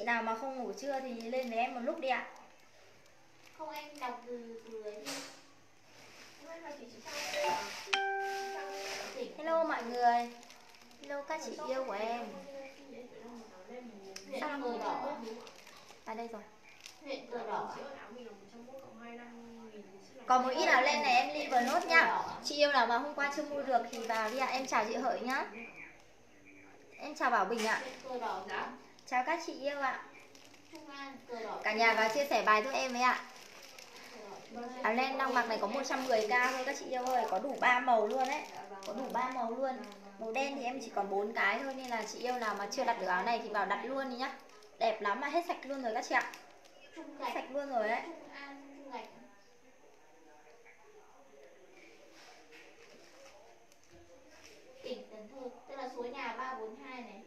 chị nào mà không ngủ trưa thì lên với em một lúc đi ạ. Không em đọc từ từ ấy đi. Hello mọi người. Hello các chị yêu của em huyện cờ đỏ. À đây rồi. Huyện cờ đỏ. Còn một ít nào lên này em liver nốt nhá. Chị yêu nào mà hôm qua chưa mua được thì vào đi ạ. Em chào chị hợi nhá. Em chào bảo bình ạ. Đỏ chào các chị yêu ạ. Cả nhà vào chia sẻ bài giúp em ấy ạ. Áo len đang mặc này có 110k thôi các chị yêu ơi có đủ 3 màu luôn đấy có đủ 3 màu luôn. Màu đen thì em chỉ còn 4 cái thôi nên là chị yêu nào mà chưa đặt được áo này thì vào đặt luôn đi nhá. Đẹp lắm mà hết sạch luôn rồi các chị ạ. Hết sạch luôn rồi đấy tỉnh Cần Thơ tức là số nhà 342 này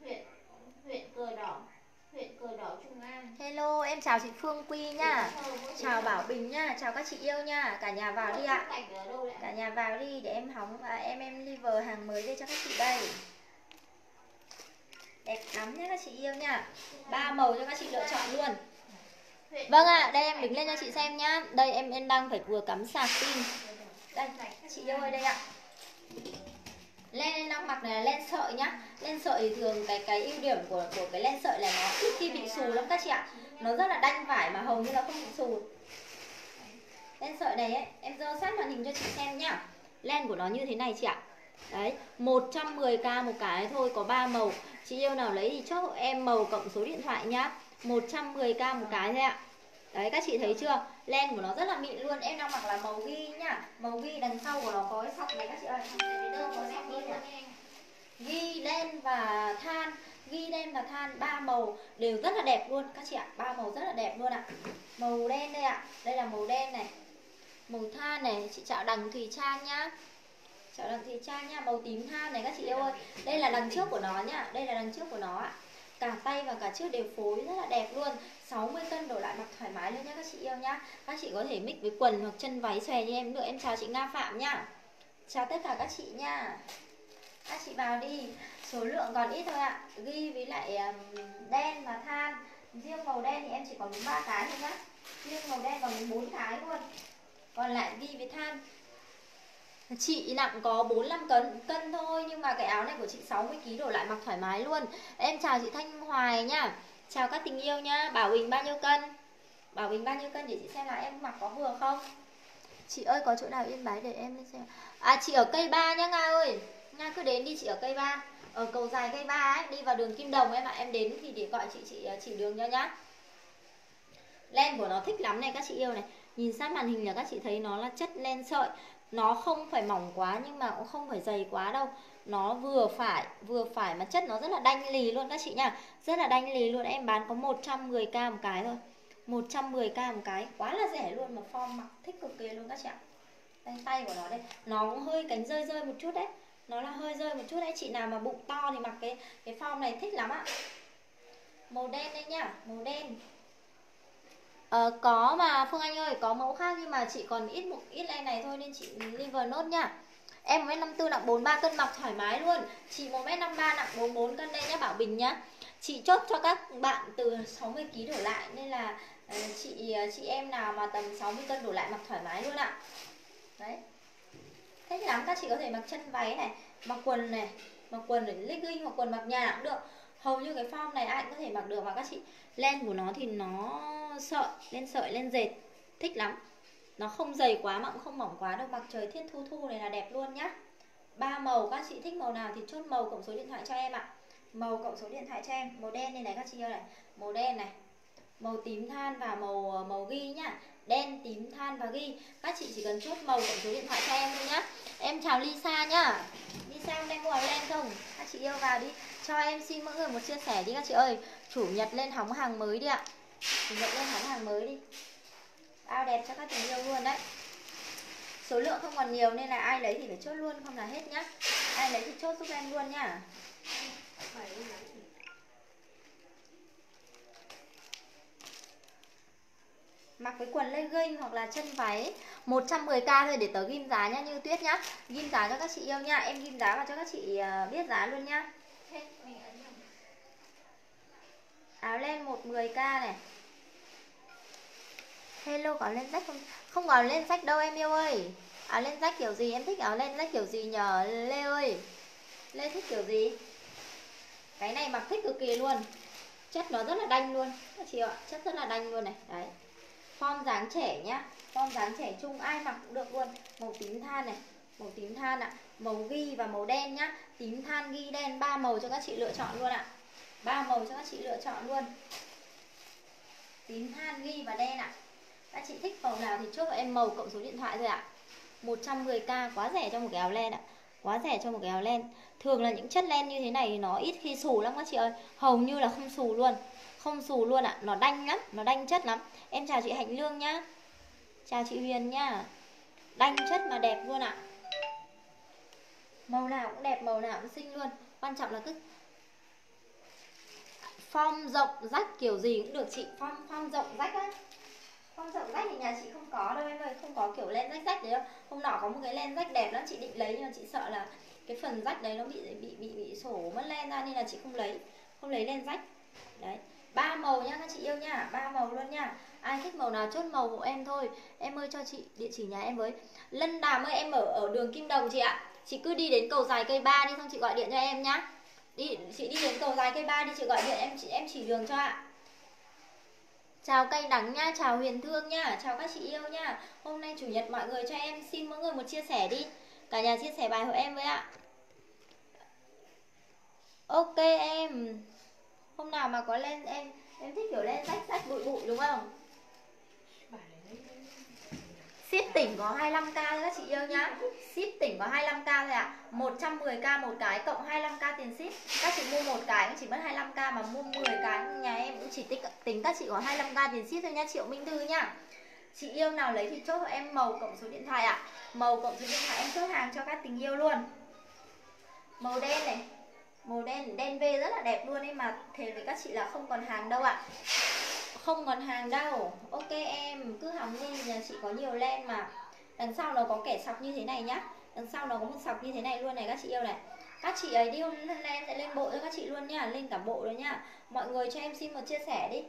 huyện huyện cờ đỏ huyện cờ đỏ Trung An hello em chào chị Phương Quy mỗi chào Bảo Bình nhá chào các chị yêu nhá cả nhà vào đi ạ. cả nhà vào đi để em hóng à, em em liver hàng mới đây cho các chị đây. Đẹp lắm nhá các chị yêu nha. Ba màu cho các chị lựa chọn luôn. Vâng ạ đây em đính lên cho chị xem nhá. Đây em em đang phải vừa cắm sạc pin. Đây chị yêu ơi đây ạ len em đang mặc này là len sợi nhá. Len sợi thì thường cái cái ưu điểm của của cái len sợi là nó ít khi bị xù lắm các chị ạ. Nó rất là đanh vải mà hầu như nó không bị xù. Len sợi này ấy, em dơ sát màn hình cho chị xem nhá. Len của nó như thế này chị ạ. Đấy 110k một cái thôi có 3 màu. Chị yêu nào lấy thì chốt em màu cộng số điện thoại nhá. 110k một cái thôi ạ. Đấy các chị thấy chưa? Len của nó rất là mịn luôn. Em đang mặc là màu ghi nhá. Màu ghi đằng sau của nó có cái sọc này các chị ơi. Đơn có sọc luôn. Ghi đen và than, ghi đen và than ba màu đều rất là đẹp luôn các chị ạ. Ba màu rất là đẹp luôn ạ. Màu đen đây ạ. Đây là màu đen này. Màu than này, chị chào đằng Thùy Trang nhá. Chào đằng Thùy Trang nhá, màu tím than này các chị yêu ơi. Đây là đằng trước của nó nhá. Đây là đằng trước của nó ạ cả tay và cả trước đều phối rất là đẹp luôn 60 cân đổ lại mặc thoải mái luôn nhá các chị yêu nhá. Các chị có thể mix với quần hoặc chân váy xòe như em. Nữa em chào chị Nga Phạm nhá. Chào tất cả các chị nha các chị vào đi. Số lượng còn ít thôi ạ. Ghi với lại đen và than. Riêng màu đen thì em chỉ còn ba cái thôi nhá. Riêng màu đen còn bốn cái luôn. Còn lại ghi với than. Chị nặng có 45 cân cân thôi, nhưng mà cái áo này của chị 60 kg đổ lại mặc thoải mái luôn. Em chào chị Thanh Hoài nhá. Chào các tình yêu nhá. Bảo Bình bao nhiêu cân? Bảo Bình bao nhiêu cân để chị xem là em mặc có vừa không? Chị ơi có chỗ nào yên bái để em lên xem. À chị ở cây ba nhá Nga ơi. Nga cứ đến đi chị ở cây ba Ở cầu dài cây ba ấy, đi vào đường Kim Đồng em ạ. Em đến thì để gọi chị chị ờ, chỉ đường cho nhá. Len của nó thích lắm này các chị yêu này. Nhìn sát màn hình là các chị thấy nó là chất len sợi nó không phải mỏng quá nhưng mà cũng không phải dày quá đâu nó vừa phải vừa phải mà chất nó rất là đanh lì luôn các chị nha rất là đanh lì luôn. Em bán có 110k một cái thôi. 110k một cái. Quá là rẻ luôn mà form mặc thích cực kỳ luôn các chị ạ. Đây tay của nó đây. Nó cũng hơi cánh rơi rơi một chút đấy. Nó là hơi rơi một chút đấy. Chị nào mà bụng to thì mặc cái cái form này thích lắm ạ. Màu đen đây nhá. Màu đen. Ờ, có mà Phương Anh ơi, có mẫu khác nhưng mà chị còn ít một ít len này thôi nên chị liver nốt nha. Em 1m54 nặng 43 cân mặc thoải mái luôn. Chị 1m53 nặng 44 cân đây nhá Bảo Bình nhá. Chị chốt cho các bạn từ 60 kg đổ lại nên là ờ, chị ờ, chị em nào mà tầm 60 cân đổ lại mặc thoải mái luôn ạ. Đấy. Thích lắm các chị có thể mặc chân váy này, mặc quần này, mặc quần để legging hoặc quần mặc nhà cũng được hầu như cái form này ai cũng có thể mặc được và các chị len của nó thì nó sợi len sợi len dệt thích lắm nó không dày quá mà cũng không mỏng quá đâu, mặc trời thiết thu thu này là đẹp luôn nhá. Ba màu, các chị thích màu nào thì chốt màu cộng số điện thoại cho em ạ. Màu cộng số điện thoại cho em, màu đen này này, các chị ơi này. Màu đen này, màu tím than và màu ờ, màu ghi nhá. Đen, tím than và ghi. Các chị chỉ cần chốt màu cộng số điện thoại cho em thôi nhá. Em chào Lisa nhá. Lisa hôm nay mua áo len không? Các chị yêu vào đi. Cho em xin mỗi người một chia sẻ đi các chị ơi. Chủ nhật lên hóng hàng mới đi ạ. Chủ nhật lên hóng hàng mới đi bao đẹp cho các tình yêu luôn đấy. Số lượng không còn nhiều nên là ai lấy thì phải chốt luôn không là hết nhá. Ai lấy thì chốt giúp em luôn nhá. Mặc với quần legging hoặc là chân váy 110k thôi để tớ ghim giá nhá như tuyết nhá. Ghim giá cho các chị yêu nha em ghim giá vào cho các chị uh, biết giá luôn nhá. Áo len 110k này hello, có lên rách không? Không có lên rách đâu em yêu ơi. Áo lên rách kiểu gì? Em thích áo lên rách kiểu gì nhờ? Lê ơi. Lê thích kiểu gì? Cái này mặc thích cực kỳ luôn. Chất nó rất là đanh luôn. Các chị ạ, chất rất là đanh luôn này. Đấy. Form dáng trẻ nhá. Form dáng trẻ chung ai mặc cũng được luôn. Màu tím than này. Màu tím than ạ. Màu ghi và màu đen nhá. Tím than ghi đen, ba màu cho các chị lựa chọn luôn ạ. Ba màu cho các chị lựa chọn luôn. Tím than ghi và đen ạ các chị thích màu nào thì chốt vào em màu cộng số điện thoại thôi ạ. 110k quá rẻ cho một cái áo len ạ. Quá rẻ cho một cái áo len. Thường là những chất len như thế này nó ít khi xù lắm các chị ơi. Hầu như là không xù luôn. Không xù luôn ạ. Nó đanh lắm. Nó đanh chất lắm. Em chào chị hạnh lương nhá. Chào chị huyền nhá. Đanh chất mà đẹp luôn ạ. Màu nào cũng đẹp, màu nào cũng xinh luôn. Quan trọng là cứ form rộng rách kiểu gì cũng được chị. Form form rộng rách á không rộng rách thì nhà chị không có đâu em ơi, không có kiểu len rách rách đấy đâu. Hôm nọ có một cái len rách đẹp lắm, chị định lấy nhưng mà chị sợ là cái phần rách đấy nó bị bị bị bị sổ mất len ra nên là chị không lấy không lấy len rách. Đấy, ba màu nha các chị yêu nha ba màu luôn nha ai thích màu nào chốt màu của em thôi. Em ơi, cho chị địa chỉ nhà em với. Lân đàm ơi, em ở ở đường kim đồng chị ạ. Chị cứ đi đến cầu dài cây ba đi, xong chị gọi điện cho em nhá. Đi, chị đi đến cầu dài cây ba đi, chị gọi điện, em chị em chỉ đường cho ạ. Chào cây đắng nha, chào Huyền Thương nha, chào các chị yêu nha. Hôm nay Chủ nhật mọi người cho em xin mỗi người một chia sẻ đi. Cả nhà chia sẻ bài hộ em với ạ. Ok em. Hôm nào mà có lên em Em thích kiểu lên rách rách bụi bụi đúng không? Ship tỉnh có 25k các chị yêu nhá. Ship tỉnh có 25k thôi ạ. à. 110k một cái cộng 25k tiền ship. Các chị mua một cái cũng chỉ mất 25k Mà mua 10 cái nhà em cũng chỉ tính, tính các chị có 25k tiền ship thôi nhá Triệu Minh Thư nhá. Chị yêu nào lấy thì chốt cho em màu cộng số điện thoại ạ. À. Màu cộng số điện thoại em chốt hàng cho các tình yêu luôn. Màu đen này. Màu đen, đen V rất là đẹp luôn ấy Mà. Thề với các chị là không còn hàng đâu ạ. À không còn hàng đâu. Ok em cứ hóng đi nhà chị có nhiều len mà. Đằng sau nó có kẻ sọc như thế này nhá. Đằng sau nó có một sọc như thế này luôn này các chị yêu này. Các chị ấy đi len sẽ lên bộ cho các chị luôn nhá. Lên cả bộ rồi nhá. Mọi người cho em xin một chia sẻ đi.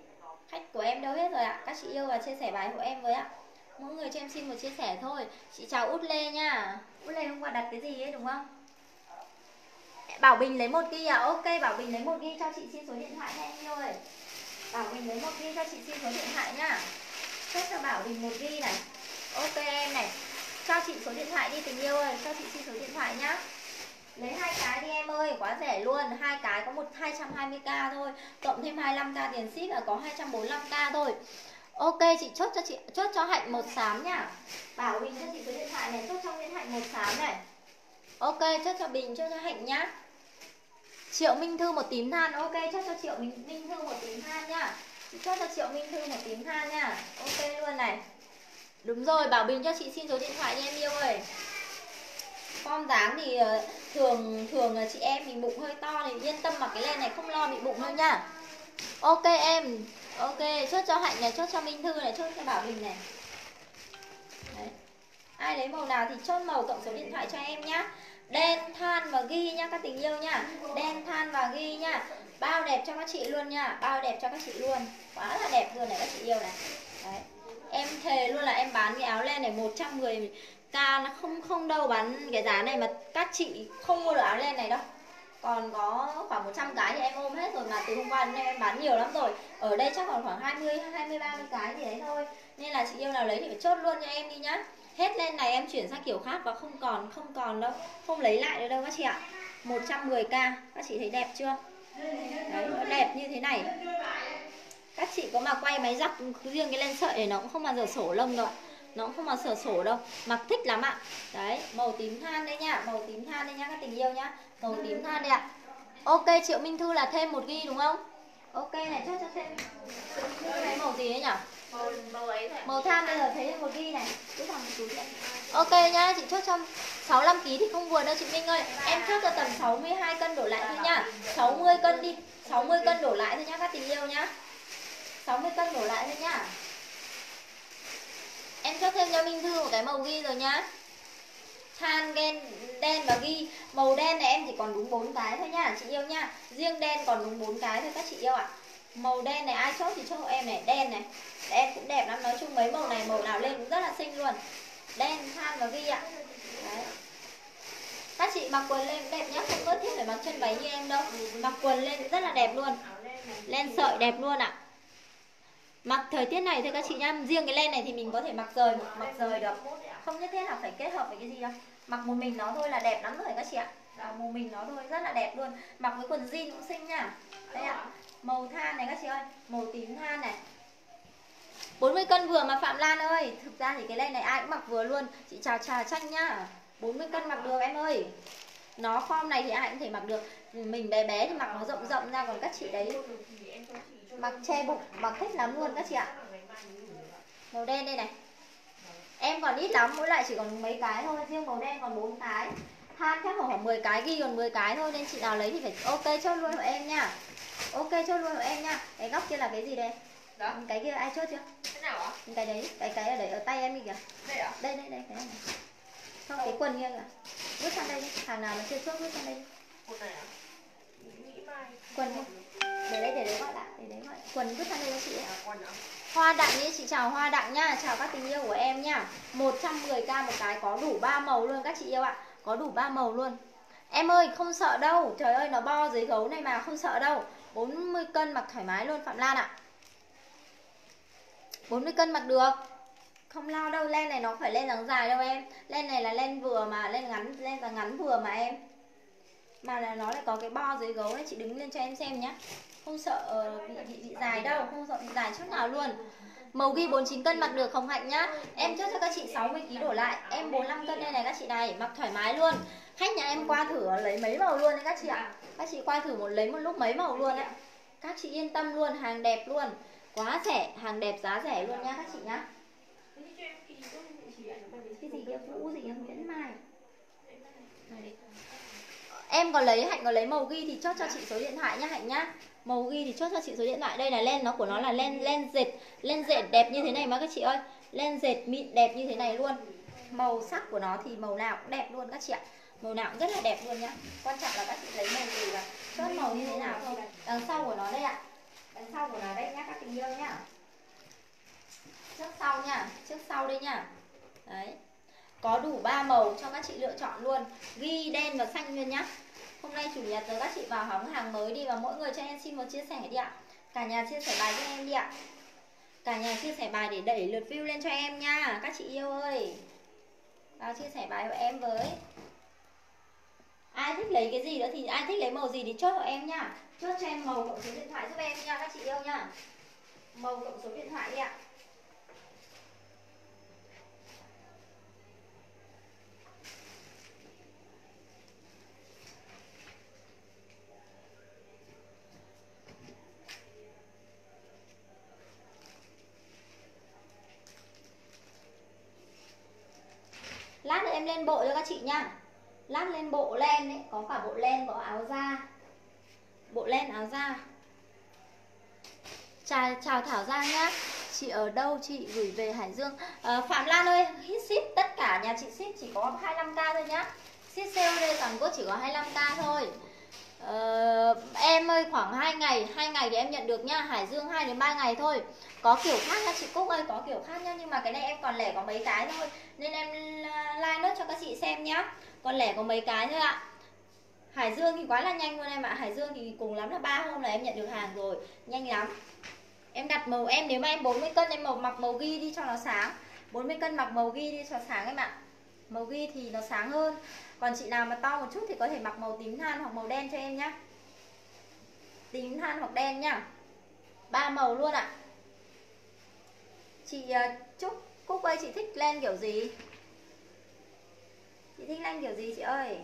Khách của em đâu hết rồi ạ? Các chị yêu và chia sẻ bài của em với ạ. Mỗi người cho em xin một chia sẻ thôi. Chị chào út lê nha út lê hôm qua đặt cái gì ấy đúng không? Bảo bình lấy một ghi à? Ok bảo bình lấy một ghi cho chị xin số điện thoại nha em yêu ơi. Bảo Bình lấy một ghi cho chị xin số điện thoại nhá Chốt cho Bảo Bình một ghi này. Ok em này. Cho chị số điện thoại đi tình yêu ơi. Cho chị xin số điện thoại nhá. Lấy hai cái đi em ơi, quá rẻ luôn. Hai cái có một 220k thôi. Cộng thêm 25k tiền ship là có 245k thôi. Ok chị chốt cho chị chốt cho Hạnh một xám nhá Bảo Bình cho chị số điện thoại này. Chốt cho Nguyễn Hạnh một xám này. Ok chốt cho Bình chốt cho Hạnh nhá. Triệu Minh Thư một tím than Ok chốt cho Triệu Minh, Minh Thư một tím than nhá chốt cho Triệu Minh Thư một tím than nhá Ok luôn này. Đúng rồi Bảo Bình cho chị xin số điện thoại nha em yêu ơi. Form dáng thì ờ, thường thường là chị em mình bụng hơi to thì yên tâm mặc cái len này không lo bị bụng đâu nhá Ok em Ok chốt cho Hạnh này chốt cho Minh Thư này chốt cho Bảo Bình này. Đấy. Ai lấy màu nào thì chốt màu cộng số điện thoại cho em nhá đen, than và ghi nha, các tình yêu nha. Đen, than và ghi nha. Bao đẹp cho các chị luôn nha. Bao đẹp cho các chị luôn. Quá là đẹp luôn này, các chị yêu này. Đấy. em thề luôn là em bán cái áo len này 110 k, nó không không đâu bán cái giá này mà các chị không mua được áo len này đâu. Còn có khoảng 100 cái thì em ôm hết rồi mà từ hôm qua đến nay em bán nhiều lắm rồi. Ở đây chắc còn khoảng 20 20 30 cái gì đấy thôi. Nên là chị yêu nào lấy thì phải chốt luôn cho em đi nhá hết lên này em chuyển sang kiểu khác và không còn không còn đâu. Không lấy lại được đâu các chị ạ. 110k các chị thấy đẹp chưa? Đấy, nó đẹp như thế này. Các chị có mà quay máy giặt riêng cái len sợi này, nó cũng không bao giờ sổ lông đâu ạ. Nó cũng không mà sửa sổ đâu. Mặc thích lắm ạ. Đấy, màu tím than đây nha. Màu tím than đây nhá các tình yêu nhá. Màu tím than đây ạ. Ok, triệu minh thư là thêm một ghi đúng không? Ok, này, cho cho thêm. Cái màu gì đấy nhỉ màu màu ấy này. Màu than bây giờ thấy một ghi này. Cứ bằng một túi này ok nhá chị chốt cho 65 kg thì không vừa đâu chị Minh ơi. Em chốt cho tầm 62 cân đổ lại thôi nhá. 60 cân đi 60 cân đổ lại thôi nhá các tình yêu nhá. 60 cân đổ lại thôi nhá. Em chốt thêm cho Minh Thư một cái màu ghi rồi nhá. Than đen đen và ghi. Màu đen này em chỉ còn đúng bốn cái thôi nhá chị yêu nhá. Riêng đen còn đúng bốn cái thôi các chị yêu ạ màu đen này, ai chốt thì chốt. Em này, đen này. Đen cũng đẹp lắm. Nói chung mấy màu này, màu nào lên cũng rất là xinh luôn. Đen, than và ghi ạ. Đấy. các chị mặc quần lên đẹp nhá không có thiết phải mặc chân váy như em đâu. Mặc quần lên rất là đẹp luôn. Len sợi đẹp luôn ạ. Mặc thời tiết này thôi các chị nhá, riêng cái len này thì mình có thể mặc rời mặc rời được. Không nhất thiết là phải kết hợp với cái gì đâu. Mặc một mình nó thôi là đẹp lắm rồi các chị ạ. Mặc một mình nó thôi, rất là đẹp luôn. Mặc với quần jean cũng xinh nha. Đây ạ màu than này các chị ơi màu tím than này. 40 cân vừa mà Phạm Lan ơi Thực ra thì cái len này ai cũng mặc vừa luôn. Chị chào trà chanh nhá. 40 cân mặc được em ơi. Nó form này thì ai cũng thể mặc được. Mình bé bé thì mặc nó rộng rộng ra Còn các chị đấy Mặc che bụng, mặc thích lắm luôn các chị ạ. Màu đen đây này. Em còn ít lắm, mỗi lại chỉ còn mấy cái thôi Riêng màu đen còn 4 cái. Than chắc khoảng 10 cái, ghi còn 10 cái thôi Nên chị nào lấy thì phải ok chốt luôn của em nha. Ok chốt luôn em nha. Cái góc kia là cái gì đây? Đó. Cái kia ai chốt chưa? Cái nào ạ? cái đấy cái cái ở đấy ở tay em kìa. Đây ạ? đây đây đây cái này. Không cái quần kia kìa. Vứt sang đây đi. Hàng nào mà chưa chốt vứt sang đây đi. Quần này ạ? Quần kia để đấy để đấy gọi lại để đấy gọi. Quần vứt sang đây cho chị ấy. À, quần ạ? hoa đặng nhé chị chào hoa đặng nhá chào các tình yêu của em nhá 110k một cái có đủ ba màu luôn các chị yêu ạ. Có đủ ba màu luôn. Em ơi không sợ đâu. Trời ơi nó bo dưới gấu này mà không sợ đâu 40 cân mặc thoải mái luôn Phạm Lan ạ. 40 cân mặc được. Không lo đâu len này nó phải lên dáng dài đâu em. Len này là len vừa mà len ngắn len dáng ngắn vừa mà em. Mà là nó lại có cái bo dưới gấu này chị đứng lên cho em xem nhá. Không sợ ờ, bị, bị bị dài đâu không sợ bị dài chút nào luôn. Màu ghi 49 cân mặc được không hạnh nhá. Em chốt cho các chị 60 kg đổ lại. Em 45 cân đây này các chị này mặc thoải mái luôn khách nhà em qua thử lấy mấy màu luôn đấy các chị ạ. Các chị qua thử một lấy một lúc mấy màu luôn ạ các chị yên tâm luôn hàng đẹp luôn. Quá rẻ hàng đẹp giá rẻ luôn nha các chị nhá. Cái gì kia vũ gì kia nguyễn mai em có lấy hạnh có lấy màu ghi thì chốt cho chị số điện thoại nhá hạnh nhá. Màu ghi thì chốt cho chị số điện thoại. Đây là len nó của nó là len len dệt len dệt đẹp như thế này mà các chị ơi. Len dệt mịn đẹp như thế này luôn. Màu sắc của nó thì màu nào cũng đẹp luôn các chị ạ màu nào cũng rất là đẹp luôn nhá. Quan trọng là các chị lấy màu gì và chốt màu như thế nào thôi. Đằng sau của nó đây ạ. Đằng sau của nó đây nhá, các tình yêu nhá. Trước sau nha trước sau đây nha đấy. Có đủ ba màu cho các chị lựa chọn luôn. Ghi đen và xanh luôn nhá. Hôm nay chủ nhật rồi, các chị vào hóng hàng mới đi và mỗi người cho em xin một chia sẻ đi ạ. Cả nhà chia sẻ bài cho em đi ạ. Cả nhà chia sẻ bài để đẩy lượt view lên cho em nha. Các chị yêu ơi. Vào chia sẻ bài của em với ai thích lấy cái gì nữa thì ai thích lấy màu gì thì chốt của em nhá chốt cho em màu cộng số điện thoại giúp em nha các chị yêu nha. Màu cộng số điện thoại đi ạ. Lát nữa em lên bộ cho các chị nhá lát lên bộ len ấy có cả bộ len có áo da. Bộ len áo da. Chào, chào thảo giang nhá. Chị ở đâu? Chị gửi về hải dương. À, phạm lan ơi hit ship tất cả nhà chị ship chỉ có 25k thôi nhá. Ship sale đây toàn quốc chỉ có 25k thôi. À, em ơi khoảng 2 ngày 2 ngày thì em nhận được nha Hải Dương 2 đến 3 ngày thôi. Có kiểu khác nha chị Cúc ơi Có kiểu khác nhá. Nhưng mà cái này em còn lẻ có mấy cái thôi. Nên em ờ, like nốt cho các chị xem nhá con lẻ có mấy cái thôi ạ. Hải Dương thì quá là nhanh luôn em ạ. Hải Dương thì cùng lắm là ba hôm là em nhận được hàng rồi. Nhanh lắm. Em đặt màu, em nếu mà em 40 cân, em màu mặc màu ghi đi cho nó sáng. 40 cân mặc màu ghi đi cho sáng em ạ. Màu ghi thì nó sáng hơn. Còn chị nào mà to một chút thì có thể mặc màu tím than hoặc màu đen cho em nhá. Tím than hoặc đen nhá. Ba màu luôn ạ. Chị à, Trúc, Cúc ơi, chị thích len kiểu gì? Chị thích lanh kiểu gì chị ơi?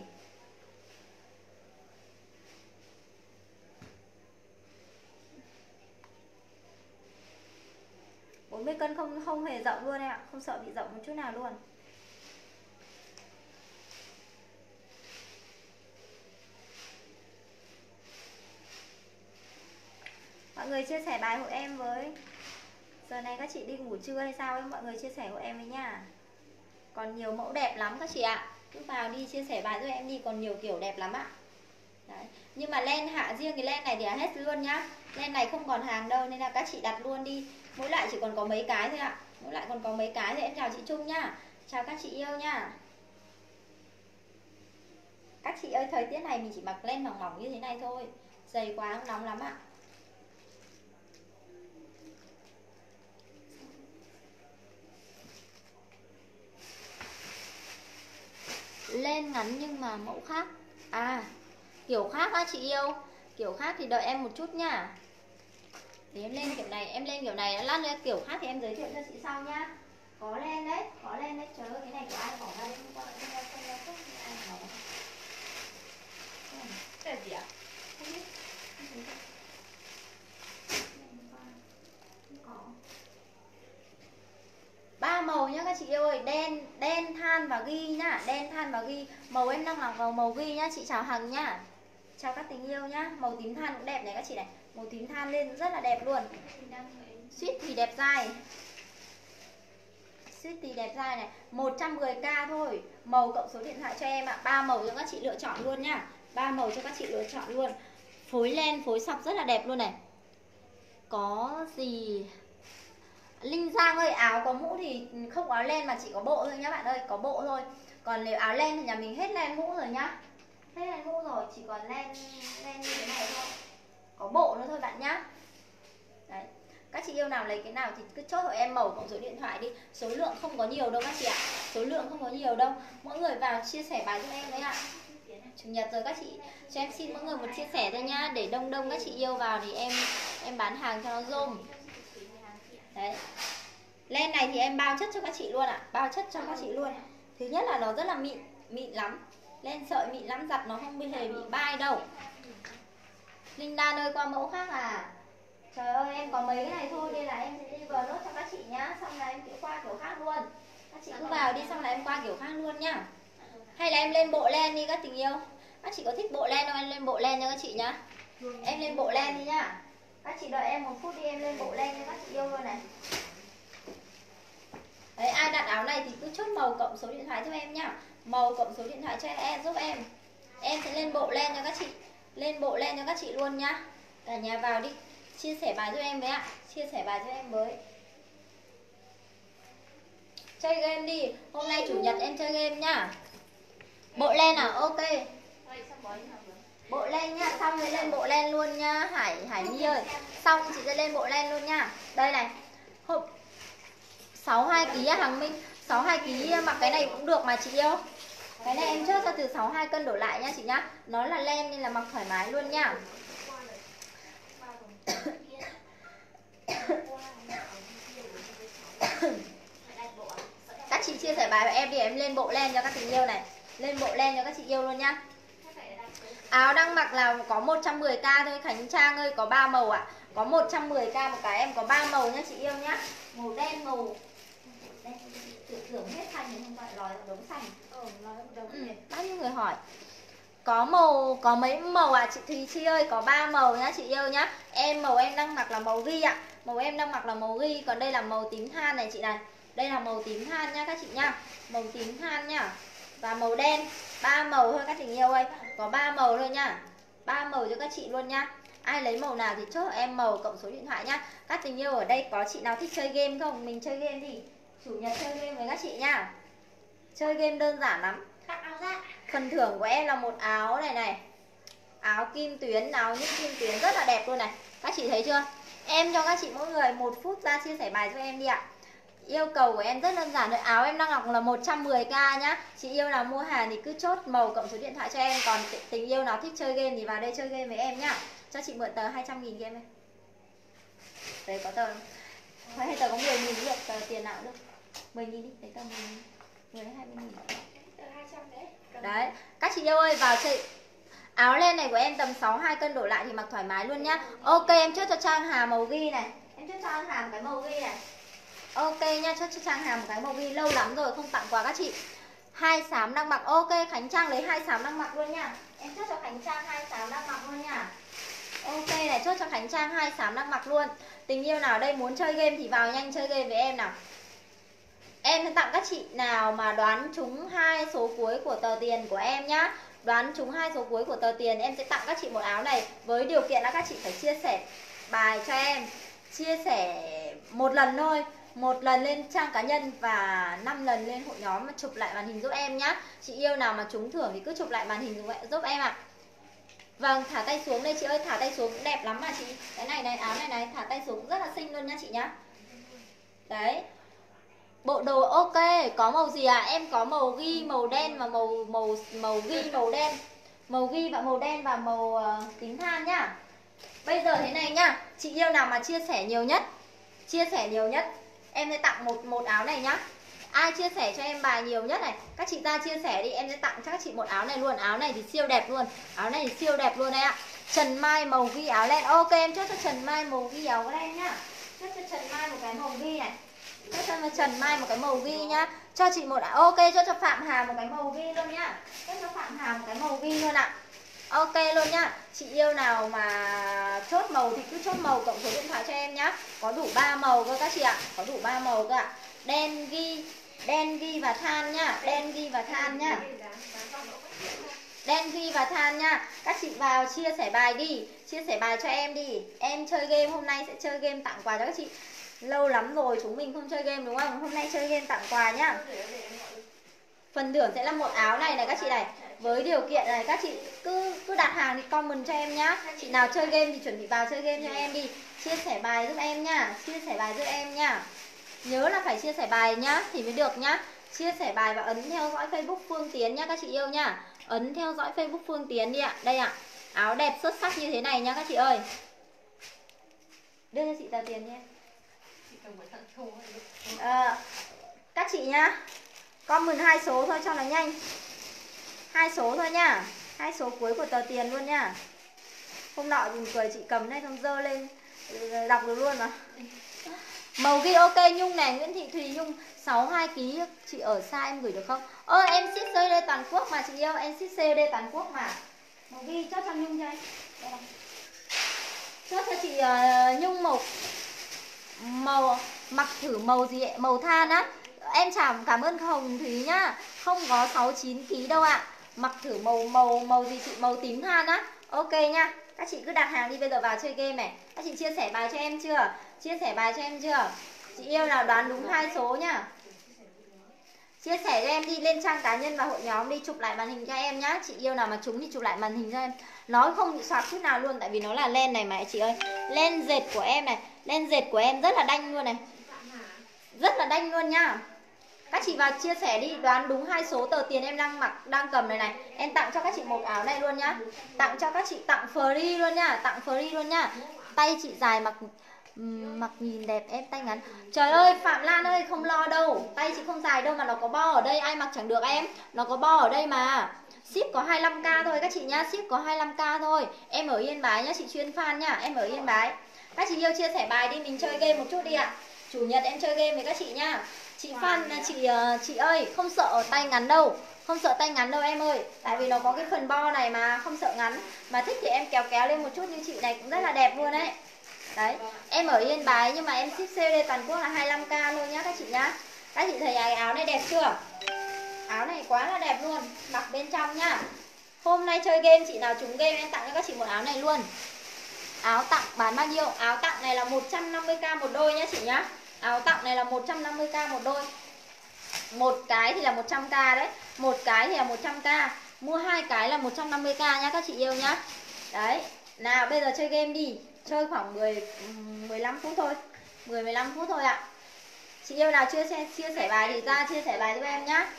40 cân không không hề rộng luôn em ạ, Không sợ bị rộng một chút nào luôn. Mọi người chia sẻ bài hộ em với. Giờ này các chị đi ngủ trưa hay sao ấy, Mọi người chia sẻ hộ em với nha. Còn nhiều mẫu đẹp lắm các chị ạ. Cứ vào đi, chia sẻ bài giúp em đi Còn nhiều kiểu đẹp lắm ạ. Đấy. Nhưng mà len hạ riêng cái len này thì hết luôn nhá. Len này không còn hàng đâu, nên là các chị đặt luôn đi. Mỗi loại chỉ còn có mấy cái thôi ạ. Mỗi loại còn có mấy cái thì em chào chị Trung nhá. Chào các chị yêu nhá. Các chị ơi, thời tiết này mình chỉ mặc len mỏng mỏng như thế này thôi. Dày quá không nóng lắm ạ. Lên ngắn nhưng mà mẫu khác. À kiểu khác á chị yêu. Kiểu khác thì đợi em một chút nha. Thì em lên kiểu này em lên kiểu này lát nữa kiểu khác thì em giới thiệu cho chị sau nhá. Có lên đấy có lên đấy chờ cái này của ai bỏ qua không ra không ra không ai bỏ ra. Cái gì ạ? Không biết không thấy đâu. Hôm qua không có ba màu nhá các chị yêu ơi. Đen đen, than và ghi nhá. Đen, than và ghi. Màu em đang làm màu màu ghi nhá. Chị chào hằng nhá. Chào các tình yêu nhá. Màu tím than cũng đẹp này các chị này. Màu tím than lên rất là đẹp luôn. Suýt thì đẹp dài suýt thì đẹp dài này. 110k thôi. Màu cộng số điện thoại cho em ạ. Ba màu cho các chị lựa chọn luôn nhá. Ba màu cho các chị lựa chọn luôn. Phối len, phối sọc rất là đẹp luôn này. Có gì? Linh Giang ơi, áo có mũ thì không áo len mà chỉ có bộ thôi nhá bạn ơi, có bộ thôi. Còn nếu áo len thì nhà mình hết len mũ rồi nhá. Hết len mũ rồi, chỉ còn len len như thế này thôi. Có bộ nữa thôi bạn nhá. Đấy, các chị yêu nào lấy cái nào thì cứ chốt hộ em màu cộng số điện thoại đi. Số lượng không có nhiều đâu các chị ạ. Số lượng không có nhiều đâu. Mỗi người vào chia sẻ bài cho em đấy ạ. Chủ nhật rồi các chị cho em xin mỗi người một chia sẻ thôi nhá. Để đông đông các chị yêu vào thì em em bán hàng cho nó rôm đấy. Len này thì em bao chất cho các chị luôn ạ. Bao chất cho các chị luôn. Thứ nhất là nó rất là mịn mịn lắm. Len sợi mịn lắm giặt nó không bị hề bị bay đâu. Linh đan ơi qua mẫu khác à? Trời ơi em có mấy cái này thôi nên là em sẽ đi vào nốt cho các chị nhá. Xong là em kiểu qua kiểu khác luôn. Các chị cứ vào đi xong là em qua kiểu khác luôn nhá. Hay là em lên bộ len đi các tình yêu. Các chị có thích bộ len không? Em lên bộ len cho các chị nhá. Em lên bộ len đi nhá các chị đợi em một phút đi em lên bộ len cho các chị yêu luôn này. Đấy ai đặt áo này thì cứ chốt màu cộng số điện thoại cho em nhá. Màu cộng số điện thoại cho em giúp em. Em sẽ lên bộ len cho các chị. Lên bộ len cho các chị luôn nhá. Cả nhà vào đi. Chia sẻ bài cho em với ạ. Chia sẻ bài cho em với. Chơi game đi. Hôm nay chủ nhật em chơi game nhá. Bộ len à? Ok bộ len nhá, xong rồi lên bộ len luôn nhá, hải hải nhi ơi. Xong, chị sẽ lên bộ len luôn nhá. Đây này. Hộp 62 kg ký hàng minh. 62 kg mặc cái này cũng được mà chị yêu. Cái này em chốt cho từ 62 cân đổ lại nha chị nhá. Nó là len nên là mặc thoải mái luôn nha các chị chia sẻ bài với em đi, em lên bộ len cho các tình yêu này. Lên bộ len cho các chị yêu luôn nhá áo đang mặc là có 110k thôi. Khánh Trang ơi có 3 màu ạ. À. có 110k một cái em có 3 màu nhá chị yêu nhá. Màu đen màu đen. Tự tưởng hết xanh nhưng không phải lòi đống xanh. Nói một đồng ừ, bao nhiêu người hỏi? Có màu có mấy màu à chị Thùy Chi ơi có 3 màu nhá chị yêu nhá. Em màu em đang mặc là màu ghi ạ. Màu em đang mặc là màu ghi. Còn đây là màu tím than này chị này. Đây là màu tím than nhá các chị nhá. Màu tím than nhá. Và màu đen ba màu thôi các tình yêu ơi. Có 3 màu thôi nhá ba màu cho các chị luôn nhá ai lấy màu nào thì chốt em màu cộng số điện thoại nhá. Các tình yêu ở đây có chị nào thích chơi game không? Mình chơi game thì chủ nhật chơi game với các chị nhá chơi game đơn giản lắm. Ra phần thưởng của em là một áo này này. Áo kim tuyến áo những kim tuyến rất là đẹp luôn này. Các chị thấy chưa? Em cho các chị mỗi người một phút ra chia sẻ bài cho em đi ạ yêu cầu của em rất đơn giản thôi. Áo em đang mặc là 110k nhá. Chị yêu nào mua hàng thì cứ chốt màu cộng số điện thoại cho em. Còn tình yêu nào thích chơi game thì vào đây chơi game với em nhá. Cho chị mượn tờ 200 nghìn game em đấy có tờ không? Hay tờ có 10 nghìn được tờ tiền nào được. 10 nghìn đi. Lấy tờ 10 nghìn. 10 đến 20 nghìn. Tờ 200 đấy. Đấy, các chị yêu ơi vào chơi Áo len này của em tầm 62 cân đổ lại thì mặc thoải mái luôn nhá. Ok em chốt cho Trang Hà màu ghi này. Em chốt cho Trang Hà cái màu ghi này Ok nha, chốt cho Trang Hà một cái màu ghi Lâu lắm rồi không tặng quà các chị. Hai xám đang mặc Ok, Khánh Trang lấy hai xám đang mặc luôn nha. Em chốt cho Khánh Trang hai xám đang mặc luôn nha. Ok này, chốt cho Khánh Trang hai xám đang mặc luôn. Tình yêu nào đây muốn chơi game thì vào nhanh chơi game với em nào. Em sẽ tặng các chị nào mà đoán trúng hai số cuối của tờ tiền của em nhá. Đoán trúng hai số cuối của tờ tiền em sẽ tặng các chị một áo này. Với điều kiện là các chị phải chia sẻ bài cho em. Chia sẻ một lần thôi một lần lên trang cá nhân và 5 lần lên hội nhóm mà chụp lại màn hình giúp em nhá. Chị yêu nào mà trúng thưởng thì cứ chụp lại màn hình giúp em ạ. À. vâng thả tay xuống đây chị ơi thả tay xuống đẹp lắm mà chị. Cái này này áo này này thả tay xuống rất là xinh luôn nhá chị nhá. Đấy. Bộ đồ ok có màu gì à? Em có màu ghi màu đen và màu màu màu ghi màu đen. Màu ghi và màu đen và màu ờ, uh, tím than nhá. Bây giờ thế này nhá chị yêu nào mà chia sẻ nhiều nhất? Chia sẻ nhiều nhất em sẽ tặng một một áo này nhá. Ai chia sẻ cho em bài nhiều nhất này? Các chị ta chia sẻ đi, em sẽ tặng cho các chị một áo này luôn. Áo này thì siêu đẹp luôn. Áo này thì siêu đẹp luôn đấy ạ. Trần Mai màu ghi áo len. Ok, em chốt cho Trần Mai màu ghi áo len nhá. Chốt cho Trần Mai một cái màu ghi này. Chốt cho Trần Mai một cái màu ghi nhá. Cho chị một ok cho cho Phạm Hà một cái màu ghi luôn nhá. Chốt cho Phạm Hà một cái màu ghi luôn ạ. Ok luôn nhá. Chị yêu nào mà chốt màu thì cứ chốt màu cộng số điện thoại cho em nhá. Có đủ 3 màu cơ các chị ạ. Có đủ 3 màu cơ ạ. Đen, ghi Đen, ghi và than nhá. Đen, ghi và than nhá. Đen, ghi và than nhá. Các chị vào chia sẻ bài đi. Chia sẻ bài cho em đi. Em chơi game, hôm nay sẽ chơi game tặng quà cho các chị. Lâu lắm rồi chúng mình không chơi game đúng không? Hôm nay chơi game tặng quà nhá. Phần thưởng sẽ là một áo này này các chị này với điều kiện này các chị cứ cứ đặt hàng thì comment cho em nhá. Chị nào chơi game thì chuẩn bị vào chơi game cho em đi. Chia sẻ bài giúp em nhá chia sẻ bài giúp em nhá nhớ là phải chia sẻ bài nhá thì mới được nhá. Chia sẻ bài và ấn theo dõi facebook phương tiến nhá các chị yêu nhá ấn theo dõi facebook phương tiến đi ạ. Đây ạ. Áo đẹp xuất sắc như thế này nhá các chị ơi. Đưa cho chị tờ tiền nhé. À, các chị nhá. Comment hai số thôi cho nó nhanh hai số thôi nhá hai số cuối của tờ tiền luôn nhá hôm nọ dùng cười chị cầm này xong dơ lên. Đọc được luôn mà. Màu ghi ok nhung này nguyễn thị thùy nhung. 62 kg chị ở xa em gửi được không? Ơ em ship cd toàn quốc mà chị yêu em ship cd toàn quốc mà. Màu ghi chốt cho nhung cho em chốt cho chị uh, nhung màu màu mặc thử màu gì ấy? màu than á. Em chào cảm ơn hồng thúy nhá. Không có 69 kg đâu ạ. à mặc thử màu màu màu gì chị? Màu tím than á. Ok nha. Các chị cứ đặt hàng đi bây giờ vào chơi game này. Các chị chia sẻ bài cho em chưa? Chia sẻ bài cho em chưa? Chị yêu nào đoán đúng hai số nhá chia sẻ cho em đi lên trang cá nhân và hội nhóm đi, chụp lại màn hình cho em nhá. Chị yêu nào mà trúng thì chụp lại màn hình cho em. Nó không bị xoạc chút nào luôn, tại vì nó là len này mà chị ơi. Len dệt của em này. Len dệt của em rất là đanh luôn này. Rất là đanh luôn nhá các chị vào chia sẻ đi, đoán đúng hai số tờ tiền em đang mặc, đang cầm này này. Em tặng cho các chị một áo này luôn nhá. Tặng cho các chị, tặng free luôn nhá, tặng free luôn nhá. Tay chị dài mặc mặc nhìn đẹp em, tay ngắn. Trời ơi, phạm lan ơi, không lo đâu. Tay chị không dài đâu mà nó có bo ở đây, ai mặc chẳng được em. Nó có bo ở đây mà. Ship có 25k thôi các chị nhá, ship có 25k thôi. Em ở yên bái nhá, chị chuyên fan nhá, em ở yên bái. Các chị yêu chia sẻ bài đi, mình chơi game một chút đi ạ. Chủ nhật em chơi game với các chị nhá chị Phan, chị ờ, chị ơi, không sợ tay ngắn đâu. Không sợ tay ngắn đâu em ơi. Tại vì nó có cái phần bo này mà, không sợ ngắn. Mà thích thì em kéo kéo lên một chút như chị này cũng rất là đẹp luôn đấy đấy, em ở yên bái nhưng mà em ship CD toàn quốc là 25k luôn nhá các chị nhá. Các chị thấy áo này đẹp chưa? Áo này quá là đẹp luôn. Mặc bên trong nhá. Hôm nay chơi game, chị nào trúng game em tặng cho các chị một áo này luôn. Áo tặng bán bao nhiêu? Áo tặng này là 150k một đôi nhá chị nhá áo tặng này là 150k một đôi. Một cái thì là 100k đấy. Một cái thì là 100k mua hai cái là 150k nhá các chị yêu nhá. Đấy. Nào bây giờ chơi game đi. Chơi khoảng 10 15 phút thôi. 10 15 phút thôi ạ. Chị yêu nào chưa chia, chia sẻ bài thì ra chia sẻ bài giúp em nhá.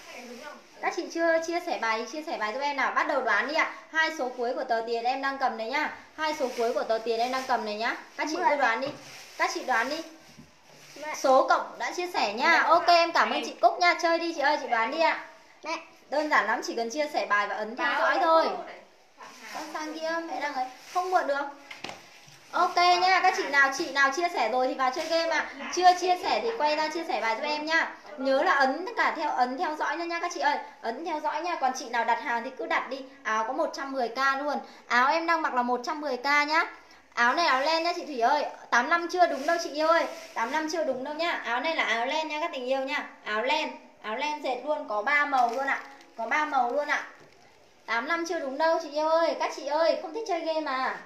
Các chị chưa chia sẻ bài thì chia sẻ bài giúp em nào. Bắt đầu đoán đi ạ. Hai số cuối của tờ tiền em đang cầm này nhá. Hai số cuối của tờ tiền em đang cầm này nhá. Các chị cứ đoán đi. Các chị đoán đi Số cộng đã chia sẻ nha. Ok em cảm ơn chị Cúc nha. Chơi đi chị ơi chị đoán đi ạ. Đơn giản lắm chỉ cần chia sẻ bài và ấn theo dõi thôi. Con sang kia? Mẹ đang ấy. Không muộn được. Ok nha. Các chị nào chị nào chia sẻ rồi thì vào chơi game ạ. À. Chưa chia sẻ thì quay ra chia sẻ bài giúp em nha. Nhớ là ấn tất cả theo ấn theo dõi nha nha các chị ơi. Ấn theo dõi nha. Còn chị nào đặt hàng thì cứ đặt đi. Áo có 110k luôn. Áo em đang mặc là 110k nhá áo này áo len nhá, chị Thủy ơi. 85 chưa đúng đâu, chị yêu ơi. 85 chưa đúng đâu nhá. Áo này là áo len nha các tình yêu nhá. Áo len áo len dệt luôn, có ba màu luôn ạ. Có ba màu luôn ạ. 85 chưa đúng đâu, chị yêu ơi. Các chị ơi, không thích chơi game mà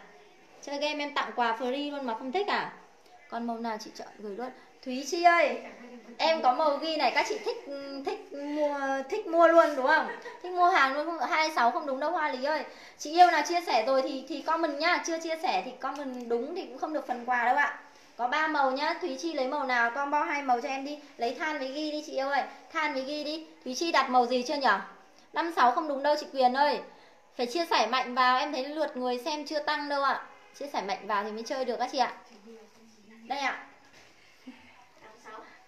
chơi game em tặng quà free luôn mà không thích à? Còn màu nào chị chọn gửi luôn. Thúy chi ơi em có màu ghi này, các chị thích ừ, thích mua thích mua luôn, đúng không? Thích mua hàng luôn, không, hai sáu không đúng đâu, hoa lý ơi. Chị yêu nào chia sẻ rồi thì thì comment nhá. Chưa chia sẻ thì comment đúng thì cũng không được phần quà đâu ạ. Có ba màu nhá. Thúy chi lấy màu nào? Combo hai màu cho em đi. Lấy than với ghi đi, chị yêu ơi. Than với ghi đi. Thúy chi đặt màu gì chưa nhở? năm sáu không đúng đâu, chị quyền ơi. Phải chia sẻ mạnh vào, em thấy lượt người xem chưa tăng đâu ạ. Chia sẻ mạnh vào thì mới chơi được các chị ạ. Đây ạ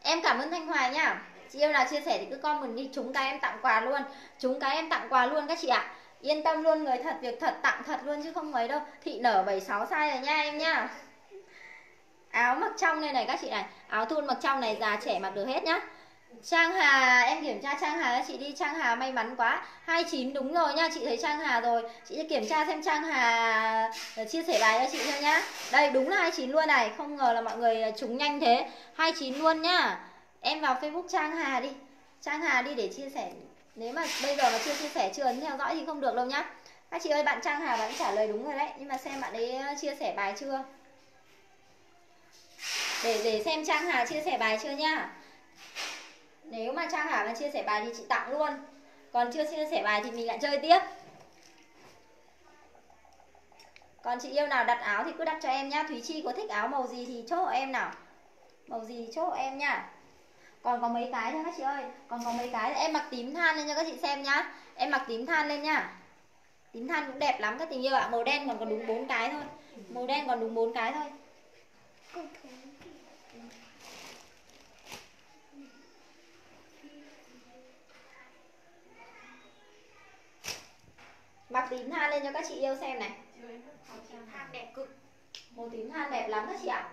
em cảm ơn thanh hoài nhá chị yêu nào chia sẻ thì cứ comment đi. Chúng cái em tặng quà luôn. Chúng cái em tặng quà luôn các chị ạ. Yên tâm luôn, người thật, việc thật, tặng thật luôn chứ không mấy đâu. Thị nở 76 size rồi nha em nha. Áo mặc trong này này các chị này. Áo thun mặc trong này, già trẻ mặc được hết nhá. Trang Hà, em kiểm tra Trang Hà chị đi Trang Hà may mắn quá. 29 đúng rồi nha chị thấy Trang Hà rồi. Chị sẽ kiểm tra xem Trang Hà ờ, chia sẻ bài cho chị thôi nhá. Đây, đúng là 29 luôn này, không ngờ là mọi người ờ, trúng nhanh thế. 29 luôn nhá. Em vào Facebook Trang Hà đi. Trang Hà đi để chia sẻ. Nếu mà bây giờ mà chưa chia sẻ, chưa ấn theo dõi thì không được đâu nhá. Các chị ơi, bạn Trang Hà bạn trả lời đúng rồi đấy. Nhưng mà xem bạn ấy ờ, chia sẻ bài chưa? Để để xem Trang Hà chia sẻ bài chưa nhá nếu mà Trang Hà mà chia sẻ bài thì chị tặng luôn. Còn chưa chia sẻ bài thì mình lại chơi tiếp. Còn chị yêu nào đặt áo thì cứ đặt cho em nhá. Thúy Chi có thích áo màu gì thì chốt hộ em nào. Màu gì chốt hộ em nhá. Còn có mấy cái thôi các chị ơi. Còn có mấy cái. Em mặc tím than lên cho các chị xem nhá. Em mặc tím than lên nhá. Tím than cũng đẹp lắm các tình yêu ạ. Màu đen còn có đúng bốn cái thôi. Màu đen còn đúng bốn cái thôi. Mặc tím than lên cho các chị yêu xem này. Màu tím than đẹp cực màu tím than đẹp lắm các chị ạ.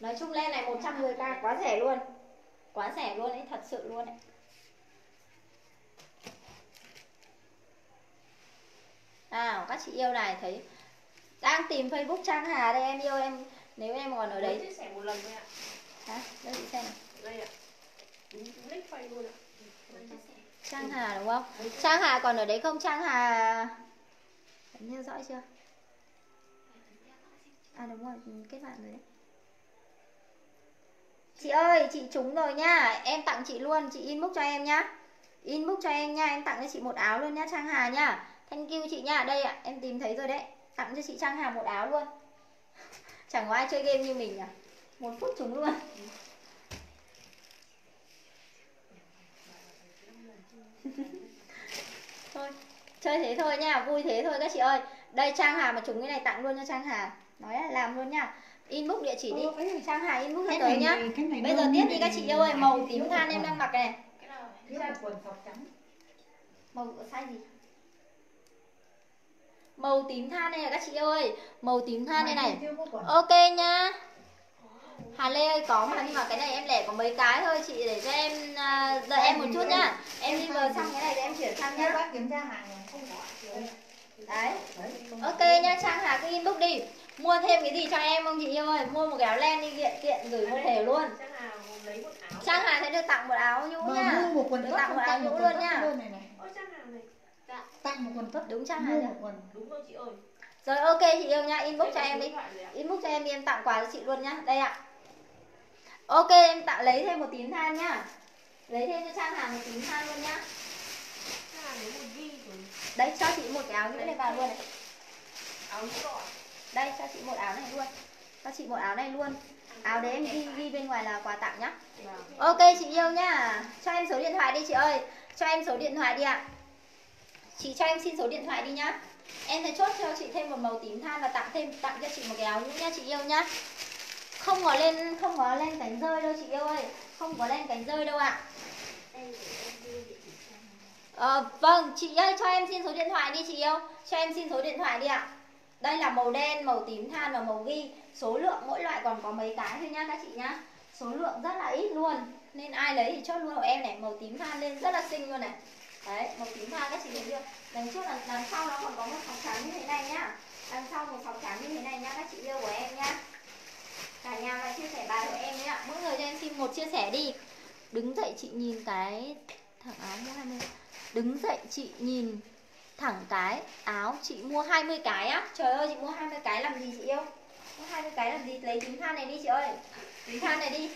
Nói chung lên này 110k quá rẻ luôn. Quá rẻ luôn ấy thật sự luôn ấy. Nào các chị yêu này thấy đang tìm facebook trang hà đây em yêu em. Nếu em còn ở đấy. chia sẻ một lần thôi ạ. Hả? Đâu chị xem này. Đây ạ. Nick luôn ạ Trang Hà đúng không? Trang Hà còn ở đấy không? Trang Hà Bạn theo dõi chưa? À đúng rồi, ừ, kết bạn rồi đấy. Chị ơi, chị trúng rồi nhá Em tặng chị luôn, chị inbox cho em nhá. Inbox cho em nha, em tặng cho chị một áo luôn nhá Trang Hà nhá Thank you chị nhá, đây ạ, em tìm thấy rồi đấy. Tặng cho chị Trang Hà một áo luôn. Chẳng có ai chơi game như mình à Một phút trúng luôn. Thôi chơi thế thôi nha vui thế thôi các chị ơi. Đây trang hà mà trúng cái này tặng luôn cho trang hà. Nói là làm luôn nha. Inbox địa chỉ đi trang hà inbox cho tới nhá. bây giờ tiếp đi các chị yêu ơi màu tím than em đang mặc này. Màu size gì? Màu tím than này các chị ơi. Màu tím than này. này ok nhá Hà Lê ơi có mà nhưng mà cái này em lẻ có mấy cái thôi chị để cho em uh, đợi em một chút nhá. Em đi vừa xong cái này để em chuyển sang nhá kiểm tra hàng không có đấy. Ok nhá trang hà cứ inbox đi. Mua thêm cái gì cho em không chị yêu ơi? Mua một cái áo len đi kiện kiện gửi một thể luôn. Trang Hà lấy một áo. Trang hà sẽ được tặng một áo nhũ nhá mua một quần tặng một áo nhũ quần luôn tất nhá Dạ. Tặng một quần tất đúng trang hà mua đúng rồi chị ơi. Rồi ok chị yêu nhá inbox cho em đi. inbox cho em đi em tặng quà cho chị luôn nhá. Đây ạ ok em tặng lấy thêm một tím than nhá. Lấy thêm cho trang hà một tím than luôn nhá. Đây cho chị một cái áo nhũ này vào luôn này. Áo đây cho chị một áo này luôn. Cho chị một áo này luôn. Áo đấy em ghi ghi bên ngoài là quà tặng nhá. Vâng. ok chị yêu nhá. Cho em số điện thoại đi chị ơi. Cho em số điện thoại đi ạ. Chị cho em xin số điện thoại đi nhá. Em sẽ chốt cho chị thêm một màu tím than và tặng thêm tặng cho chị một cái áo nhũ nhá chị yêu nhá không có lên không có lên cánh rơi đâu chị yêu ơi. Không có lên cánh rơi đâu ạ. Ờ, vâng, chị ơi cho em xin số điện thoại đi chị yêu. Cho em xin số điện thoại đi ạ. Đây là màu đen, màu tím than và màu ghi. Số lượng mỗi loại còn có mấy cái thôi nhá các chị nhá. Số lượng rất là ít luôn. Nên ai lấy thì chốt luôn. Của em này Màu tím than lên rất là xinh luôn này. Đấy, màu tím than các chị thấy chưa? Đằng trước đằng, đằng sau nó còn có một sọc trắng như thế này nhá. Đằng sau một sọc trắng như thế này nhá Các chị yêu của em nhá. Cả nhà mà chia sẻ bài của em nhé ạ. Mỗi người cho em xin một chia sẻ đi. Đứng dậy chị nhìn cái thằng áo mua 20 Đứng dậy chị nhìn thẳng cái áo chị mua 20 cái á. Trời ơi chị mua 20 cái làm gì chị yêu? Mua 20 cái làm gì? Lấy tím than này đi chị ơi. Tím than này đi.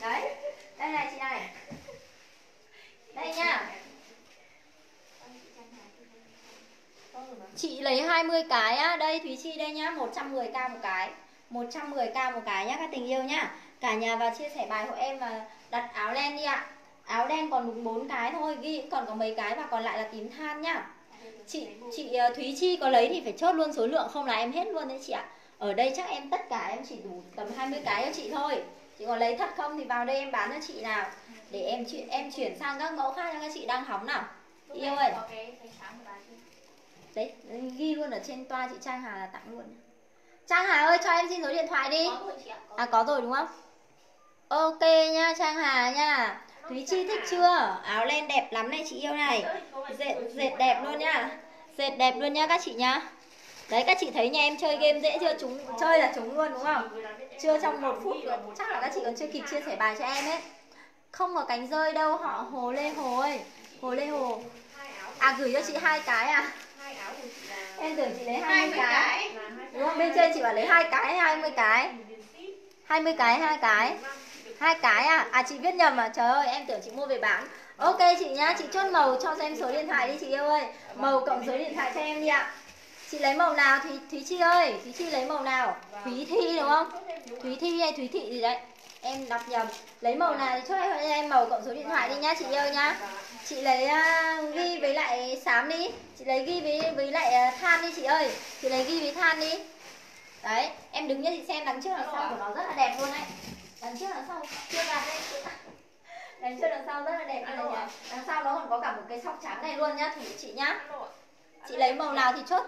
Đấy đây này chị này. Đây nha Chị lấy 20 cái á, đây Thúy Chi đây nhá, 110k một cái. 110k một cái nhá các tình yêu nhá. Cả nhà vào chia sẻ bài hộ em và đặt áo len đi ạ. Áo đen còn đúng 4 cái thôi, ghi còn có mấy cái và còn lại là tím than nhá. Chị chị ờ, Thúy Chi có lấy thì phải chốt luôn số lượng không là em hết luôn đấy chị ạ. Ở đây chắc em tất cả em chỉ đủ tầm 20 cái cho chị thôi. Chị có lấy thật không thì vào đây em bán cho chị nào. Để em chuyển em chuyển sang các mẫu khác cho các chị đang hóng nào. Yêu ơi. Đấy, ghi luôn ở trên toa chị Trang Hà là tặng luôn. Trang Hà ơi cho em xin số điện thoại đi. À có rồi đúng không? Ok nha Trang Hà nha. Thúy Chi thích chưa? Áo len đẹp lắm này chị yêu này. Dệt, dệt đẹp luôn nha Dệt đẹp luôn nha các chị nhá. Đấy các chị thấy nhà em chơi game dễ chưa? Chúng chơi là chúng luôn đúng không? Chưa trong một phút chắc là các chị còn chưa kịp chia sẻ bài cho em ấy. Không có cánh rơi đâu họ Hồ Lê Hồ ơi. Hồ Lê Hồ. À gửi cho chị hai cái à Em tưởng chị lấy 20 cái. Đúng không? Bên trên chị bảo lấy hai cái hay 20 cái? 20 cái hai cái. Hai cái à? À chị viết nhầm à? Trời ơi em tưởng chị mua về bán. Ok chị nhá. Chị chốt màu cho em số điện thoại đi chị yêu ơi. Màu cộng số điện thoại cho em đi ạ. Chị lấy màu nào? Thì thúy chi ơi. Thúy chi lấy màu nào? Thúy thi đúng không? Thúy thi hay thúy thị gì đấy? Em đọc nhầm. Lấy màu nào thì chốt em màu cộng số điện thoại đi nhá chị yêu nhá chị lấy uh, ghi với lại xám đi. Chị lấy ghi với với lại uh, than đi chị ơi. Chị lấy ghi với than đi. Đấy em đứng cho chị xem đằng trước đằng sau của nó rất là đẹp luôn đấy. Đằng trước đằng sau chưa gạt đây đằng trước đằng sau rất là đẹp luôn đằng sau nó còn có cả một cái sọc trắng này luôn nhá thử chị nhá. Chị lấy màu nào thì chốt.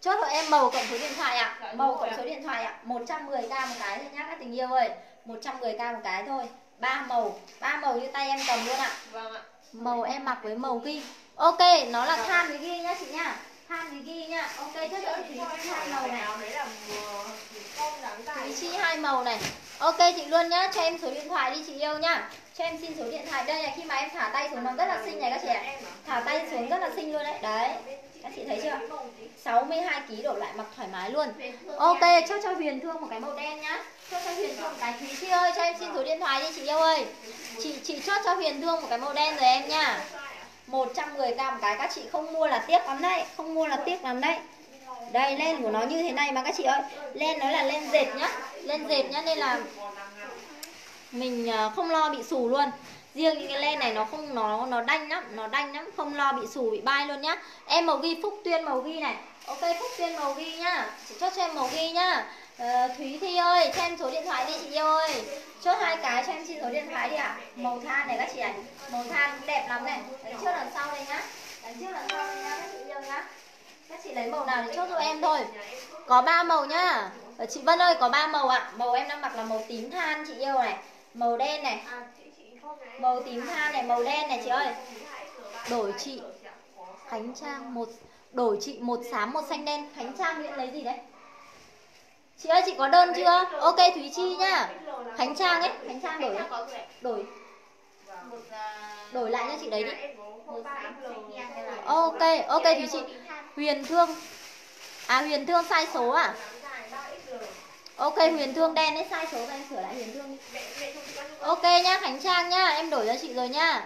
Chốt hộ em màu cộng số điện thoại ạ. À. màu cộng số điện thoại ạ. À. 110k một cái thôi nhá các tình yêu ơi. 110k một cái thôi. Ba màu ba màu như tay em cầm luôn ạ. À. màu em mặc với màu ghi. Ok nó là than với ghi nhá chị nhá. Than với ghi nhá. Ok trước cho chị hai màu này. Thúy chi hai màu này. Ok chị luôn nhá, cho em số điện thoại đi chị yêu nhá. Cho em xin số điện thoại. Đây là khi mà em thả tay xuống nó rất là xinh này các chị ạ. Thả tay xuống rất là xinh luôn đấy. Đấy, các chị thấy chưa? 62kg đổ lại mặc thoải mái luôn. Ok, cho cho Huyền Thương một cái màu đen nhá. Cho cho Huyền Thương một cái Thúy Chi ơi, cho em xin số điện thoại đi chị yêu ơi. Chị chị chốt cho Huyền Thương một cái màu đen rồi em nha. 110k một cái các chị không mua là tiếc lắm đấy Không mua là tiếc lắm đấy. Đây len của nó như thế này mà các chị ơi. Len nó là len dệt nhá len dệt nhá nên là mình ờ, không lo bị xù luôn riêng những cái len này nó không nó nó đanh lắm nó đanh lắm không lo bị xù bị bay luôn nhá. Em màu ghi phúc tuyên màu ghi này. Ok phúc tuyên màu ghi nhá. Chị chốt cho em màu ghi nhá. Ờ, thúy thi ơi cho em số điện thoại đi chị yêu ơi. Chốt hai cái cho em xin số điện thoại đi ạ. À. màu than này các chị này màu than đẹp lắm này. Đằng trước đằng sau đây nhá. Đằng trước đằng sau đây nhá các chị yêu nhá. Các chị lấy màu nào thì chốt cho em thôi. Có ba màu nhá. Ờ, chị Vân ơi có ba màu ạ. À. màu em đang mặc là màu tím than chị yêu này. Màu đen này màu tím than này, màu đen này, chị ơi. Đổi chị Khánh Trang một, đổi chị một xám, một xanh đen. Khánh Trang Nguyễn lấy gì đấy? Chị ơi, chị có đơn chưa? Ok, Thúy Chi nhá. Khánh Trang ấy, Khánh Trang đổi đổi. Đổi lại cho chị đấy đi. Ok ok, Thúy Chi. Huyền Thương. À Huyền Thương sai số à? Ok Huyền Thương đen đấy sai số và em sửa lại Huyền Thương đi. Ok nhá Khánh Trang nhá Em đổi cho chị rồi nhá.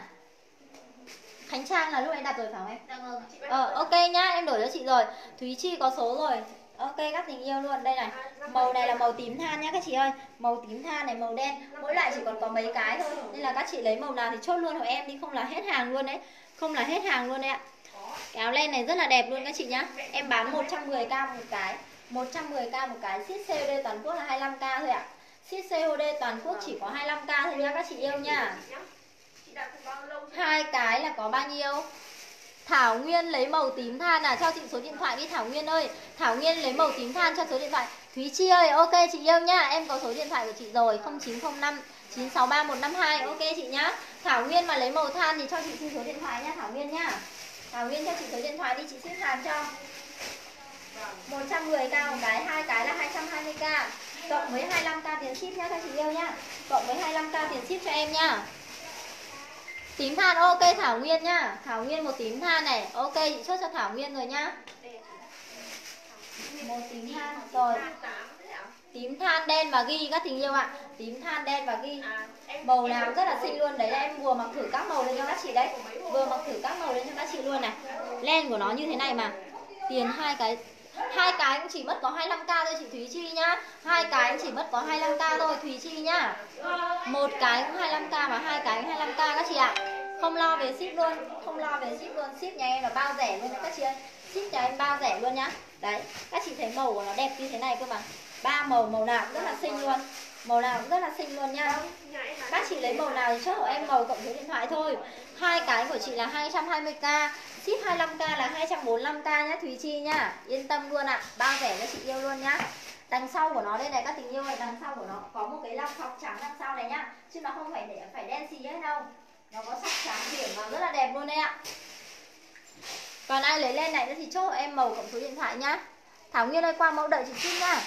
Khánh Trang là lúc em đặt rồi phải không em? Dạ vâng, ờ ok nhá em đổi cho chị rồi. Thúy Chi có số rồi. Ok các tình yêu luôn. Đây này Màu này là màu tím than nhá các chị ơi. Màu tím than này màu đen. Mỗi loại chỉ còn có mấy cái thôi. Nên là các chị lấy màu nào thì chốt luôn hộ em đi Không là hết hàng luôn đấy. Không là hết hàng luôn đấy ạ. Cái áo len này rất là đẹp luôn các chị nhá. Em bán 110k một cái 110k một cái Xít COD toàn quốc là 25k thôi ạ. Xít COD toàn quốc chỉ có 25k thôi nha, các chị yêu nha. Hai cái là có bao nhiêu? Thảo Nguyên lấy màu tím than à? Cho chị số điện thoại đi, Thảo Nguyên ơi. Thảo Nguyên lấy màu tím than cho số điện thoại. Thúy Chi ơi, ok chị yêu nha. Em có số điện thoại của chị rồi 0905 963152 Ok chị nhá. Thảo Nguyên mà lấy màu than thì cho chị xin số điện thoại nha, Thảo Nguyên nhá Thảo Nguyên cho chị số điện thoại đi, chị ship hàng cho. 110k một cái, hai cái là 220k Cộng với 25k tiền ship nhá các chị yêu nhá. Cộng với 25k tiền ship cho em nhá. Tím than ok thảo nguyên nhá. Thảo nguyên một tím than này ok chị chốt cho thảo nguyên rồi nhá. Một tím than rồi. Tím than đen và ghi các tình yêu ạ. Tím than đen và ghi. Màu nào rất là xinh luôn. Đấy là em vừa mặc thử các màu lên cho các chị đấy. Vừa mặc thử các màu lên cho các chị luôn này. Len của nó như thế này mà. Tiền hai cái hai cái cũng chỉ mất có 25k thôi chị Thúy Chi nhá. Hai cái cũng chỉ mất có 25k thôi, Thúy Chi nhá. Một cái cũng 25k và hai cái 25k các chị ạ. Không lo về ship luôn, không lo về ship luôn. Ship nhà em là bao rẻ luôn các chị ơi. Ship nhà em bao rẻ luôn nhá. Đấy, các chị thấy màu của nó đẹp như thế này cơ mà. Ba màu màu nào cũng rất là xinh luôn màu nào cũng rất là xinh luôn nha. Các chị lấy màu nào thì chốt hộ em màu cộng số điện thoại thôi. Hai cái của chị là 220k ship 25k là 245k nhá, Thùy Chi nhá. Yên tâm luôn ạ à. bao rẻ cho chị yêu luôn nhá. Đằng sau của nó đây này, các tình yêu này đằng sau của nó có một cái lọc sọc trắng đằng sau này nhá. Chứ nó không phải để, phải đen xì hết đâu. Nó có sọc trắng điểm mà rất là đẹp luôn đấy ạ. Còn ai lấy lên này nữa thì chốt hộ em màu cộng số điện thoại nhá. Thảo Nguyên ơi, qua mẫu đợi chị Trinh nha.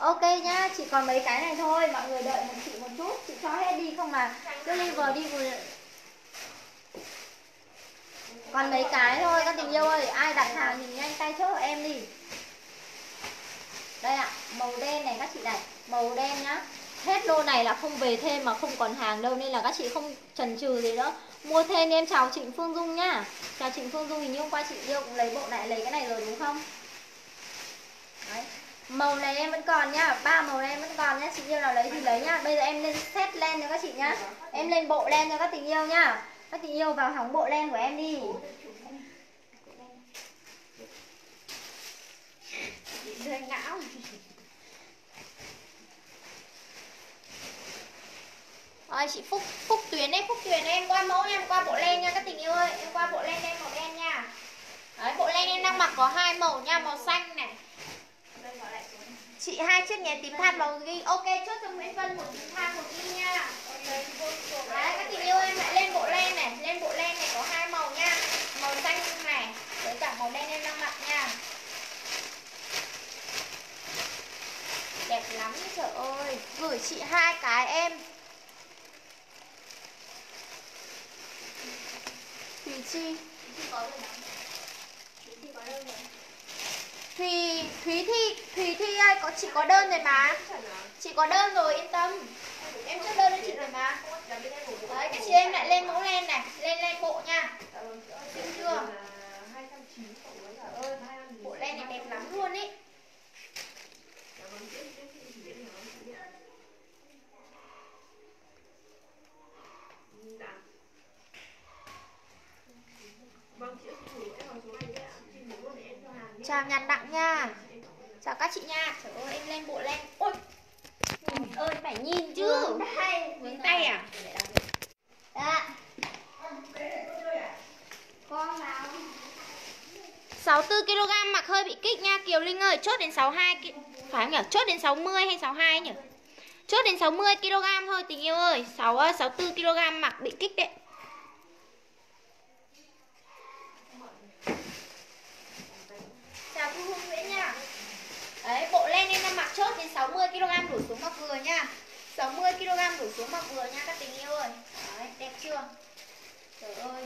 Ok nhá, chỉ còn mấy cái này thôi, mọi người đợi một chị một chút, chị cho hết đi không mà. cứ liver đi vừa. Còn mấy cái thôi các tình yêu ơi ai đặt hàng thì nhanh tay chốt em đi. Đây ạ à, màu đen này các chị này màu đen nhá. Hết lô này là không về thêm mà không còn hàng đâu nên là các chị không chần chừ gì nữa. Mua thêm em chào Trịnh Phương Dung nhá. Chào Trịnh Phương Dung thì như hôm qua chị yêu cũng lấy bộ này lấy cái này rồi đúng không? Đấy màu này em vẫn còn nhá. Ba màu này em vẫn còn nhá. Chị yêu nào lấy thì lấy nhá. Bây giờ em lên set len cho các chị nhá. Em lên bộ len cho các tình yêu nhá. Các tình yêu vào hóng bộ len của em đi. Rơi ngão Rồi chị Phúc Phúc Tuyến đấy Phúc Tuyến em qua mẫu em qua bộ len nha các tình yêu ơi, em qua bộ len em màu đen nha. Đấy, bộ len em đang mặc có hai màu nha, màu xanh này. Chị hai chiếc nhé tím than màu ghi. Ok, chốt cho Nguyễn Vân một tím than một ghi nha. Đấy, các tình yêu em lại lên bộ len này, lên bộ len này có hai màu nha. Màu xanh này, với cả màu đen em đang mặc nha. Đẹp lắm trời ơi. Gửi chị hai cái em. Thùy Chi Thùy Thúy Thi, Thùy Thi ơi, có, chị có đơn rồi mà. Chị có đơn rồi, yên tâm. Em chốt đơn cho chị rồi mà. Đấy các chị em lại lên mẫu len này, lên len bộ nha. Được chưa? Bộ len này đẹp lắm luôn ý Chào nhàn đặng nha. Chào các chị nha. Trời ơi em lên bộ lên. Ôi Trời ơi phải nhìn chứ. Vướng tay à? Dạ. Con nào? 64kg mặc hơi bị kích nha. Kiều Linh ơi chốt đến 62 ki... Phải không nhỉ? Chốt đến 60 hay 62 nhỉ? Chốt đến 60kg thôi tình yêu ơi. 6, 64kg mặc bị kích đấy chào Thu Hương Nguyễn nha. Đấy, bộ len em đang mặc chốt đến 60kg đổ xuống mặc vừa nha. 60kg đổ xuống mặc vừa nha các tình yêu ơi. Đấy, đẹp chưa? Trời ơi.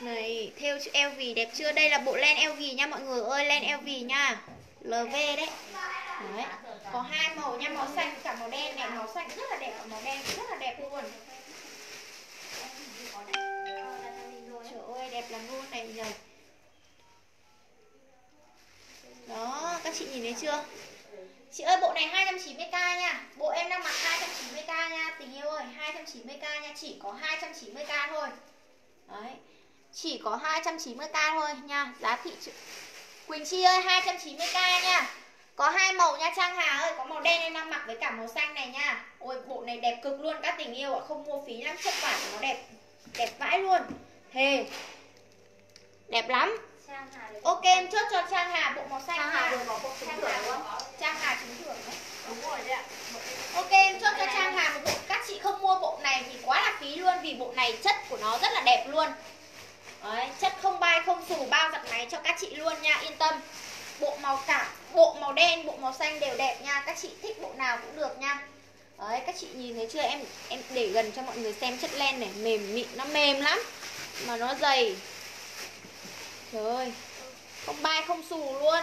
Này, theo chữ LV đẹp chưa? Đây là bộ len LV nha mọi người ơi Len LV nha. LV đấy. Đấy, có hai màu nha Màu xanh cả màu đen. Này Màu xanh rất là đẹp Màu đen rất là đẹp luôn. Trời ơi, đẹp lắm luôn này nhờ đó, các chị nhìn thấy chưa? Chị ơi bộ này 290k nha. Bộ em đang mặc 290k nha Tình yêu ơi 290k nha. Chỉ có 290k thôi. Đấy Chỉ có 290k thôi nha. Giá thị trường Quỳnh Chi ơi 290k nha. Có hai màu nha Trang Hà ơi. Có màu đen em đang mặc với cả màu xanh này nha. Ôi bộ này đẹp cực luôn các tình yêu ạ. Không mua phí lắm chất bản nó đẹp Đẹp vãi luôn. Thề. Đẹp lắm. Ok em chốt cho Trang Hà bộ màu xanh Trang Hà vừa trúng thưởng Hà đúng không? Trang Hà trúng thưởng đấy. Đúng rồi đấy ạ. Ok em chốt cho Trang Hà một bộ. Các chị không mua bộ này thì quá là phí luôn Vì bộ này chất của nó rất là đẹp luôn. Đấy, chất không bay không xù bao giặt máy cho các chị luôn nha Yên tâm. Bộ màu cả, bộ màu đen, bộ màu xanh đều đẹp nha. Các chị thích bộ nào cũng được nha. Đấy các chị nhìn thấy chưa? Em em để gần cho mọi người xem chất len này. Mềm mịn nó mềm lắm. Mà nó dày trời ơi, không bay không xù luôn.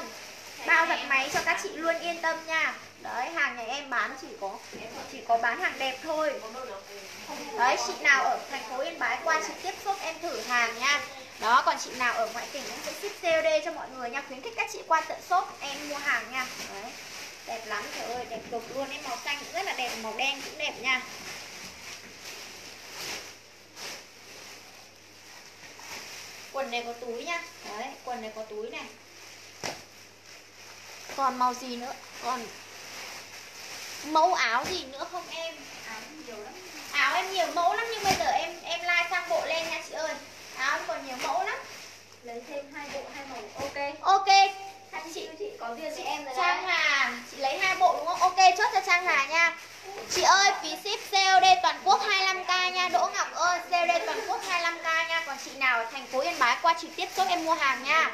Bao giật máy cho các chị luôn yên tâm nha. Đấy, hàng nhà em bán chỉ có chỉ có bán hàng đẹp thôi. Đấy, chị nào ở thành phố yên bái qua trực tiếp shop em thử hàng nha. Đó, còn chị nào ở ngoại tỉnh em sẽ ship COD cho mọi người nha. Khuyến khích các chị qua tận shop em mua hàng nha. Đấy, đẹp lắm trời ơi, đẹp cực luôn. Em màu xanh cũng rất là đẹp, màu đen cũng đẹp nha. Quần này có túi nha. Đấy quần này có túi này. Còn màu gì nữa? Còn mẫu áo gì nữa không em? Áo nhiều lắm. Áo em nhiều mẫu lắm nhưng bây giờ em em like sang bộ lên nha chị ơi. Áo em còn nhiều mẫu lắm. Lấy thêm hai bộ hai màu. Ok. Ok hai chị có riêng chị em Trang Hà. Chị lấy hai bộ đúng không? Ok chốt cho Trang Hà nha. Chị ơi phí ship COD toàn quốc 25k nha. Đỗ Ngọc ơi COD toàn quốc 25k nha. Còn chị nào ở thành phố Yên Bái qua trực tiếp shop em mua hàng nha.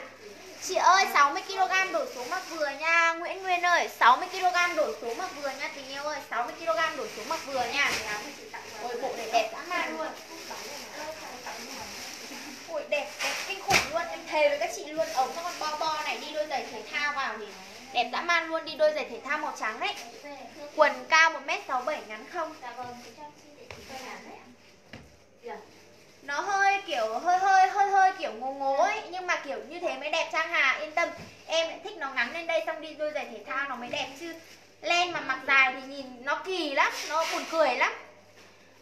Chị ơi 60kg đổ xuống mặc vừa nha. Nguyễn Nguyên ơi 60kg đổ xuống mặc vừa nha. Tình yêu ơi 60kg đổ xuống mặc vừa nha. Ôi bộ này đẹp dã man luôn. Ôi đẹp, đẹp kinh khủng luôn Em thề với các chị luôn. Ống nó con bo bo này đi đôi giày thể thao vào thì Đẹp dã man luôn đi đôi giày thể thao màu trắng đấy. Quần cao 1m67 ngắn không? Dạ vâng Dạ. Nó hơi kiểu hơi hơi hơi hơi kiểu ngố ngố ấy Nhưng mà kiểu như thế mới đẹp Trang Hà Yên tâm. Em lại thích nó ngắn lên đây xong đi đôi giày thể thao nó mới đẹp chứ. Len mà mặc dài thì nhìn nó kỳ lắm Nó buồn cười lắm.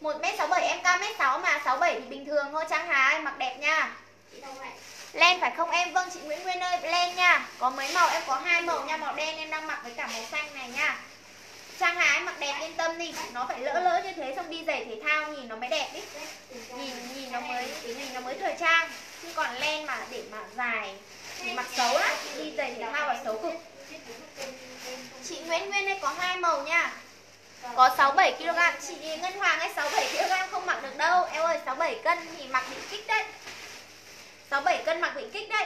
1m67 em cao 1m6 mà 67 thì bình thường thôi Trang Hà em mặc đẹp nha Len phải không em? Vâng chị Nguyễn Nguyên ơi, len nha. Có mấy màu em có hai màu nha, màu đen em đang mặc với cả màu xanh này nha. Trang Hà em mặc đẹp yên tâm đi. Nó phải lỡ lỡ như thế xong đi giày thể thao nhìn nó mới đẹp ý. Nhìn nhìn nó mới nhìn nó mới thời trang. Chứ còn len mà để mà dài thì mặc xấu lắm Đi giày thể thao là xấu cực. Chị Nguyễn Nguyên đây có hai màu nha. Có 67 kg Chị Ngân Hoàng ấy 67 kg không mặc được đâu. Em ơi 67 cân thì mặc bị kích đấy. 67 cân mặc bị kích đấy.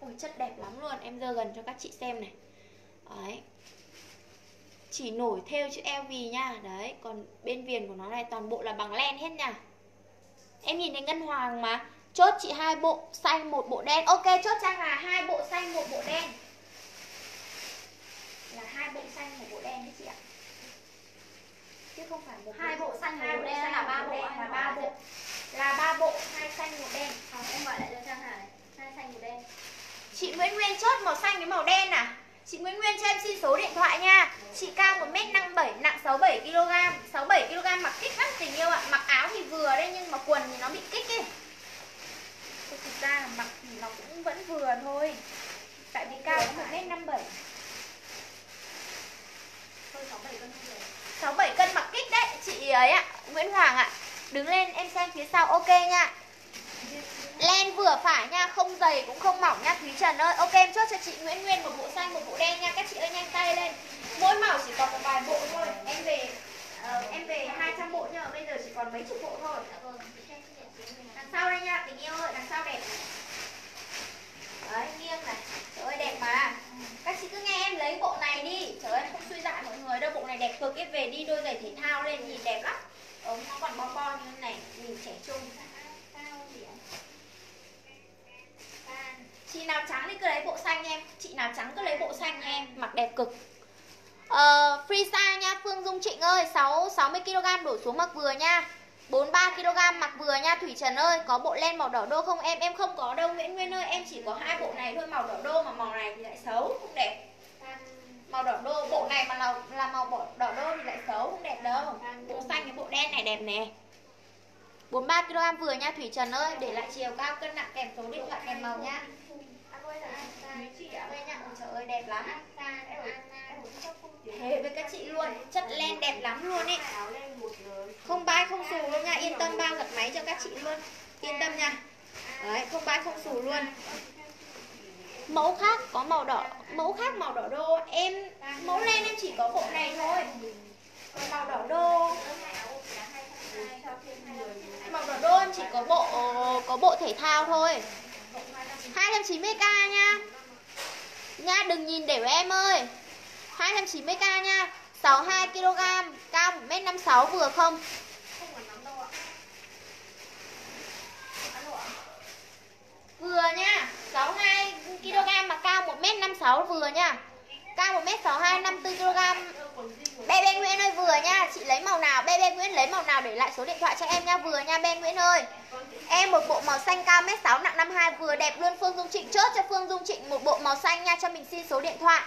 Ôi, chất đẹp lắm luôn. Em dơ gần cho các chị xem này. Đấy. Chỉ nổi theo chữ LV nha. Đấy, Còn bên viền của nó này toàn bộ là bằng len hết nha. Em nhìn thấy Ngân Hoàng mà. Chốt chị hai bộ xanh, một bộ đen. Ok, chốt Trang là hai bộ xanh, một bộ đen. Là hai bộ xanh, một bộ đen đấy chị ạ. Chứ không phải một Hai bộ xanh, một hai bộ đen là một ba bộ là ba bộ. Là ba bộ hai xanh một đen. Không, em gọi lại cho Trang này hai xanh một đen. Chị Nguyễn Nguyên chốt màu xanh với màu đen à? Chị Nguyễn Nguyên cho em xin số điện thoại nha. Chị cao 1m57 nặng 67kg 67kg mặc kích lắm tình yêu ạ. Mặc áo thì vừa đấy nhưng mà quần thì nó bị kích ấy. Thực ra mặc thì nó cũng vẫn vừa thôi. Tại vì cao có 1m57 thôi sáu bảy cân không được 67 cân mặc kích đấy Chị ấy ạ Nguyễn Hoàng ạ. Đứng lên em xem phía sau ok nha. Len vừa phải nha, không dày cũng không mỏng nha Thúy Trần ơi, ok em chốt cho chị Nguyễn Nguyên một bộ xanh, một bộ đen nha. Các chị ơi nhanh tay lên. Mỗi màu chỉ còn một vài bộ thôi. Em về uh, em về 200 bộ nhưng mà bây giờ chỉ còn mấy chục bộ thôi. Đằng sau đây nha, tình yêu ơi, đằng sau đẹp. Đấy, nghiêng này. Trời ơi đẹp mà. Các chị cứ nghe em lấy bộ này đi. Trời ơi, không suy dại mọi người đâu. Bộ này đẹp cực, em về đi đôi giày thể thao lên nhìn đẹp lắm. Ống nó còn bo bo như thế này. Nhìn trẻ trung. Chị nào trắng thì cứ lấy bộ xanh em. Chị nào trắng cứ lấy bộ xanh em. Mặc đẹp cực. Ờ, uh, Free size nha. Phương Dung Trịnh ơi 6, 60kg đổ xuống mặc vừa nha. 43kg mặc vừa nha. Thủy Trần ơi Có bộ len màu đỏ đô không? Em Em không có đâu Nguyễn Nguyên ơi. Em chỉ có hai bộ này thôi Màu đỏ đô mà màu này thì lại xấu Không đẹp. Màu đỏ đô Bộ này mà là, là màu bộ đỏ đô thì lại xấu Không đẹp đâu. Bộ xanh cái bộ đen này đẹp nè. 43kg vừa nha Thủy Trần ơi. Để lại chiều cao cân nặng kèm số điện thoại kèm màu nha. Anh ơi là chị ạ? Nha, trời ơi đẹp lắm. Thế với các chị luôn Chất len đẹp lắm luôn ấy. Không bay không xù luôn nha Yên tâm bao giật máy cho các chị luôn. Yên tâm nha. Đấy không bay không xù luôn. Mẫu khác có màu đỏ Mẫu khác màu đỏ đô. Em Mẫu len em chỉ có bộ này thôi. Còn màu đỏ đô. Màu đỏ đô em chỉ có bộ Có bộ thể thao thôi. 290k nha. Nha, đừng nhìn để em ơi. 290k nha. 62kg Cao 1m56 vừa không? Vừa nha. 62kg mà cao 1m56 vừa nha. Cao 1m62 54kg Bé bé Nguyễn ơi, vừa nha. Chị lấy màu nào? Bé bé Nguyễn lấy màu nào để lại số điện thoại cho em nha. Vừa nha, bé Nguyễn ơi. Em một bộ màu xanh cao 1m6 nặng 52 vừa đẹp luôn. Phương Dung Trịnh chốt cho Phương Dung Trịnh một bộ màu xanh nha, cho mình xin số điện thoại.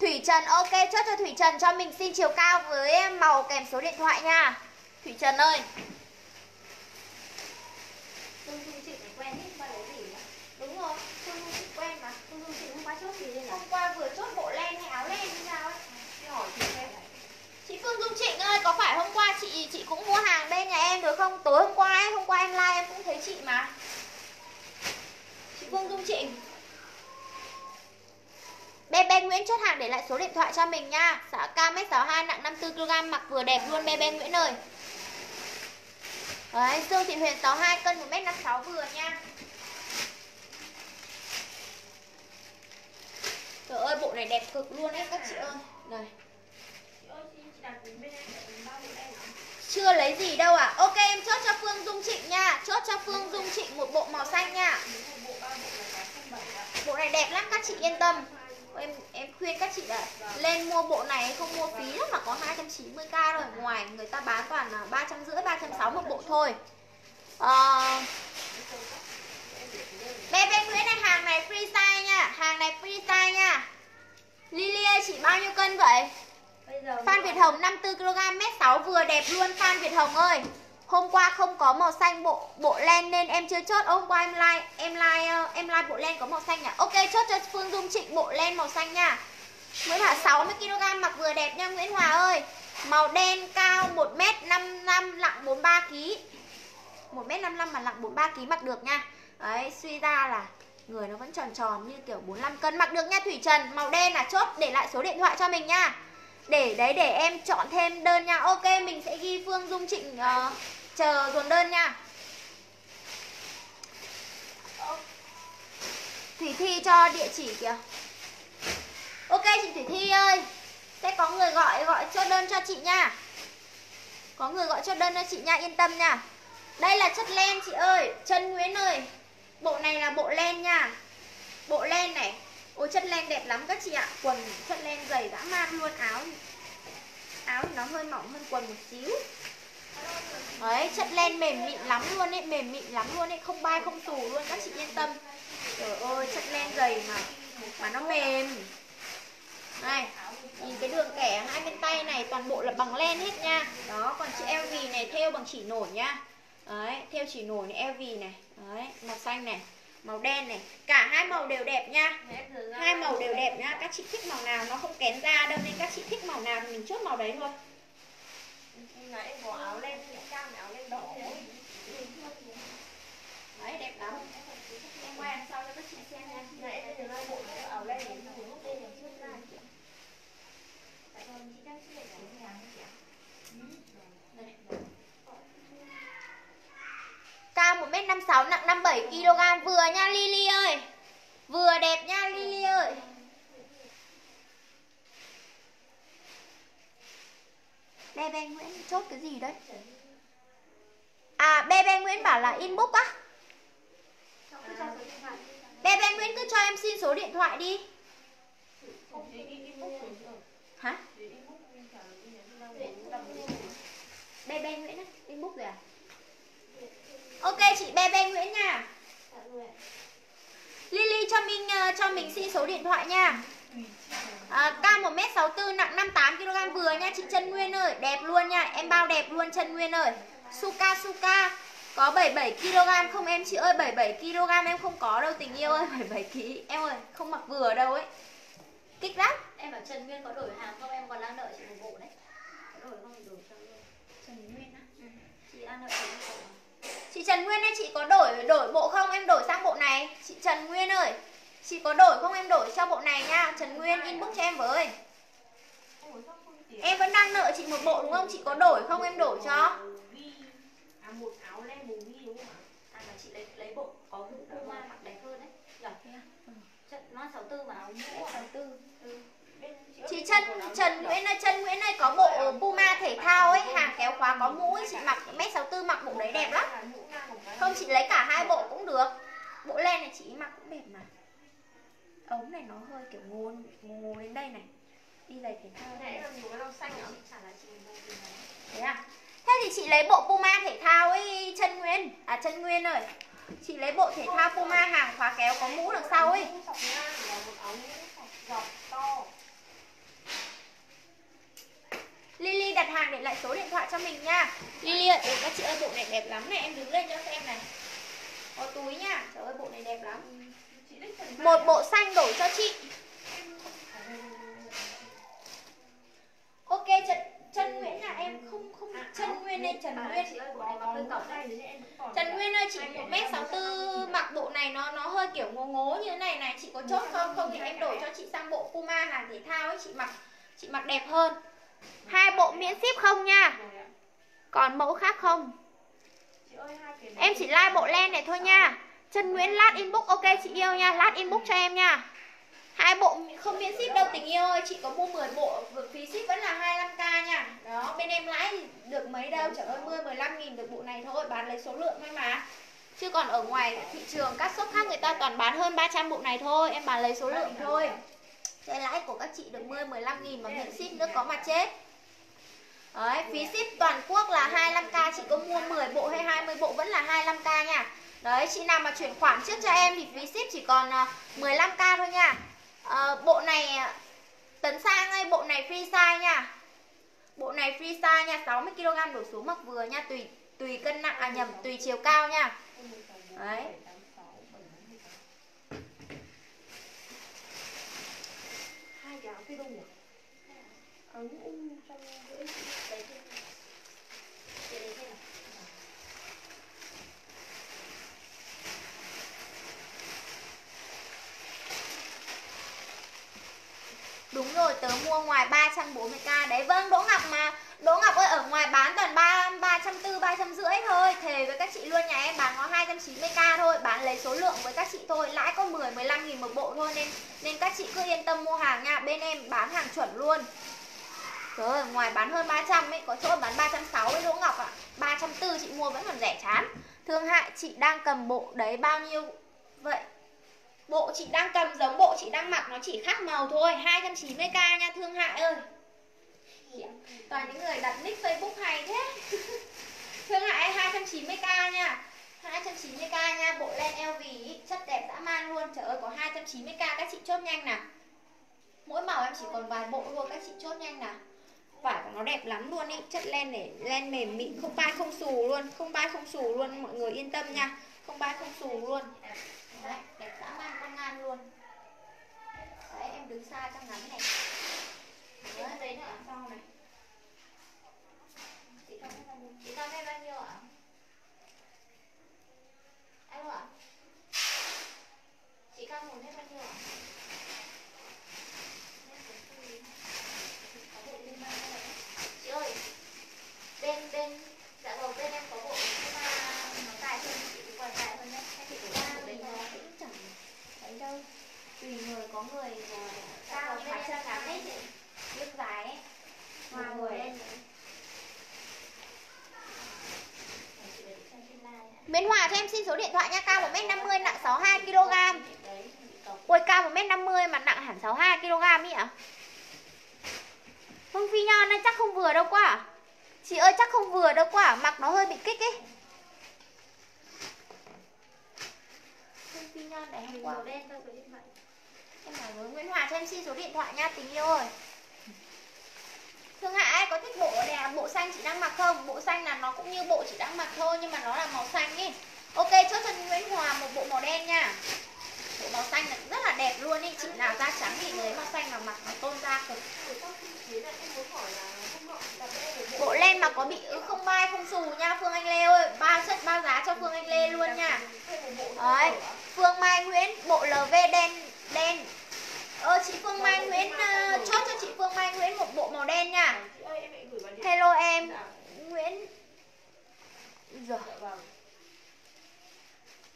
Thủy Trần ok chốt cho Thủy Trần cho mình xin chiều cao với màu kèm số điện thoại nha Thủy Trần ơi Phương Dung Trịnh này quen hết qua lấy gì ạ? Đúng rồi Phương Dung Trịnh quen mà Phương Dung Trịnh hôm qua chốt gì đây? Hôm qua vừa chốt bộ len hay áo len như sao ấy Chị hỏi chị này. Chị Phương Dung Trịnh ơi, có phải hôm qua chị chị cũng mua hàng bên nhà em được không? Tối hôm qua ấy, hôm qua em like em cũng thấy chị mà. Chị Phương Dung Trịnh. Bé bé Nguyễn chốt hàng để lại số điện thoại cho mình nha. Xã cao mét 62 nặng 54 kg mặc vừa đẹp luôn bé bé Nguyễn ơi. Đấy, Dương Thị Huyền 62 cân 1m56 vừa nha. Trời ơi, bộ này đẹp cực luôn ấy các chị ơi. Này. Chị ơi, ạ? Chưa lấy gì đâu à Ok em chốt cho Phương Dung Trịnh nha Chốt cho Phương Dung Trịnh một bộ màu xanh nha. Bộ này đẹp lắm các chị yên tâm Em em khuyên các chị là lên mua bộ này không mua phí lắm mà có 290k rồi Ngoài người ta bán toàn là 350 360 một bộ thôi. Ờ Bé bé Nguyễn này hàng này free size nha Hàng này free size nha. Lily ơi chị bao nhiêu cân vậy? Bây giờ Phan Việt Hồng 54kg mét 6 vừa đẹp luôn. Phan Việt Hồng ơi Hôm qua không có màu xanh bộ bộ len nên em chưa chốt. Hôm qua em like em like ờ, em like bộ len có màu xanh nhỉ? Ok chốt cho Phương Dung Trịnh bộ len màu xanh nha. Nguyễn Hòa 60 kg mặc vừa đẹp nha Nguyễn Hòa ơi. Màu đen cao 1m55 nặng 43 kg. 1m55 mà nặng 43 kg mặc được nha. Đấy, suy ra là người nó vẫn tròn tròn như kiểu 45 cân mặc được nha Thủy Trần. Màu đen là chốt để lại số điện thoại cho mình nha. Để đấy để em chọn thêm đơn nha Ok mình sẽ ghi Phương Dung Trịnh uh, Chờ dồn đơn nha. Thủy Thi cho địa chỉ kìa. Ok, chị Thủy Thi ơi. Sẽ có người gọi gọi chốt đơn cho chị nha. Có người gọi chốt đơn cho chị nha, Yên tâm nha. Đây là chất len chị ơi. Trần Nguyễn ơi. Bộ này là bộ len nha. Bộ len này. Ôi, chất len đẹp lắm các chị ạ. Quần chất len dày dã man luôn. Áo áo thì nó hơi mỏng hơn quần một xíu. Đấy, chất len mềm mịn lắm luôn ấy, mềm mịn lắm luôn ấy, không bay không tù luôn các chị yên tâm. Trời ơi, chất len dày mà mà nó mềm. Này, nhìn cái đường kẻ hai bên tay này toàn bộ là bằng len hết nha. Đó, còn chị LV này thêu bằng chỉ nổi nha. Đấy, thêu chỉ nổi này LV này. Đấy, màu xanh này, màu đen này. Cả hai màu đều đẹp nha. Hai màu đều đẹp nha các chị thích màu nào nó không kén da đâu nên các chị thích màu nào thì mình chốt màu đấy thôi này em bỏ áo len cam áo len đỏ. Đấy, đẹp lắm. Em quay đằng sau cho các chị xem nha. này em thấy là bộ áo len này từ lúc đây lần trước ra chị ạ. Tại còn chị đang chưa để nhà chị ạ. Cao 1m56 nặng 57kg vừa nha Lily ơi. Vừa đẹp nha Lily ơi. Bé bé Nguyễn chốt cái gì đấy? À bé bé Nguyễn bảo là inbox á. Bé bé Nguyễn cứ cho em xin số điện thoại đi. Hả? Bé bé Nguyễn á, inbox rồi à? Ok chị bé bé Nguyễn nha. Lily cho mình ờ, cho mình xin số điện thoại nha. À, cao 1m64 nặng 58kg vừa nha chị Trân Nguyên ơi, đẹp luôn nha, em bao đẹp luôn Trân Nguyên ơi. Suka Suka có 77kg không em chị ơi, 77kg em không có đâu tình yêu ơi, 77kg. Em ơi, không mặc vừa đâu ấy. Kích lắm. Em bảo Trần Nguyên có đổi hàng không? Em còn đang đợi chị một bộ đấy. Đổi không đổi cho luôn. Trần Nguyên á. Chị đang đợi chị một bộ. Chị Trần Nguyên ơi, chị có đổi đổi bộ không? Em đổi sang bộ này. Chị Trần Nguyên ơi, chị có đổi không? Em đổi cho bộ này nha. Trần Nguyên inbox cho em với. Em vẫn đang nợ chị một bộ đúng không? Chị có đổi không? Em đổi cho. À một áo len màu ghi đúng không ạ? À mà chị lấy lấy bộ có Puma mặc đẹp hơn đấy. Nhở? nó 64 mà áo mũ 64 Ừ. Chị ơi, Trần. Nguyễn ơi, chân Nguyễn ơi có bộ Puma thể thao ấy, hàng kéo khóa có mũ ấy, chị mặc mét 64 mặc bộ đấy đẹp lắm. Không chị lấy cả hai bộ cũng được. Bộ len này chị mặc cũng đẹp mà. Ống này nó hơi kiểu ngô ngô, đến đây này. Đi giày thể thao Nãy này. là cái màu xanh ạ. Chả là chị mua gì này. Thế à? Thế thì chị lấy bộ Puma thể thao ấy Trân Nguyên. À Trân Nguyên ơi. Chị lấy bộ thể thao Puma hàng khóa kéo có mũ đằng sau ấy. Lily đặt hàng để lại số điện thoại cho mình nha Lily ơi, ôi các chị ơi bộ này đẹp lắm này Em đứng lên cho xem này Có túi nha, trời ơi bộ này đẹp lắm Một bộ xanh đổi cho chị Ok Trần, Trần Nguyễn là em không không Trần Nguyên hay Trần Nguyên. Trần Nguyên ơi chị 1m64 mặc bộ này nó nó hơi kiểu ngố ngố như thế này này Chị có chốt không? Không thì em đổi cho chị sang bộ Puma hàng thể thao ấy Chị mặc chị mặc đẹp hơn Hai bộ miễn ship không nha Rồi ạ. Còn mẫu khác không? Em chỉ like bộ len này thôi nha Trần Nguyễn lát inbox ok chị yêu nha Lát inbox cho em nha. Hai bộ không miễn ship đâu tình yêu ơi Chị có mua 10 bộ Phí ship vẫn là 25k nha. Đó bên em lãi được mấy đâu chẳng hơn 10 15 nghìn được bộ này thôi Bán lấy số lượng thôi mà. Chứ còn ở ngoài thị trường các shop khác người ta toàn bán hơn 300 bộ này thôi Em bán lấy số lượng thôi. Cái lãi của các chị được 10 15 nghìn mà miễn ship nữa có mà chết. Đấy, phí ship toàn quốc là 25k Chị có mua 10 bộ hay 20 bộ vẫn là 25k nha. Đấy, chị nào mà chuyển khoản trước cho em thì phí ship chỉ còn à, 15k thôi nha à, Bộ này à, Tấn Sang ơi, bộ này free size nha Bộ này free size nha 60kg đổ xuống mặc vừa nha Tùy tùy cân nặng, à nhầm, tùy chiều cao nha Đấy. Hai cái áo cái đồ à? Ống ung um trong lưỡi chị. Đấy, thế này. Để đấy thế này. Đúng rồi, tớ mua ngoài 340k Đấy vâng, Đỗ Ngọc mà Đỗ Ngọc ơi, ở ngoài bán toàn 3, 340, 350 thôi Thề với các chị luôn, nhà em bán có 290k thôi Bán lấy số lượng với các chị thôi Lãi có 10, 15 nghìn một bộ thôi Nên nên các chị cứ yên tâm mua hàng nha Bên em bán hàng chuẩn luôn Trời ơi, ngoài bán hơn 300 ấy, có chỗ bán 360 Đỗ Ngọc ạ. À. 340 chị mua vẫn còn rẻ chán. Thương hại chị đang cầm bộ đấy bao nhiêu vậy? Bộ chị đang cầm giống bộ chị đang mặc nó chỉ khác màu thôi, 290k nha Thương hại ơi. Toàn những người đặt nick Facebook hay thế. Thương hại 290k nha. 290k nha, bộ len LV chất đẹp dã man luôn. Trời ơi có 290k các chị chốt nhanh nào. Mỗi màu em chỉ còn vài bộ thôi các chị chốt nhanh nào vải của nó đẹp lắm luôn ý chất len để len mềm mịn không bay không xù luôn không bay không xù luôn mọi người yên tâm nha không bay không xù luôn đấy đẹp ngan luôn đấy em đứng xa trong ngắn này đấy đấy nữa sau này Chị Tâm hết bao nhiêu? Chị bao nhiêu ạ? Alo ạ? Chị Cam Hồn hết bao nhiêu ạ? Có bộ liên quan đây. Chị ơi, bên bên dạ vâng bên em có bộ nhưng mà nó dài hơn chị có quần dài hơn nhé hay chị có ra bộ đấy thì thôi nó cũng chẳng thấy đâu tùy người có người là Cao em chân ngắn ấy chị. nước dài ấy vừa người lên. Để để. Miến Hòa cho em xin số điện thoại nha Cao 1m50 nặng 62kg Đấy, bị cọc. Ôi cao 1m50 mà nặng hẳn 62kg ý ạ Hương Phi Nho này chắc không vừa đâu quá à? Chị ơi chắc không vừa đâu quá à? Mặc nó hơi bị kích ấy Hương Phi Nho này hôm qua Màu đen điện thoại. Em bảo với Nguyễn Hòa cho em xin số điện thoại nha, tình yêu ơi. Thương Hạ ai có thích bộ đẹp, bộ xanh chị đang mặc không? Bộ xanh là nó cũng như bộ chị đang mặc thôi, nhưng mà nó là màu xanh ý. Ok, chốt cho Nguyễn Hòa một bộ màu đen nha. Bộ màu xanh là rất là đẹp luôn ý. Chị nào da trắng thì lấy màu xanh mà mặc nó tôn da cực. Bộ len mà có bị ứ không bay không xù nha, Phương Anh Lê ơi. Ba chất, ba giá cho Phương Anh Lê luôn nha. Đấy. Phương Mai Nguyễn, Bộ LV đen đen. Ờ chị Phương Mai Nguyễn ờ, chốt cho chị Phương Mai Nguyễn một bộ màu đen nha. Điện Hello em Dạ. Nguyễn. Rồi Dạ vâng.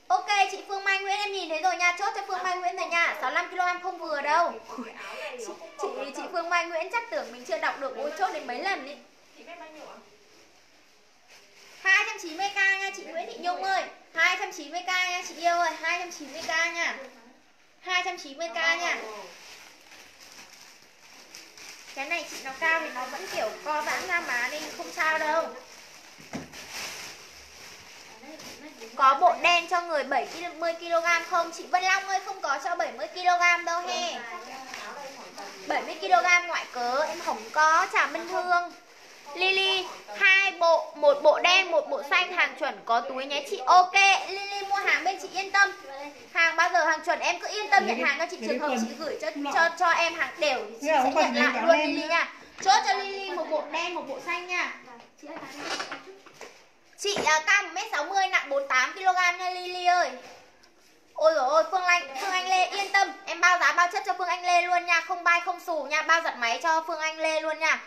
Ok chị Phương Mai Nguyễn em nhìn thấy rồi nha. Chốt cho Phương Mai Nguyễn rồi nha. 65kg không vừa đâu. Chị, chị, chị Phương Mai Nguyễn chắc tưởng mình chưa đọc được Ôi chốt đến mấy lần đi 290k nha chị Nguyễn Thị Nhung ơi. 290k nha chị yêu ơi. 290k nha 290k nha. Cái này chị nó cao thì nó vẫn kiểu co giãn ra má nên không sao đâu. Có bộ đen cho người 70kg không? Chị Vân Long ơi không có cho 70kg đâu he. 70kg ngoại cớ em không có Chào Minh Hương Lily hai bộ một bộ đen một bộ xanh hàng chuẩn có túi nhé chị. Ok Lily mua hàng bên chị yên tâm. Hàng bao giờ hàng chuẩn em cứ yên tâm nhận hàng cho chị trường hợp chị gửi cho cho cho em hàng đều chị sẽ nhận lại luôn Lily nha. Chốt cho Lily một bộ đen một bộ xanh nha. Chị uh, cao 1m60 nặng 48 kg nha Lily ơi. Ôi rồi ôi Phương Anh Phương Anh Lê yên tâm. Em bao giá bao chất cho Phương Anh Lê luôn nha Không bay không xù nha. Bao giật máy cho Phương Anh Lê luôn nha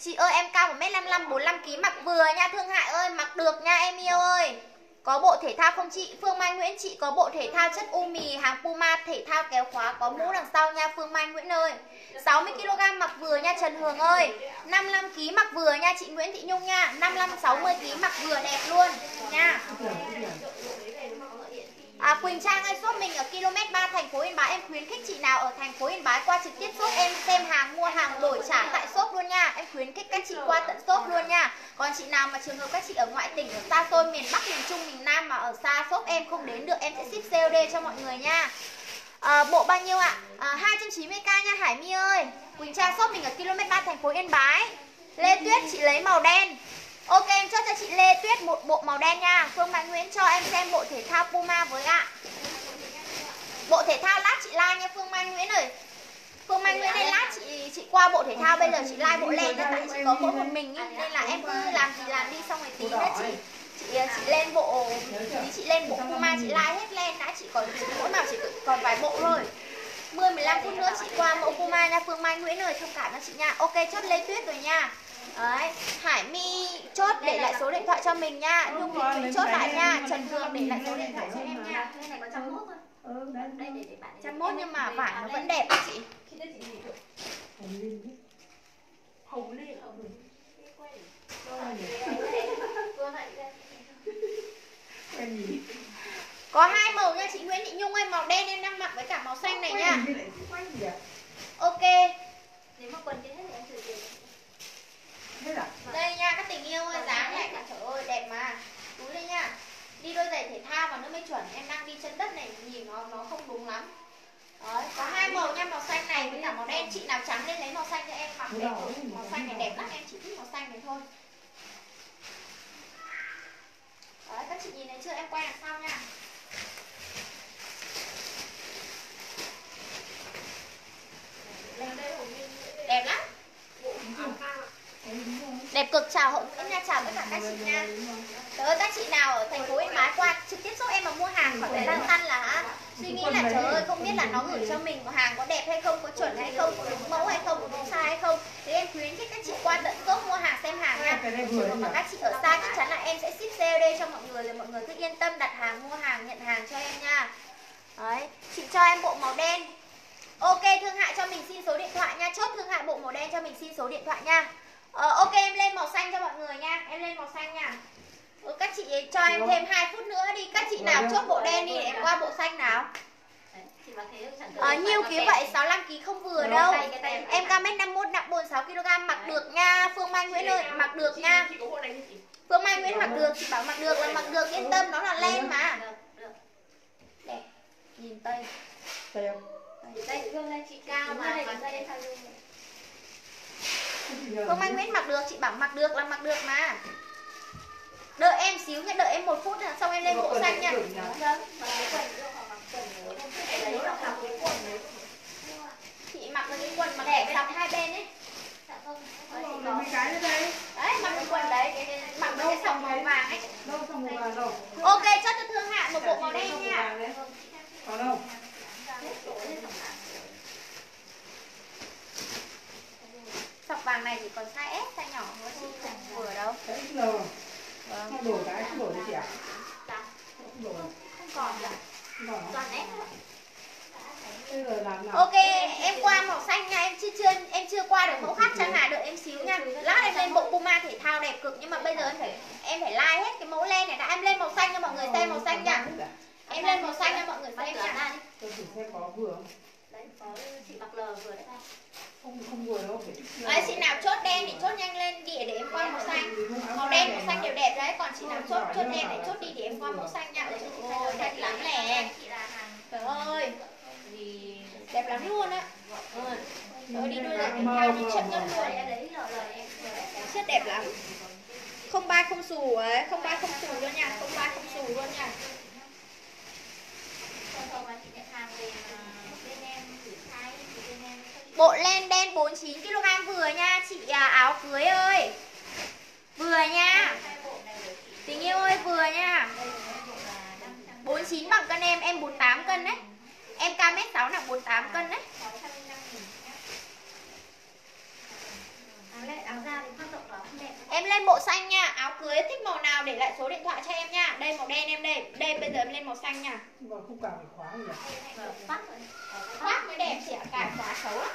Chị ơi, em cao 1m55 45kg mặc vừa nha, Thương Hại ơi, mặc được nha, em yêu ơi. Có bộ thể thao không chị? Phương Mai Nguyễn, chị có bộ thể thao chất u mì, Hàng Puma, thể thao kéo khóa, có mũ đằng sau nha, Phương Mai Nguyễn ơi. 60kg mặc vừa nha, Trần Hường ơi. 55kg mặc vừa nha, chị Nguyễn Thị Nhung nha. 55 60kg mặc vừa đẹp luôn nha. À, Quỳnh Trang ơi, shop mình ở km 3 thành phố Yên Bái. Em khuyến khích chị nào ở thành phố Yên Bái qua trực tiếp shop. Em xem hàng, mua hàng, đổi trả tại shop luôn nha. Em khuyến khích các chị qua tận shop luôn nha. Còn chị nào mà trường hợp các chị ở ngoại tỉnh, ở xa xôi, miền Bắc, miền Trung, miền Nam mà ở xa shop em không đến được Em sẽ ship COD cho mọi người nha. À, Bộ bao nhiêu ạ? Ờ, à, 290k nha Hải My ơi. Quỳnh Trang shop mình ở km 3 thành phố Yên Bái. Lê Tuyết chị lấy màu đen. Ok em chốt cho chị Lê Tuyết một bộ màu đen nha. Phương Mạnh Nguyễn cho em xem bộ thể thao Puma với ạ. Bộ thể thao lát chị like nha Phương Mai Nguyễn ơi. Phương Mai Nguyễn đây lát chị chị qua bộ thể thao bây giờ chị like bộ len tại chị có mỗi một mình ý, nên là em cứ làm gì làm đi xong rồi tí nữa chị chị ờ, chị lên bộ tí chị lên bộ Puma chị like hết len đã chị còn chị mỗi màu chỉ còn vài bộ thôi. 10 15 phút nữa chị qua mẫu Puma nha Phương Mai Nguyễn ơi thông cảm cho chị nha. Ok chốt Lê Tuyết rồi nha. Đấy, Hải My chốt để lại số điện thoại cho mình nha Nhung Thị cũng chốt lại nha Trần Hương để lại số điện thoại cho em nha Cái này có trăm mốt thôi Ừ, Đây để để bạn nhưng mà vải nó vẫn đẹp chị Hồng Liên Hồng Liên Có hai màu nha chị Nguyễn Thị Nhung ơi Màu đen em đang mặc với cả màu xanh này nha Ok Nếu mà quần trên hết thì em thử tiền Đây nha các tình yêu ơi Dáng này cả trời ơi đẹp mà. Túi đây nha. Đi đôi giày thể thao mà nó mới chuẩn Em đang đi chân đất này nhìn nó nó không đúng lắm. Đấy, có hai màu nha, màu xanh này với cả màu đen. Chị nào trắng lên lấy màu xanh cho em mặc đẹp. Màu xanh này đẹp lắm, em chỉ thích màu xanh này thôi. Đấy, các chị nhìn thấy chưa? Em quay đằng sau nha. Đẹp lắm Đẹp cực chào hậu em nha chào tất cả các chị nha. Trời ơi các chị nào ở thành phố Yên Bái qua trực tiếp giúp em mà mua hàng khỏi phải lăn tăn là hả? suy nghĩ là trời ơi không biết là nó gửi cho mình hàng có đẹp hay không, có chuẩn hay không, có đúng mẫu hay không, có đúng sai hay không. Thì em khuyến khích các chị qua tận shop mua hàng xem hàng nha. Trường hợp mà các chị ở xa chắc chắn là em sẽ ship COD cho mọi người rồi mọi người cứ yên tâm đặt hàng, mua hàng, nhận hàng cho em nha. Đấy, chị cho em bộ màu đen. Ok, thương hại cho mình xin số điện thoại nha. Chốt thương hại bộ màu đen cho mình xin số điện thoại nha Ờ, ok em lên màu xanh cho mọi người nha. Em lên màu xanh nha. Ừ, Các chị cho em thêm 2 phút nữa đi. Các chị nào chốt bộ đen đi để em qua bộ xanh nào. Ờ, nhiêu ký vậy 65 ký không vừa đâu. Em cao mét 51 nặng 46kg Mặc được nha Phương Mai Nguyễn ơi Mặc được nha. Phương Mai Nguyễn mặc được Chị bảo mặc được là mặc được Yên tâm nó là len mà. Đẹp Nhìn tay Đây Phương lên chị cao mà Mặc không anh Mai Nguyễn mặc được Chị bảo mặc được là mặc được mà. Đợi em xíu nha Đợi em một phút nữa, xong em lên bộ xanh nha chị mặc cái quần cái quần Chị mặc cái quần mà hai bên ấy. Dạ cái Đấy, mặc cái quần đấy cái, Mặc cái sòng màu vàng ấy. Đâu màu vàng đâu Ok, cho cho thương hạ một bộ màu đen nha. còn đâu Sọc vàng này chỉ còn size S, size nhỏ thôi Chị không vừa đâu giờ Vâng không đổi cái không đổi chị ạ Dạ. không đổi còn là Rồi. toàn ép thôi. Bây giờ làm nào? Ok, em qua màu xanh nha, em chưa chưa em chưa qua được mẫu khác chẳng hạn đợi em xíu nha. Lát em lên bộ Puma thể thao đẹp cực nhưng mà bây giờ em phải em phải like hết cái mẫu len này đã. Em lên màu xanh cho mọi người xem màu xanh nha. Em lên màu xanh cho mọi người xem nha. Tôi thử xem có vừa không? Đấy, chị mặc lờ vừa đấy. Không không vừa đâu, phải chị nào chốt đen thì chốt nhanh lên địa để em qua màu xanh. Màu đen, màu xanh đều đẹp đấy, còn chị nào chốt chốt đen để chốt đi để em qua màu xanh nha. Ôi, đẹp lắm nè. Trời ơi, đẹp lắm luôn á. rồi đi đôi lại tiếp theo đi chất nhất luôn. Chất đẹp lắm. Không ba không xù ấy, không ba không xù luôn nha, không ba không xù luôn nha. Xong rồi mà chị nhận hàng về mà bên em thử thay thì bên em Bộ len đen 49 kg vừa nha chị à, áo cưới ơi. Vừa nha. Tình yêu ơi vừa nha. 49 bằng cân em, em 48 cân đấy. Em cao mét 6 nặng 48 cân đấy. sáu trăm áo da áo ra thì khoan rộng đó không đẹp Em lên bộ xanh nha, áo cưới thích màu nào để lại số điện thoại cho em nha. Đây màu đen em đây. Đây bây giờ em lên màu xanh nha. Còn không cả phải khóa gì phát rồi Khoác mới đẹp chị ạ, cả khóa xấu lắm.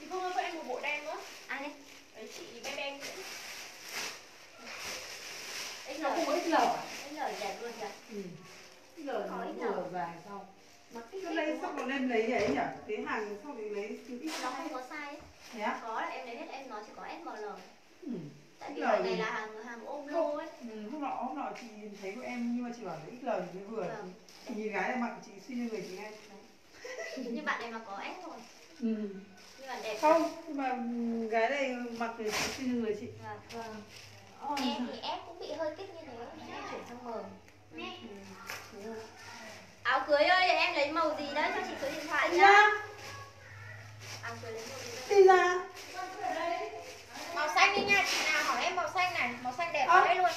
Chị Phương ơi, cho em một bộ đen nữa. ai đấy Đấy chị bé đen nữa. Nó không có XL à? XL đẹp luôn kìa Ừ. Nó vừa dài sau. Mặc cái Cái lấy sao còn em lấy ấy nhỉ? Cái hàng sao thì lấy thứ ít nó không có size ấy. Thế á? có là em lấy hết em nó chỉ có SML Ừ. tại vì XL loại này là hàng hàng ôm lô ấy Ừ, hôm nọ hôm nọ chị nhìn thấy của em nhưng mà chị bảo là XL thì mới vừa. Vâng. Chị nhìn gái là mặc chị suy như người chị ngay. như bạn này mà có S rồi Ừ. nhưng mà đẹp Không, nhưng mà gái này mặc thì chị suy như người chị. Vâng. Vâng. Em thì ép cũng bị hơi kích như thế. Em chuyển sang mờ. Ừ. Áo cưới ơi, em lấy màu gì đấy cho chị số điện thoại nhá. áo cưới lấy một đi ra. Màu xanh đi nha, chị nào hỏi em màu xanh này, màu xanh đẹp Ơ. đấy luôn.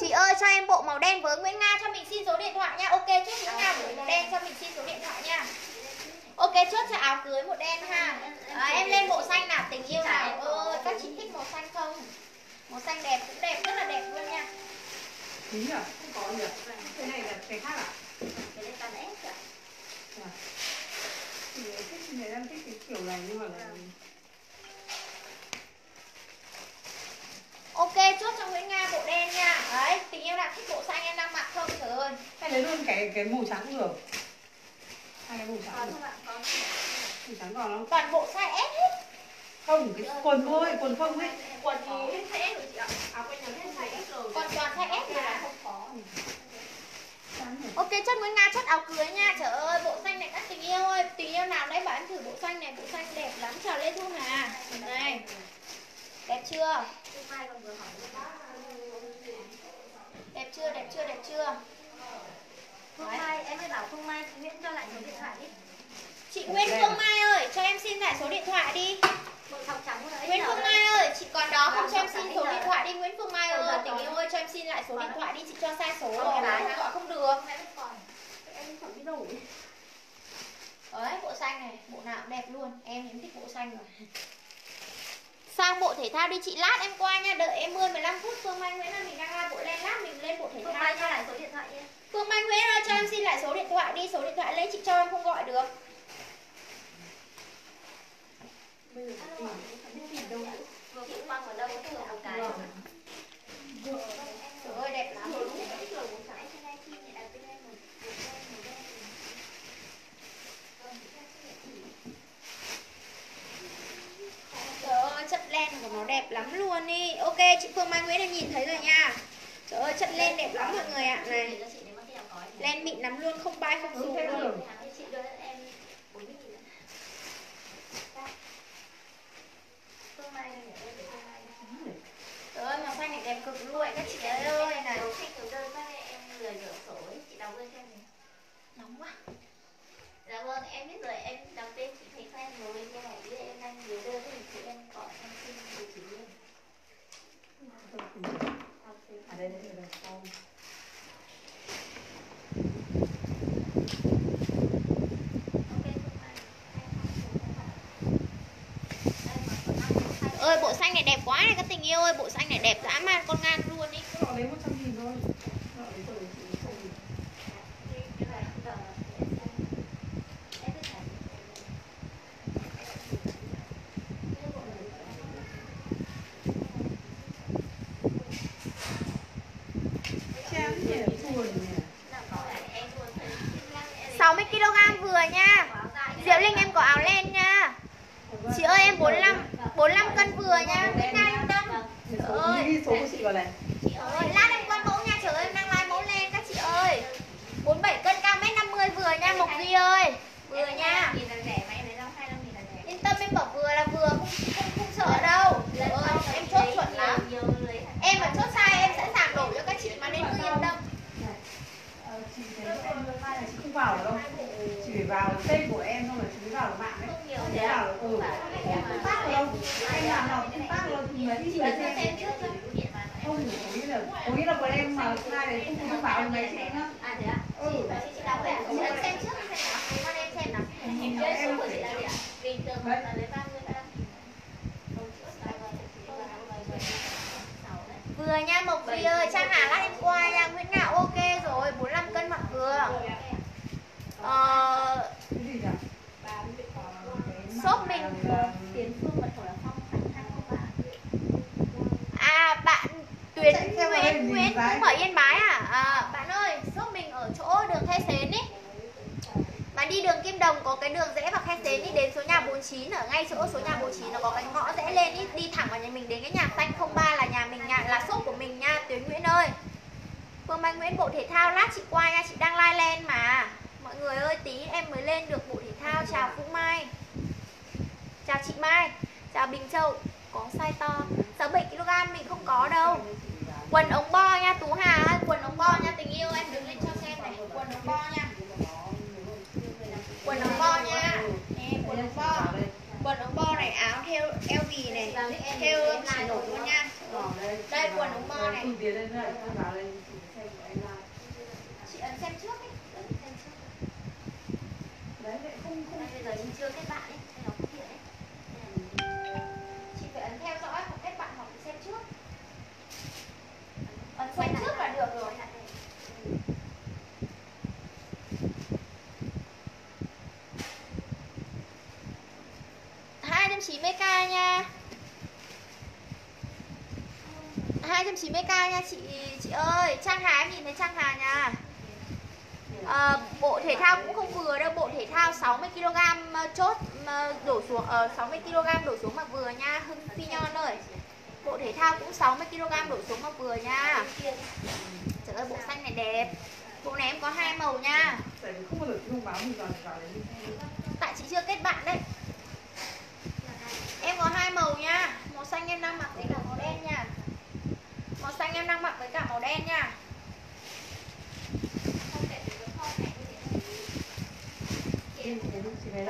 Chị ơi cho em bộ màu đen với Nguyễn Nga cho mình xin số điện thoại nha. Ok chốt Nguyễn Nga bộ màu đen cho mình xin số điện thoại nha. Ok chốt cho áo cưới một đen ha. À, em lên bộ xanh nào, tình yêu nào. Ơi các chị thích màu xanh không? Màu xanh đẹp cũng đẹp, rất là đẹp luôn nha. Tí nhỉ? Không có nhỉ? Cái này là cái khác à? Cái này toàn S cả Chị ấy thích chị ấy đang thích cái kiểu này nhưng mà là Ok chốt cho Nguyễn Nga bộ đen nha. Đấy, tình yêu nào thích bộ xanh em đang mặc không? Trời ơi. hay lấy luôn cái cái màu trắng cũng được. Hai cái màu trắng có được. Màu trắng còn không? Toàn bộ size S hết. Không, cái quần thôi, quần không ấy. Quần thì hết size S rồi chị ạ. Áo quần nhiều hết size S rồi. Còn toàn size S là không có. Ok chốt Nguyễn Nga chốt áo cưới nha. Trời ơi bộ xanh này các tình yêu ơi. Tình yêu nào đấy bảo em thử bộ xanh này. Bộ xanh đẹp lắm. Chào Lê Thu Hà Này. Đẹp chưa? Đẹp chưa đẹp chưa đẹp chưa? Hôm mai em mới bảo mai chị Nguyễn cho lại số điện thoại đi Chị Nguyễn Phương Mai ơi Cho em xin lại số điện thoại đi. Nguyễn Phương. Mai ơi Chị còn đó không cho em xin số điện thoại đi Nguyễn Phương Mai ơi Tình yêu ơi cho em xin lại số điện thoại đi Chị cho sai số rồi. Không gọi không được. Em chẳng biết. Đấy, bộ xanh này, bộ nào cũng đẹp luôn. Em em thích bộ xanh rồi. Sang bộ thể thao đi chị lát em qua nha. Đợi em 10-15 phút Phương Mai Nguyễn ơi Mình đang ra bộ lên lát mình lên bộ thể thao mai cho lại số điện thoại đi. Phương Mai Nguyễn ơi cho em xin lại số điện thoại đi. Số điện thoại lấy chị cho em không gọi được Bây giờ chị tìm biết tìm đâu. Vừa chị quăng vào đâu có thừa một cái Trời ơi đẹp lắm Trời ơi chất len của nó đẹp lắm luôn đi Ok chị Phương Mai Nguyễn em nhìn thấy rồi nha. Trời ơi chất len đẹp lắm mọi người ạ. Này Len mịn lắm luôn không bay không xù luôn Chị đưa em 40 nghìn ạ. Mai này để. Trời ơi màu xanh này đẹp cực luôn các chị ơi này Đầu khách đầu đơn các em lười rửa sổ ấy, chị đọc lên xem này. Nóng quá Dạ vâng, em biết rồi, em đọc tên chị thấy quen rồi, nhưng mà là em đang nhiều đơn thì chị em gọi em xin đây đây. Không. Ok, Phương Mai. Hai, hai, bốn, hai, ba. Đây mà có năm này đẹp quá này các tình yêu ơi bộ xanh này đẹp dã man con ngan luôn ý. Cái họ lấy 100 nghìn thôi. Họ lấy rồi chị không gì. Chém nhỉ, chuồn nhỉ 60 kg vừa nha. Diệu Linh em có áo len nha Chị ơi em 45 45 cân vừa nha Nga yên tâm Trời ơi. Số của chị vào này. Chị ơi lát em qua mẫu nha Trời ơi em đang like mẫu len các chị ơi. 47 cân cao mét 50 vừa nha Mộc Duy ơi. Vừa nha. Yên tâm em bảo vừa là vừa Không, không, không sợ đâu. Trời ơi em chốt chuẩn lắm. Em mà chốt sai em sẵn sàng đổ cho các chị mà nên cứ yên tâm Ờ, là chị không vào được đâu Chị phải vào tên của em thôi là chị mới vào được mạng đấy Không thể vào được, ừ Em không phát được đâu Em làm nào không phát được đâu Thì mấy chị là xem Không, có nghĩa là, có nghĩa là bọn em mà nay đấy không không vào mấy chị nữa. Ừ Chị đọc vậy ạ? Chị ấn xem trước xem nào Con em xem nào Vừa nha Mộc Duy ơi, Trang Hà lát em qua nha Nguyễn Ngạo ok rồi, 45 cân mặc vừa Ờ, shop mình. Ờ, À bạn Tuyến Chạy theo vào đây Nguyễn Nguyễn cũng ở Yên Bái à? à Bạn ơi, shop mình ở chỗ đường Khe Sến ý. Bạn đi đường Kim Đồng có cái đường rẽ vào Khe Sến đi Đến số nhà 49 ở ngay chỗ số nhà 49 Nó có cái ngõ rẽ lên ý. Đi thẳng vào nhà mình đến cái nhà xanh 03 là nhà mình nhà, Là shop của mình nha Tuyến Nguyễn ơi. Phương Mai Nguyễn bộ thể thao lát chị qua nha Chị đang live lên mà. Mọi người ơi tí em mới lên được bộ thể thao. Chào Phương Mai. Chào chị Mai. Chào Bình Châu. Có size to. 67kg mình không có đâu. Quần ống bo nha Tú Hà ơi. Quần ống bo nha tình yêu em đứng lên cho xem này. Quần ống bo nha. Quần ống bo nha. Nè quần ống bo Quần ống bo này áo theo LV này Theo chỉ nổi luôn nha. Đây quần ống bo này. Chị ấn xem trước trước. Đấy, không không Bây giờ chưa kết 290k nha. 290k nha chị chị ơi. Trang Hà em nhìn thấy Trang Hà nha. À, Bộ thể thao cũng không vừa đâu. Bộ thể thao 60kg ờ, chốt ờ, đổ xuống uh, 60kg đổ xuống mà vừa nha. Hưng Phi Nhon ơi. Bộ thể thao cũng 60kg đổ xuống mà vừa nha. Trời ơi bộ xanh này đẹp. Bộ này em có hai màu nha. Tại chị chưa kết bạn đấy. Em có hai màu nha. Màu xanh em đang mặc với cả màu đen nha. Màu xanh em đang mặc với cả màu đen nha. Chị về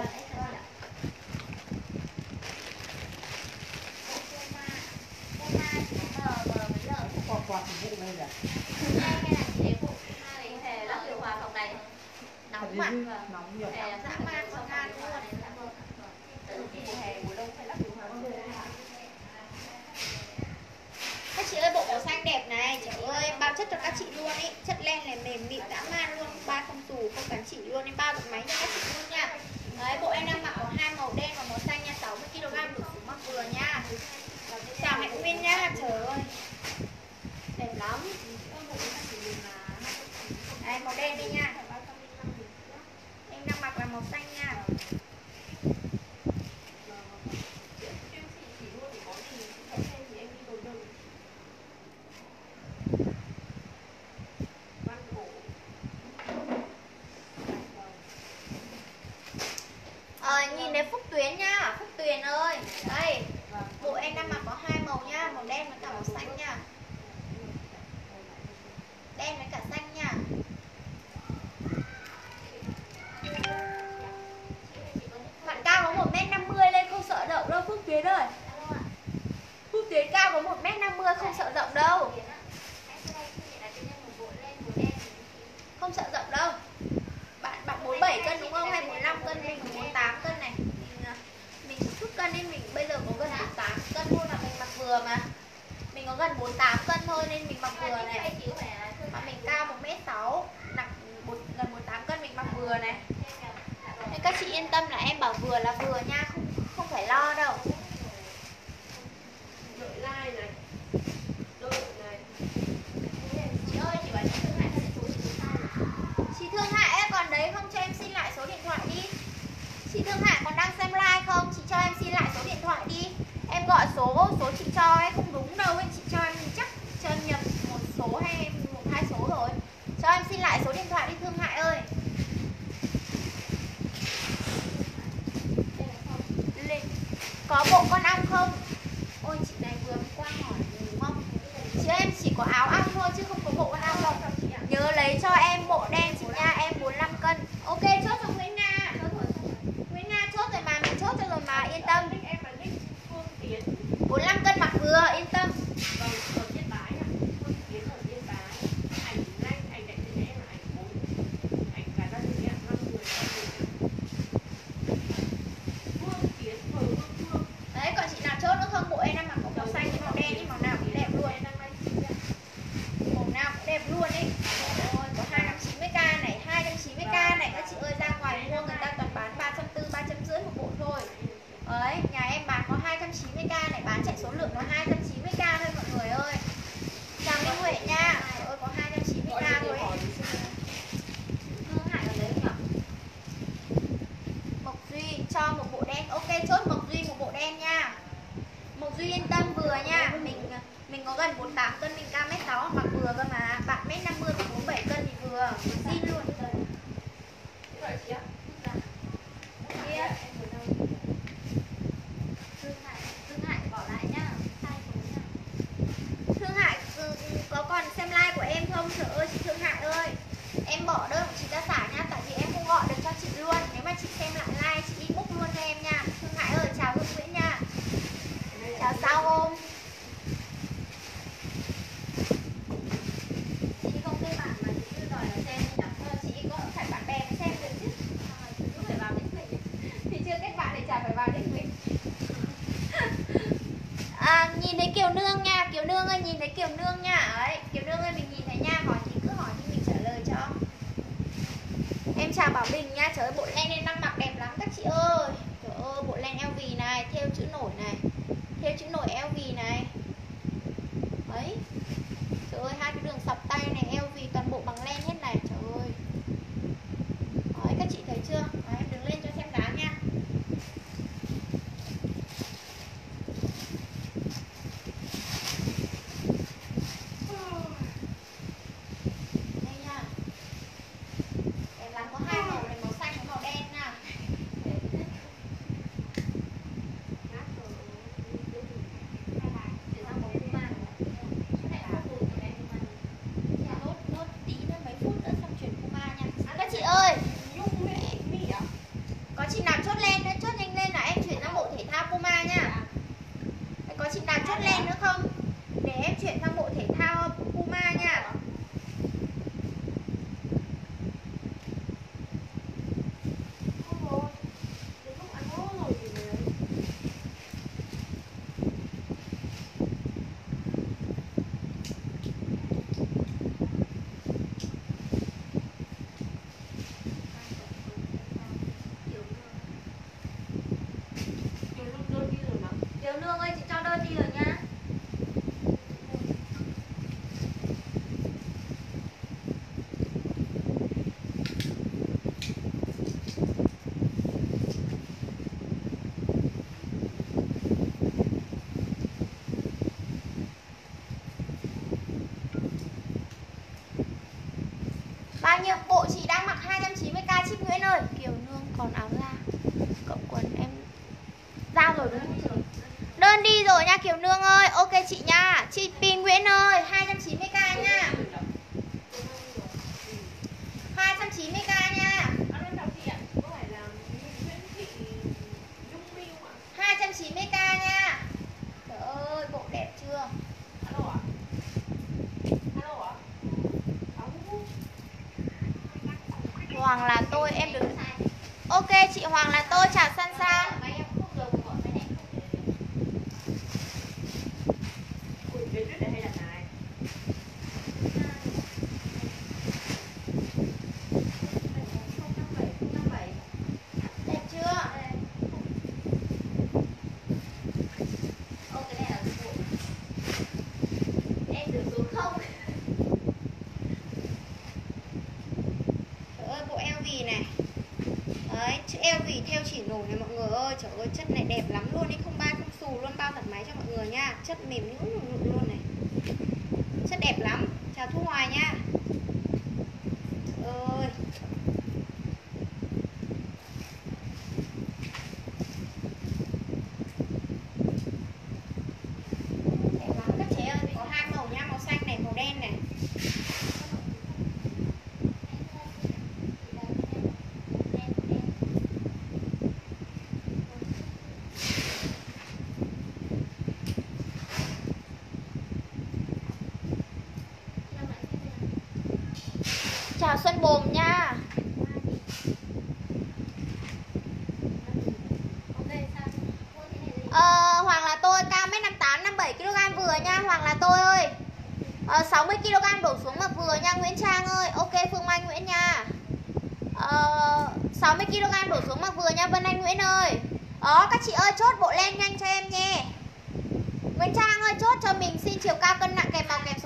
Quạt quạt đây rồi Nóng chứ, nóng nhiều con ngan luôn Các chị ơi bộ màu xanh đẹp này Trời ơi em bao chất cho các chị luôn ấy, Chất len này mềm mịn dã man luôn. Ba không tù không cắn chỉ luôn Em bao được máy cho các chị luôn nha. Đấy bộ em đang mặc có hai màu đen và màu xanh nha. 60kg đủ mặc vừa nha. Chào Hạnh Nguyên nha. Trời ơi Đẹp lắm. tuyến nha Phúc Tuyền ơi. Đây, bộ em đang mặc có hai màu nha, màu đen với cả màu xanh nha. Đen với cả xanh nha. Bạn cao có một m năm mươi lên, không sợ rộng đâu Phúc Tuyền ơi. Phúc Tuyền cao có một m năm mươi, không sợ rộng đâu. Không sợ rộng đâu. Bạn bạn 47 cân đúng không? Hay 45 cân hay 48 cân này? vừa mà. Mình có gần 48 cân thôi nên mình mặc vừa này. Mà mình cao 1m6 Nặng 1, gần 48 cân mình mặc vừa này. Nên các chị yên tâm là em bảo vừa là vừa nha Không, không phải lo đâu. Chị Thương hại em còn đấy không? Cho em xin lại số điện thoại đi. Chị Thương Hạ còn đang xem like không? Chị cho em xin lại số điện thoại đi gọi số số chị cho hay không đúng đâu anh chị cho em chắc cho em nhập một số hay một hai số rồi. Cho em xin lại số điện thoại đi, thương hại ơi. Lên. có bộ con ong không? Ôi, chị này vừa qua hỏi mong chứ em chỉ có áo ong thôi, chứ không có bộ con ong đâu. Nhớ lấy cho em bộ đen chị nha, em 45 cân. Ok, chốt cho Nguyễn Nga. Nguyễn Nga chốt rồi mà, mình chốt cho rồi mà, yên tâm. 45 cân mặc vừa yên tâm. Đấy còn chị nào chốt nữa không? Bộ em đang mặc màu xanh màu đen nhưng màu nào cũng đẹp luôn. Màu nào cũng đẹp luôn ấy. Ôi, có 290k này 290k này. Các chị ơi.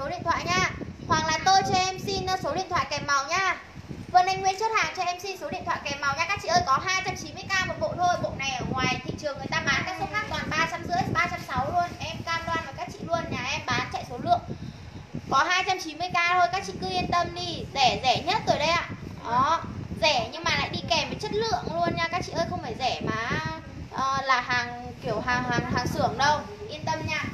số điện thoại nha. Hoặc là tôi cho em xin ờ, số điện thoại kèm màu nha. Vân Anh Nguyên chốt hàng cho em xin số điện thoại kèm màu nha. Các chị ơi có 290k một bộ thôi. Bộ này ở ngoài thị trường người ta bán các số khác toàn 350, 360 luôn. Em cam đoan với các chị luôn Nhà em bán chạy số lượng. Có 290k thôi các chị cứ yên tâm đi. Rẻ rẻ nhất rồi đấy ạ. Đó Rẻ nhưng mà lại đi kèm với chất lượng luôn nha. Các chị ơi không phải rẻ mà uh, là hàng kiểu hàng hàng hàng xưởng đâu. Yên tâm nha.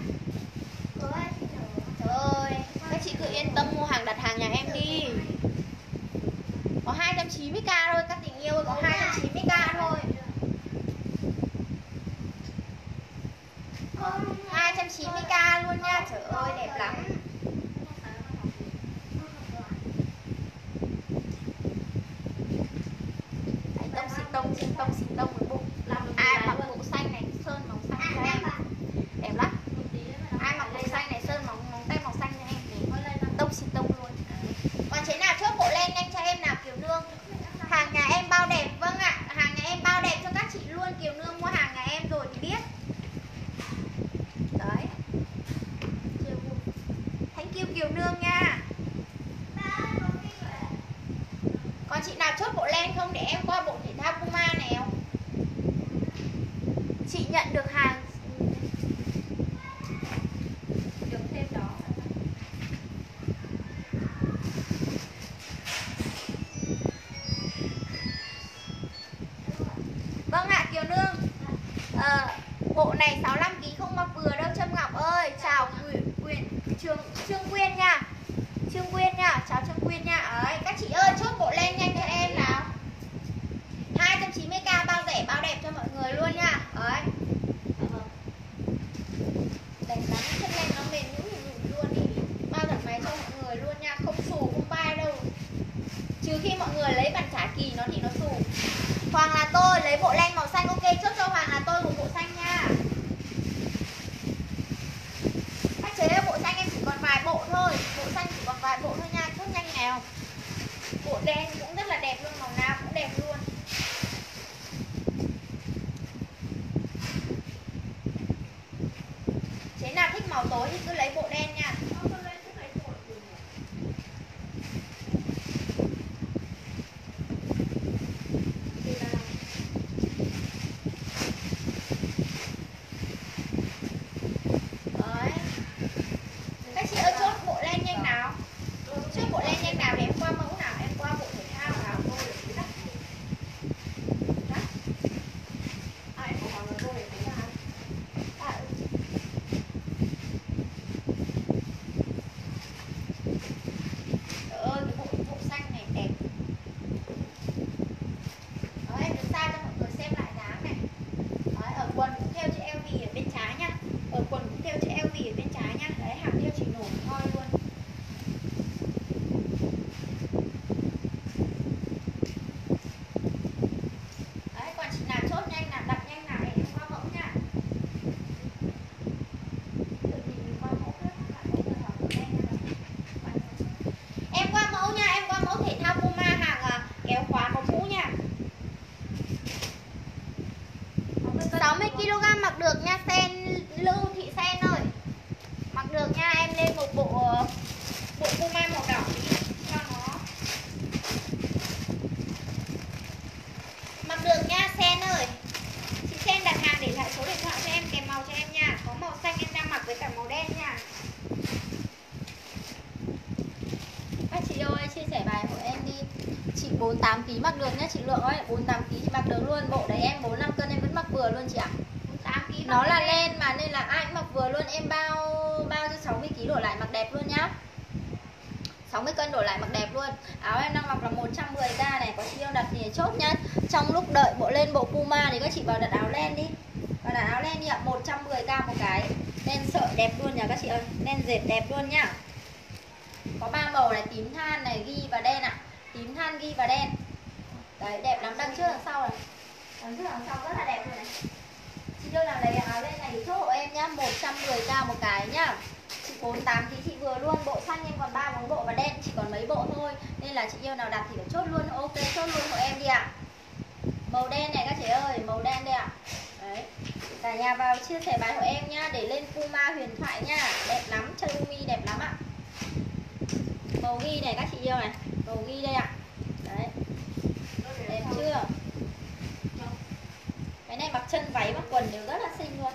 Váy mặc quần đều rất là xinh luôn.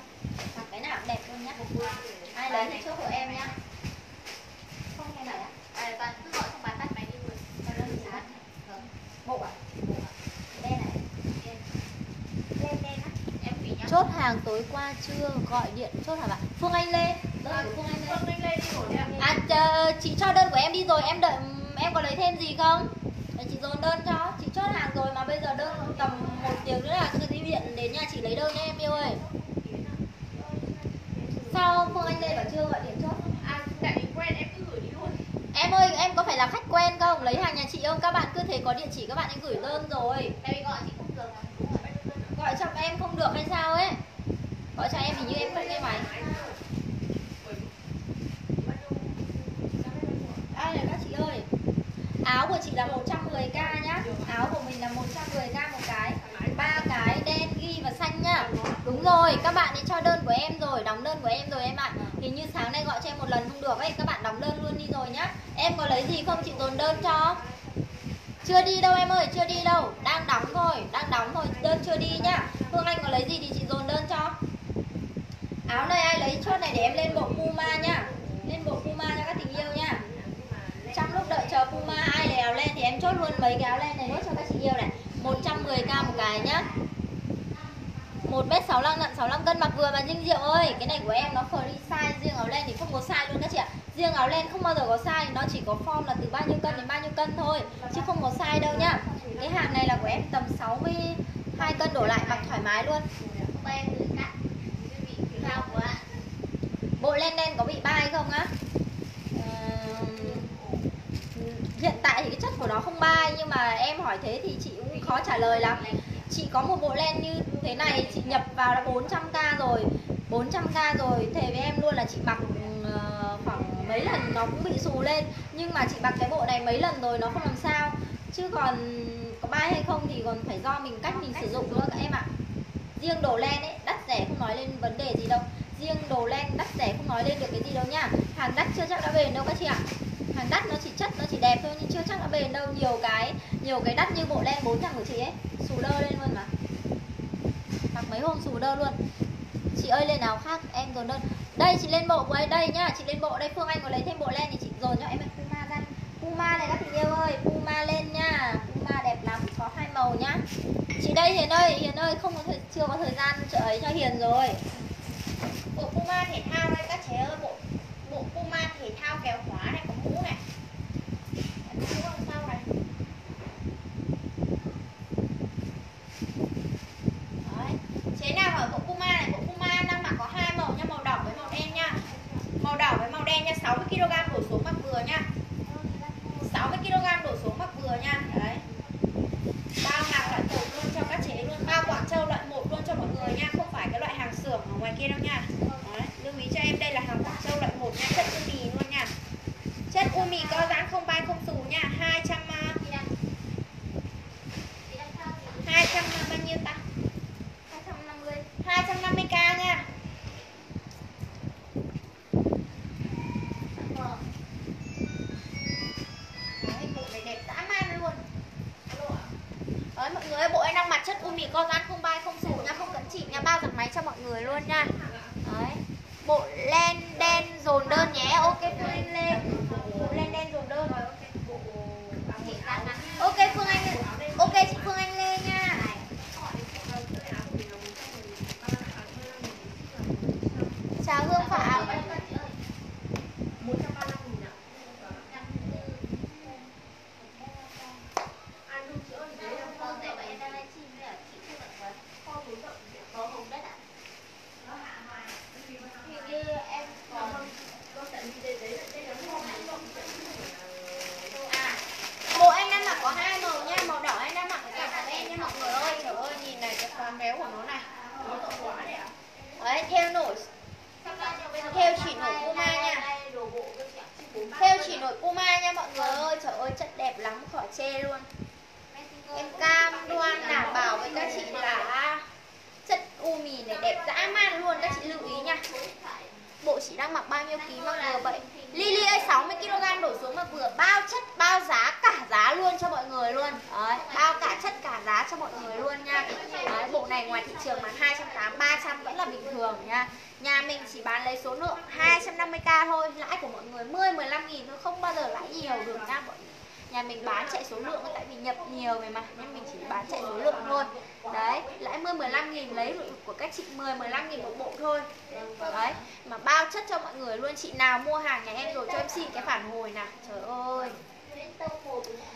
Mặc cái nào cũng đẹp luôn nhá. Ai lấy thì chốt của em nhá. Không nghe này ạ. À, toàn cứ gọi không bán tắt máy đi luôn. Còn đơn giá Vâng. bộ à đen này. Á. Em hủy nhá. Chốt hàng tối qua chưa? Gọi điện chốt hả bạn? Phương Anh Lê. Đơn của Phương Anh Lê. Vâng, anh đi rồi ạ. à chờ, chị cho đơn của em đi rồi. Em đợi em có lấy thêm gì không? Để chị dồn đơn cho. Chị chốt hàng rồi mà bây giờ đơn tầm một tiếng nữa là đến nhà chị lấy đơn em yêu ơi. Sao Phương Anh Lê bảo chưa gọi điện chốt? À, tại vì quen em cứ gửi đi luôn. em ơi em có phải là khách quen không? Lấy hàng nhà chị không? Các bạn cứ thế có địa chỉ các bạn ấy gửi đơn rồi. Tại vì gọi chị không được. Gọi cho em không được hay sao ấy? Gọi cho em hình như em không nghe máy đây là các chị ơi áo của chị là 110k nhá áo của mình là 110k một cái ba cái đen ghi và xanh nhá đúng rồi các bạn ấy cho đơn của em rồi đóng đơn của em rồi em ạ hình như sáng nay gọi cho em một lần không được ấy, các bạn đóng đơn luôn đi rồi nhá. Em có lấy gì không? Chị dồn đơn cho. Chưa đi đâu em ơi, chưa đi đâu. Đang đóng thôi, đang đóng thôi, đơn chưa đi nhá. Phương anh có lấy gì thì chị dồn đơn cho. Áo này ai lấy? Chốt này để em lên bộ puma nhá. Lên bộ puma cho các tình yêu nhá. Trong lúc đợi chờ Puma ai lấy áo len thì em chốt luôn mấy cái áo len này nốt cho các chị yêu này. 110k một cái nhá. 1m65 nặng 65 cân. Mặc vừa mà Dinh Diệu ơi, Cái này của em nó free size Riêng áo len thì không có size luôn các chị ạ. Riêng áo len không bao giờ có size Nó chỉ có form là từ bao nhiêu cân đến bao nhiêu cân thôi, Chứ không có size đâu nhá. Cái hàng này là của em tầm 62 cân đổ lại, mặc thoải mái luôn. Bộ len đen có bị bay không á? Hiện tại thì cái chất của nó không bay Nhưng mà em hỏi thế thì chị cũng khó trả lời lắm. Chị có một bộ len như thế này Chị nhập vào là 400k rồi. 400k rồi Thề với em luôn là chị mặc ờ, khoảng mấy lần nó cũng bị xù lên. Nhưng mà chị mặc cái bộ này mấy lần rồi nó không làm sao. Chứ còn có bay hay không thì còn phải do mình cách mình sử dụng nữa các em ạ. Riêng đồ len ấy, đắt rẻ không nói lên vấn đề gì đâu. Riêng đồ len đắt rẻ không nói lên được cái gì đâu nha. Hàng đắt chưa chắc đã về đâu các chị ạ. Hàng đắt nó chỉ chất, nó chỉ đẹp thôi nhưng chưa chắc nó bền đâu. Nhiều cái nhiều cái đắt như bộ len 400 của chị ấy. Xù đơ lên luôn mà. Mặc mấy hôm xù đơ luôn. Chị ơi lên nào khác em dồn đơn. Đây chị lên bộ của ấy đây nhá. Chị lên bộ đây Phương Anh có lấy thêm bộ len thì chị dồn cho em ơi Puma ra. Puma này các tình yêu ơi Puma lên nha Puma đẹp lắm có hai màu nhá. Chị đây Hiền ơi Hiền ơi không có thời, chưa có thời gian chợ ấy cho Hiền rồi. Bộ Puma thể thao đây các chế ơi. Bộ bộ Puma thể thao kéo khóa này Mũ đằng sau này Đấy. Chế nào ở bộ Puma này Bộ Puma đang mặc có hai màu nha Màu đỏ với màu đen nha. Màu đỏ với màu đen nha 60kg đổ xuống mặc vừa nha. 60kg đổ xuống mặc vừa nha. Đấy. Bao hàng loại một luôn cho các chế luôn Bao Quảng Châu loại một luôn cho mọi người nha Không phải cái loại hàng xưởng ở ngoài kia đâu nha. Đấy, lưu ý cho em đây là hàng Quảng Châu loại một nha Chất umi luôn nha. Chất umi co giãn không bay không xù nha 200 200 à, à, bao nhiêu ta? 250k nha. Vâng. Đấy, bộ này đẹp dã man luôn. Đấy mọi người ơi, bộ em đang mặt chất umi co giãn không bay không xù nha Không cấn chỉ nha, bao giật máy cho mọi người luôn nha. Đấy Bộ len đen dồn đơn nhé Ok Phương Anh lên. Bộ len đen dồn đơn. Ok Phương Anh ok chị Phương Anh chị đang mặc bao nhiêu ký mà vừa vậy? Lily ơi 60kg đổ xuống mà vừa bao chất bao giá cả giá luôn cho mọi người luôn. Đấy, bao cả chất cả giá cho mọi người luôn nha. Đấy, Bộ này ngoài thị trường bán 280, 300 vẫn là bình thường nha. Nhà mình chỉ bán lấy số lượng 250k thôi Lãi của mọi người 10, 15 nghìn thôi Không bao giờ lãi nhiều được nha mọi người nhà mình bán chạy số lượng, tại vì nhập nhiều về mà, nên mình chỉ bán chạy số lượng thôi. Đấy, lãi 10 15 nghìn, lấy của các chị 10 15 nghìn một bộ thôi. Đấy, mà bao chất cho mọi người luôn. Chị nào mua hàng nhà em rồi cho em xin cái phản hồi nào. Trời ơi.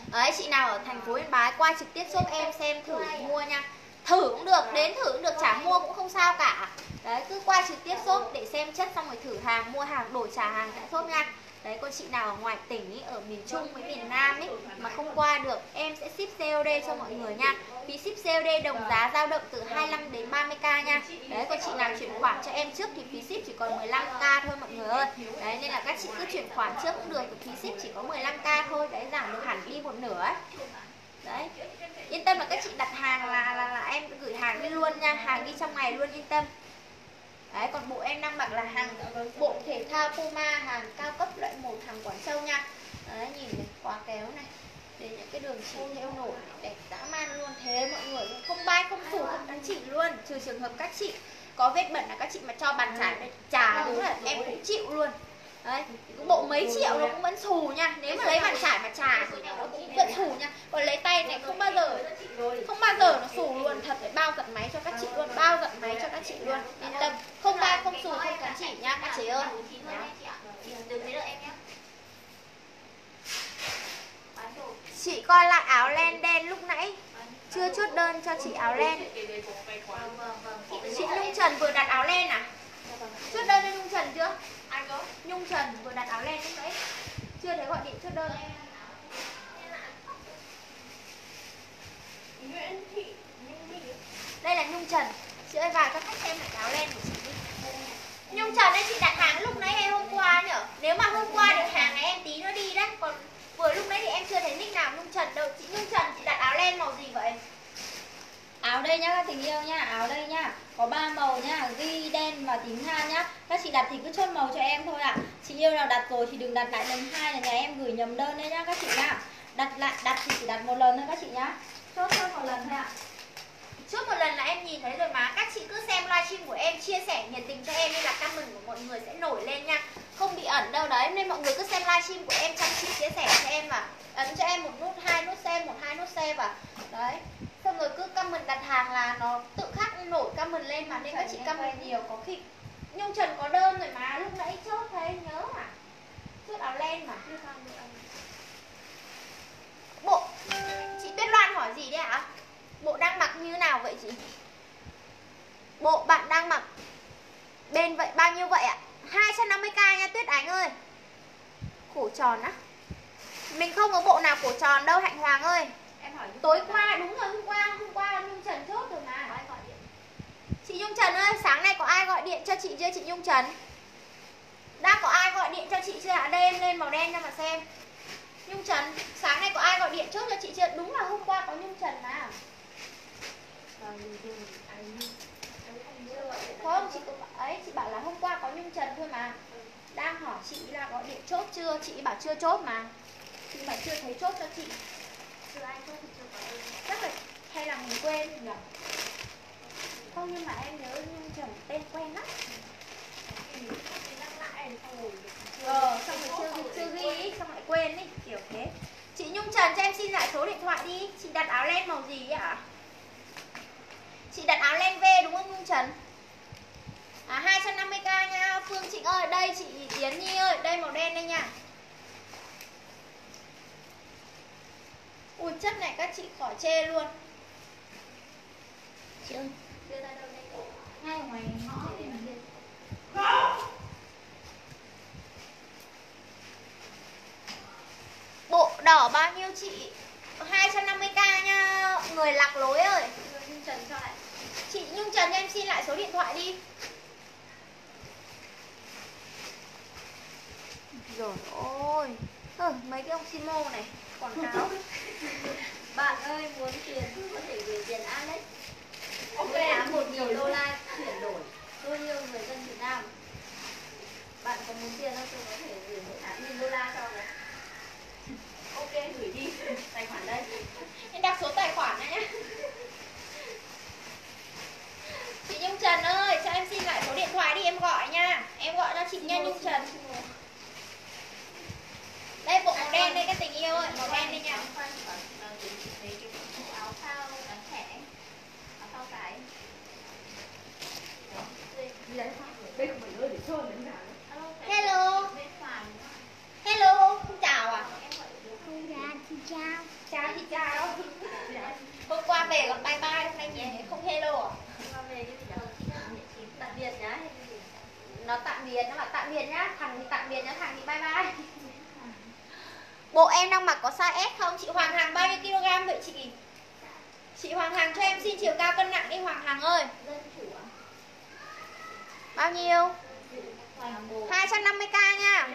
Đấy, chị nào ở thành phố yên bái qua trực tiếp shop em xem thử mua nha. Thử cũng được, đến thử cũng được trả mua cũng không sao cả. Đấy, cứ qua trực tiếp shop để xem chất xong rồi thử hàng, mua hàng, đổi trả hàng tại shop nha. Đấy cô chị nào ở ngoài tỉnh ý, ở miền Trung với miền Nam ấy mà không qua được em sẽ ship COD cho mọi người nha. Phí ship COD đồng giá dao động từ 25 đến 30k nha. Đấy cô chị nào chuyển khoản cho em trước thì phí ship chỉ còn 15k thôi mọi người ơi. Đấy nên là các chị cứ chuyển khoản trước cũng được, phí ship chỉ có 15k thôi, đấy giảm được hẳn đi một nửa ấy. Đấy. Yên tâm là các chị đặt hàng là là, là em gửi hàng đi luôn nha, hàng đi trong ngày luôn yên tâm. Đấy, còn bộ em đang mặc là hàng bộ thể thao Puma hàng cao cấp loại một hàng Quảng Châu nha. Đấy, nhìn này, khóa kéo này. Đến những cái đường chỉ theo nổi đẹp dã man luôn. Thế mọi người không bay không phủ không các chị luôn, trừ trường hợp các chị có vết bẩn là các chị mà cho bàn chải trà đúng là em cũng chịu luôn. Đấy, bộ mấy triệu nó cũng vẫn xù nha. Nếu mà lấy bàn chải mà trà thì nó cũng vẫn xù nha. Còn lấy tay này không bao giờ Không bao giờ nó xù luôn. Thật phải bao giật máy cho các chị luôn Bao giật máy cho các chị luôn. Yên tâm Không ba không xù không cắn chỉ nha các chị ơi. Chị coi lại áo len đen lúc nãy. Chưa chốt đơn cho chị áo len. Chị Nhung Trần vừa đặt áo len à? Chốt đơn cho Nhung Trần chưa? Ai cơ? Nhung Trần vừa đặt áo len lúc nãy. Chưa thấy gọi điện chốt đơn. Nguyễn Thị Nhung Mỹ. Đây là Nhung Trần. Chị ơi vào cho khách xem lại áo len của chị đi. Nhung Trần đây chị đặt hàng lúc nãy hay hôm qua nhở? Nếu mà hôm qua được hàng này em tí nữa đi đấy. Còn vừa lúc nãy thì em chưa thấy nick nào Nhung Trần đâu. Chị Nhung Trần chị đặt áo len màu gì vậy? Áo đây nhá các tình yêu nhá, áo đây nhá có ba màu nhá, ghi đen và tím than nhá các chị đặt thì cứ chốt màu cho em thôi ạ à. chị yêu nào đặt rồi thì đừng đặt lại lần hai là nhà em gửi nhầm đơn đấy nhá, các chị nhá đặt lại, đặt thì chỉ đặt một lần thôi các chị nhá chốt chốt một lần thôi ạ à. Trước một lần là em nhìn thấy rồi mà Các chị cứ xem livestream của em Chia sẻ nhiệt tình cho em Nên là comment của mọi người sẽ nổi lên nha. Không bị ẩn đâu đấy Nên mọi người cứ xem livestream của em Chăm chỉ chia sẻ cho em mà. Ấn cho em một nút, hai nút xem, một hai nút xem và Đấy Xong rồi cứ comment đặt hàng là nó tự khắc nổi comment lên mà Nên các chị comment nhiều. có khi Nhung Trần có đơn rồi mà Lúc nãy chốt thấy nhớ mà. Chốt áo len mà. Bộ Chị Tuyết Loan hỏi gì đấy ạ? Bộ đang mặc như nào vậy chị? Bộ bạn đang mặc Bên vậy bao nhiêu vậy ạ? 250k nha Tuyết Ánh ơi Cổ tròn á Mình không có bộ nào cổ tròn đâu Hạnh Hoàng ơi Em hỏi Tối qua đúng rồi hôm qua Hôm qua Nhung Trần chốt rồi mà Chị Nhung Trần ơi sáng nay có ai gọi điện cho chị chưa chị Nhung Trần? Đang có ai gọi điện cho chị chưa ạ? Đây em lên màu đen cho mà xem Nhung Trần sáng nay có ai gọi điện chốt cho chị chưa? Đúng là hôm qua có Nhung Trần mà không chị cũng ấy chị bảo là hôm qua có nhung trần thôi mà. Đang hỏi chị là gọi điện chốt chưa? Chị bảo chưa chốt mà. Chị bảo chưa thấy chốt cho chị. Chưa ai chốt thì chưa có chắc là hay là mình quên nhỉ? Không nhưng mà em nhớ nhung trần tên quen lắm. Ờ xong rồi chưa chưa ghi xong lại quên ý kiểu thế. Chị nhung trần cho em xin lại số điện thoại đi. Chị đặt áo len màu gì ạ Chị đặt áo len V đúng không Nhung Trần? À 250k nha. Phương Trịnh ơi, Đây chị Yến Nhi ơi, Đây màu đen đây nha. Ui, chất này các chị khỏi chê luôn. Chị ơi Ngay ngoài ngõ Bộ đỏ bao nhiêu chị? 250k nha. Người lạc lối ơi. Trần cho lại. Chị Nhung Trần em xin lại số điện thoại đi. Rồi ôi. Ừ, Mấy cái ông Simo này Quảng cáo. Bạn ơi muốn tiền có thể gửi tiền Alex ok là một nghìn đô la chuyển đổi. Bao nhiêu người dân Việt Nam. Bạn có muốn tiền không? Tôi có thể gửi một tám nghìn đô la cho này ok gửi đi. Tài khoản đây. Em đặt số tài khoản này nhá Chị Nhung Trần ơi, cho em xin lại số điện thoại đi em gọi nha. Em gọi cho chị nha Nhung Trần. Đây bộ màu đen đây các tình yêu ơi, màu đen đây nha áo phao áo thẻ áo phao cái đây không phải nơi để sơn đến nào Hello, bên phải hello, xin chào à xin chào Chào chị chào Hôm qua về còn bye bye, hôm nay về không hello à qua về cái gì đó tạm biệt nhá hay cái gì Nó tạm biệt, nó bảo tạm biệt nhá Thằng thì tạm biệt nhá, thằng thì bye bye Bộ em đang mặc có size S không? Chị Hoàng Hằng bao nhiêu kg vậy chị? Chị Hoàng Hằng cho em xin chiều cao cân nặng đi Hoàng Hằng ơi. Bao nhiêu? hoàng bồ 250k nha.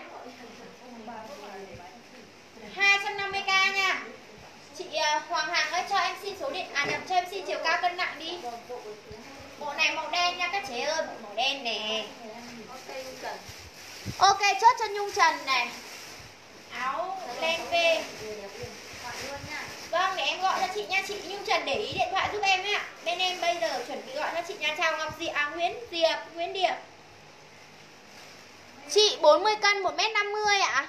250k nha. Chị à, Hoàng Hằng ơi cho em xin số điện À nhầm cho em xin chiều cao cân nặng đi. Bộ này màu đen nha các chế ơi Bộ màu đen nè. Ok chốt cho Nhung Trần này Áo len V gọi luôn nha Vâng để em gọi cho chị nha Chị. Nhung Trần để ý điện thoại giúp em nhé Bên em bây giờ chuẩn bị gọi cho chị nha Chào Ngọc Diệp, à Nguyễn Diệp, Nguyễn Điệp. Chị 40 cân 1m50 ạ.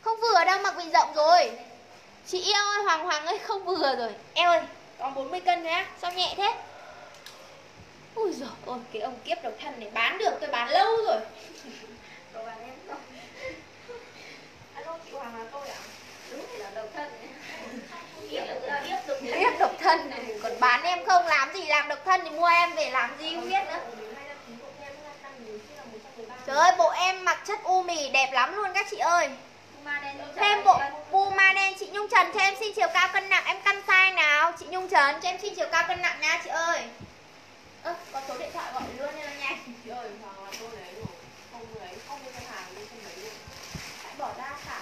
Không vừa đâu mặc bị rộng rồi. Chị yêu ơi Hoàng Hoàng ơi không vừa rồi. Em ơi còn 40 cân nữa Sao nhẹ thế? Ui giời ôi cái ông kiếp độc thân này bán được tôi bán lâu rồi cậu bạn em không alo chị Hoàng là tôi ạ đúng là độc thân. Biết độc thân này Còn bán em không, làm gì làm độc thân thì mua em về làm gì không biết nữa. Trời ơi, bộ em mặc chất u mì đẹp lắm luôn các chị ơi. Thêm bộ? Puma đen chị Nhung Trần cho em xin chiều cao cân nặng. Em căn size nào, Chị Nhung Trần? Cho em xin chiều cao cân nặng nha, chị ơi. Ơ, có số điện thoại gọi luôn nha nhanh chị ơi Hoàng là tôi lấy rồi không lấy không lấy cái hàng đi không lấy luôn Hãy bỏ ra cả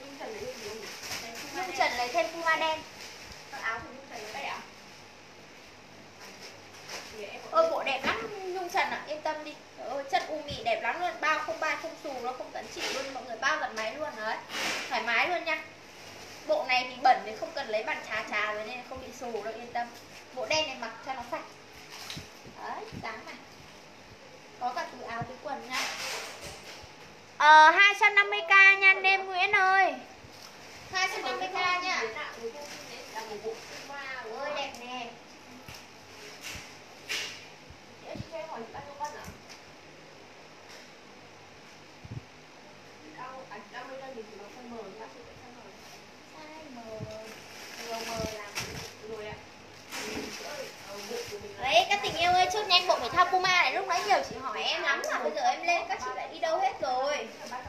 nhưng trần lấy cái gì Trần lấy thêm Puma đen. Áo của Nhung Trần ở đây ạ. Ôi bộ đẹp lắm Nhung Trần ạ. Yên tâm đi. Trời ơi chất u mì đẹp lắm luôn. Bao không bay không xù nó không tấn chỉ luôn. Mọi người bao tận máy luôn đấy. Thoải mái luôn nha. Bộ này thì bẩn thì không cần lấy bàn trà trà rồi nên không bị xù đâu yên tâm. Bộ đen này mặc cho nó sạch. Đấy dáng này. Có cả túi áo túi quần nha. Ờ 250k nha anh em Nguyễn ơi 250k nha. Ôi ơi đẹp nè chị ơi chị cho em hỏi chị bao nhiêu cân ạ cao à cao mươi cân thì chỉ nó không mờ bác sĩ sẽ không mờ Size M Nhiều M làm rồi ạ chị ơi ờ, bộ của mình là Đấy các tình yêu ơi chốt Kuma này lúc nãy nhiều chị hỏi em lắm là bây giờ em lên các chị lại đi đâu hết rồi?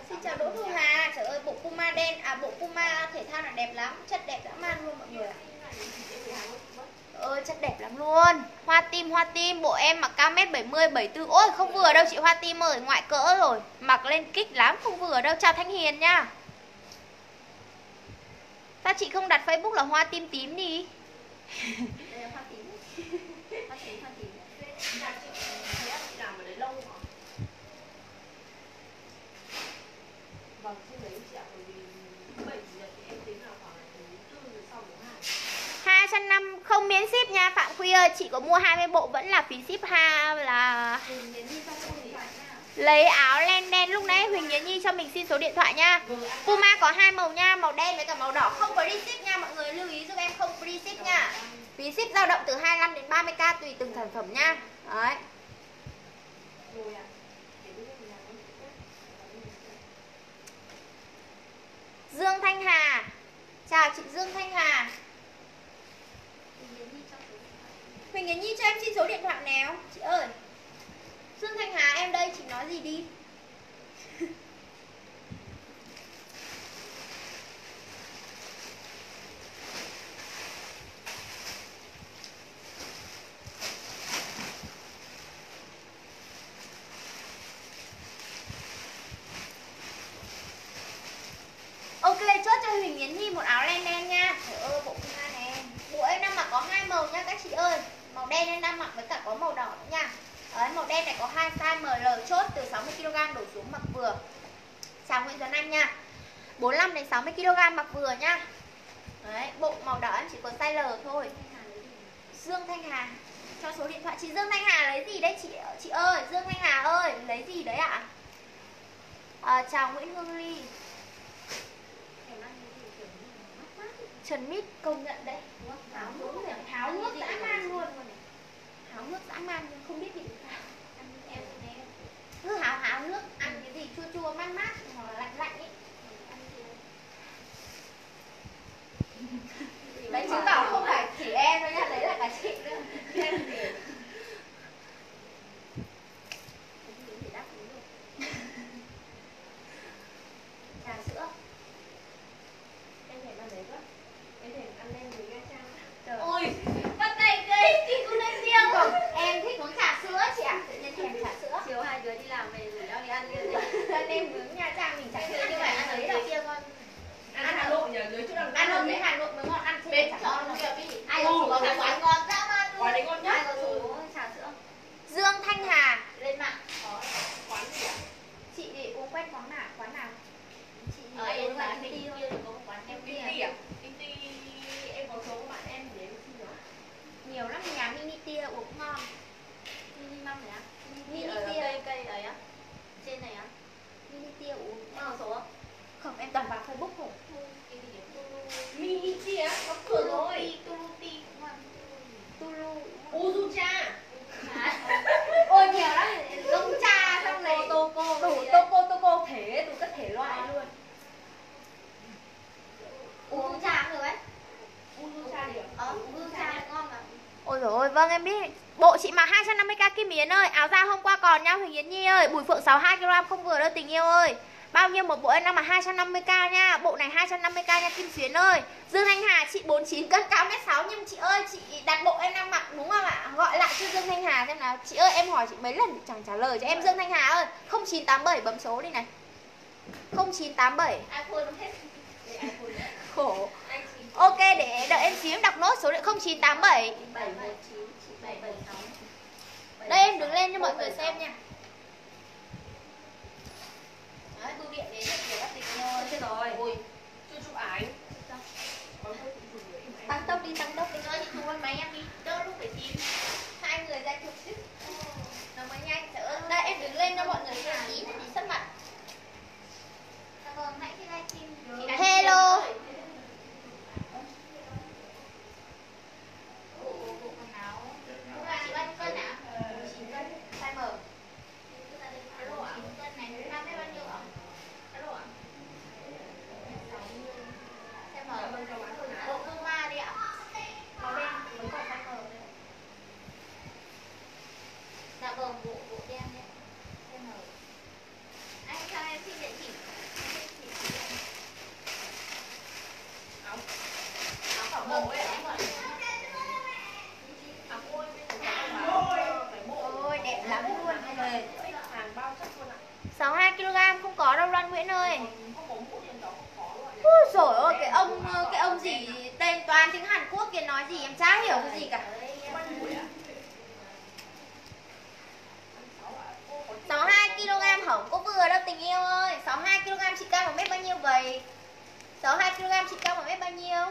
Xin chào Đỗ Thu Hà. Trời ơi bộ Puma đen à bộ Puma thể thao là đẹp lắm chất đẹp dã man luôn mọi người ơi chất đẹp lắm luôn. Hoa tim hoa tim bộ em mặc cao mét 70 74 Ôi không vừa đâu chị Hoa tim ơi ngoại cỡ rồi. Mặc lên kích lắm không vừa đâu. Chào Thanh Hiền nha. Sao chị không đặt Facebook là hoa tim tím đi? Đây là hoa tím. Hoa tím, hoa tím Dạ, chị thấy em chị làm ở đấy lâu hả? Vâng, xin lấy chị ạ, bởi vì thứ bảy chủ nhật thì em tính là khoảng là từ tư giờ sau đến hai. 250 không miễn ship nha, Phạm Quy ơi, Chị có mua 20 bộ vẫn là phí ship ha, là Lấy áo len đen lúc nãy Huỳnh Yến Nhi cho mình xin số điện thoại nha. Puma có hai màu nha, Màu đen với cả màu đỏ, không free ship nha, Mọi người lưu ý giúp em không free ship nha. Phí ship dao động từ 25 đến 30k tùy từng sản phẩm nha. Đấy. Dương Thanh Hà. Chào chị Dương Thanh Hà Mình đến đi trong số điện thoại Huỳnh Yến Nhi cho em xin số điện thoại nào. Chị ơi. Xuân Thanh Hà, em đây, chị nói gì đi Ok chốt cho Huỳnh Yến Nhi một áo len đen nha Trời ơi bộ Puma này có hai màu nha các chị ơi màu đen em đang mặc với cả có màu đỏ nữa nha Đấy, màu đen này có hai size ML chốt từ 60 kg đổ xuống mặc vừa. Chào Nguyễn Tuấn Anh nha. 45 đến 60 kg mặc vừa nhá Đấy, bộ màu đỏ em chỉ có size L thôi. Dương Thanh Hà cho số điện thoại chị Dương Thanh Hà lấy gì đấy chị chị ơi Dương Thanh Hà ơi lấy gì đấy ạ? À, chào Nguyễn Hương Ly. Trần Mít công nhận đấy. Tháo nước tháo nước dã man luôn. Háo Tháo nước dã man không biết bị sao Cứ háo háo nước, ăn cái gì chua Kim Yến ơi Áo da hôm qua còn nha Huỳnh Yến Nhi ơi. Bùi Phượng 62kg không vừa đâu tình yêu ơi. Bao nhiêu một bộ em đang mà 250k nha. Bộ này 250k nha Kim Xuyến ơi. Dương Thanh Hà chị 49 cân cao mét 6 Nhưng chị ơi chị đặt bộ em đang mặc đúng không ạ? Gọi lại cho Dương Thanh Hà xem nào. Chị ơi em hỏi chị mấy lần chẳng trả lời cho em. Dương Thanh Hà ơi 0987 bấm số đi này. 0987 iPhone hết. Khổ. Ok để đợi em xíu đọc nốt số điện 0987 719 776 đây em đứng lên cho mọi người xem nha. Đấy bưu điện đến hết để bắt tình yêu. Ơi chết rồi. Ôi chưa chụp ảnh. Có không chụp người em Tăng tốc đi tăng tốc đi. Nói chị con máy em đi. Đỡ lúc phải tìm. Hai người ra chụp chứ. Nó mới nhanh. Trời ơi. Đây em đứng lên cho mọi người xem ý thì sắp mặt. Dạ vâng hãy khi livestream chị đánh Hello. chị ơi. bộ bộ quần áo. Chị bao nhiêu cân ạ chín cân size M alo ạ chín cân này năm mươi bao nhiêu ạ alo ạ sáu mươi xem mở bộ Puma đi ạ màu đen mới còn size M thôi dạ vâng bộ bộ đen đấy xem mở anh cho em xin địa chỉ Địa chỉ chị ạ. áo áo bảo Bộ mẫu ấy ấy ạ? em gọi áo ôi phải bộ ôi đẹp lắm luôn về hàng bao chất luôn ạ 62 kg không có đâu Loan Nguyễn ơi không có mũ trên đó không có luôn ạ Úi dồi ôi cái ông cái ông gì tên toàn kia nói gì, em chả hiểu cái gì cả. Sáu hai kg hỏng có vừa đâu, tình yêu ơi. 62 kg chị cao một mét bao nhiêu vậy? 62 kg chị cao một mét bao nhiêu?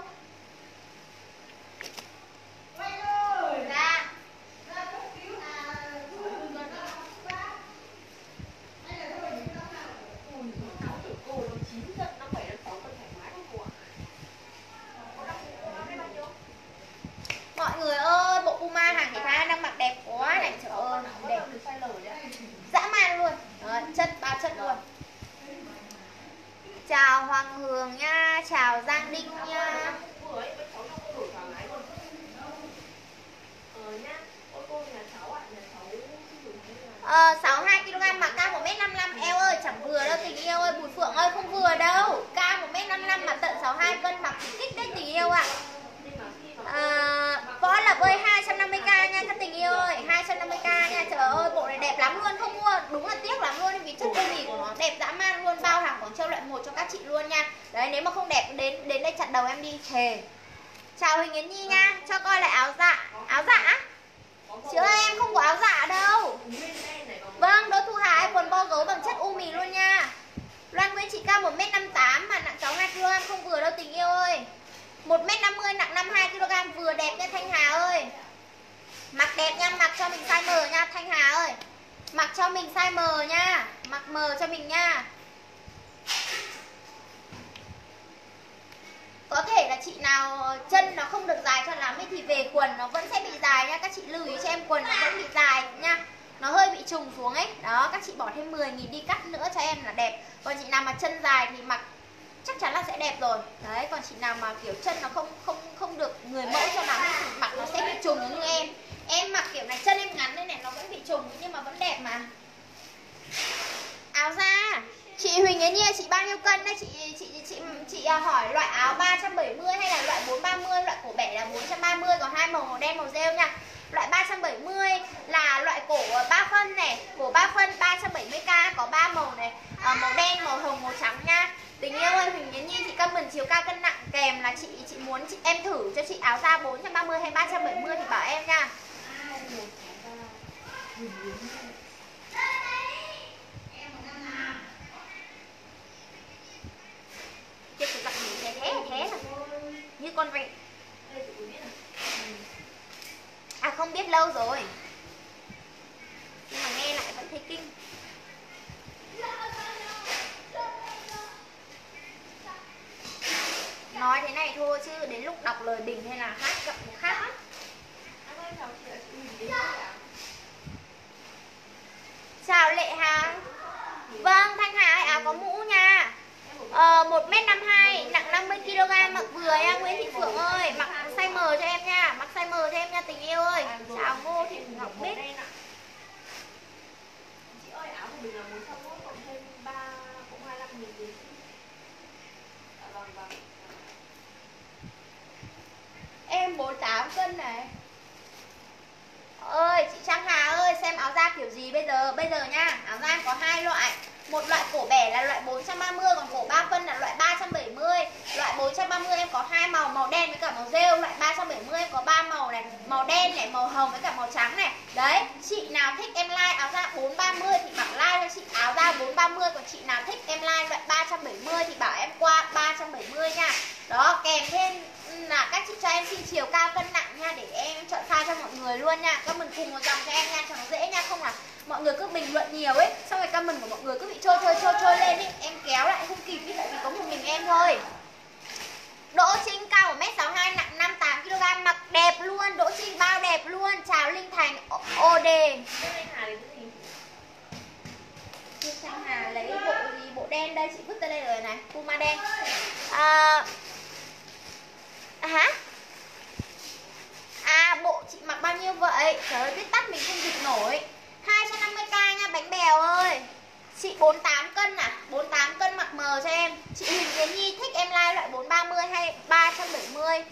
Dạ áo của cô nó chín cân nó bảy đến sáu cân thoải mái không cô ạ Mọi người ơi, bộ Puma hàng thể thao đang mặc đẹp quá này Trời ơi, đẹp từ size L đấy ạ dã man luôn Đấy, Chân, ba chân luôn Chào Hoàng Hường nha, chào Giang Đinh nha. Ờ 62kg mà cao 1m55 Eo ơi, chẳng vừa đâu tình yêu ơi Bùi Phượng ơi, không vừa đâu. Cao 1m55 mà tận 62 cân mặc kích đấy tình yêu ạ. à à, Võ là bơi 250k nha các tình yêu ơi 250k nha, trời ơi, bộ này đẹp lắm luôn Không mua, đúng là tiếc lắm luôn. Vì chất bơ mì của nó đẹp dã man luôn Bao hàng Quảng Châu loại một cho các chị luôn nha. Đấy, nếu mà không đẹp, đến đến đây chặn đầu em đi. Thề. Chào Huỳnh Yến Nhi nha cho coi lại áo dạ áo dạ? Chứ em không có áo dạ đâu. Vâng đỗ thu hà quần bo gấu bằng chất u mì luôn nha. Loan Nguyễn chị cao một m năm mà nặng 62kg không vừa đâu tình yêu ơi. 1m50 nặng 52kg vừa đẹp nha Thanh Hà ơi. Mặc đẹp nha, mặc cho mình size M nha Thanh Hà ơi. Mặc cho mình size M nha Mặc M cho mình nha. Có thể là chị nào chân nó không được dài cho lắm ấy thì về quần nó vẫn sẽ bị dài nha. Các chị lưu ý cho em quần nó vẫn bị dài nha. Nó hơi bị trùng xuống ấy. Đó, các chị bỏ thêm 10 nghìn đi cắt nữa cho em là đẹp. Còn chị nào mà chân dài thì mặc chắc chắn là sẽ đẹp rồi chị nào mà kiểu chân nó không không không được người mẫu cho lắm thì mặc nó sẽ bị trùng như em? Em mặc kiểu này chân em ngắn đây này nó vẫn bị trùng nhưng mà vẫn đẹp mà. Áo da. Chị Huỳnh ấy nha chị bao nhiêu cân đấy? Chị chị chị chị, chị hỏi loại áo 370 hay là loại 430 loại cổ bẻ là 430 còn hai màu màu đen màu rêu nha. Loại 370 là loại cổ 3 phân này Cổ 3 phân 370k có 3 màu này à, Màu đen, màu hồng, màu trắng nha Tình yêu ơi, Huỳnh Yến Nhi chị comment chiều cao cân nặng kèm là chị chị muốn chị em thử cho chị áo da 430 hay 370 thì bảo em nha. Chết cái giặc mình thế thế thế. Như con vịt. À không biết lâu rồi. Nhưng mà nghe lại vẫn thấy kinh. nói thế này thôi chứ đến lúc đọc lời bình hay là hát gặp một khác chào lệ hà vâng thanh hà áo có mũ nha ờ, 1m52 nặng 50kg mặc vừa nha Nguyễn Thị Phượng ơi. Mặc size M cho em nha. Mặc size M cho em nha tình yêu ơi. Chào Ngô Thị Ngọc Bích. Chị ơi áo của mình là 401 cộng thêm 3 cũng 25 nghìn tiền Dạ vâng vâng. Em 48 cân này. Ơi chị Trang Hà ơi xem áo da kiểu gì bây giờ? Bây giờ nha áo da có hai loại một loại cổ bẻ là loại 430 còn cổ 3 phân là loại 370 loại 430 em có hai màu màu đen với cả màu rêu. Loại 370 em có ba màu này, màu đen này, màu hồng với cả màu trắng này. Đấy, chị nào thích em like áo da 430 thì bảo like cho chị. Áo da 430 còn chị nào thích em like loại 370 thì bảo em qua 370 nha. Đó, kèm thêm ừ, là các chị cho em xin chiều cao cân nặng nha, để em chọn size cho mọi người luôn nha. Các mình cùng một dòng cho em nha, cho nó dễ nha, không là mọi người cứ bình luận nhiều ấy xong rồi comment của mọi người cứ bị trôi trôi trôi trôi lên ấy. Em kéo lại không kịp ý tại vì có một mình em thôi. Đỗ Trinh cao 1m62 nặng 58 kg mặc đẹp luôn Đỗ Trinh bao đẹp luôn. Chào Linh Thành OD Trương Thanh Hà lấy bộ gì? Bộ đen đây chị vứt tới đây rồi này Puma đen. À, à hả? À bộ chị mặc bao nhiêu vậy? Trời ơi biết tắt mình không dịch nổi. 250k nha bánh bèo ơi. Chị 48 cân à? 48 cân mặc mờ cho em. Chị Huỳnh Yến Nhi thích em like loại 430 hay 370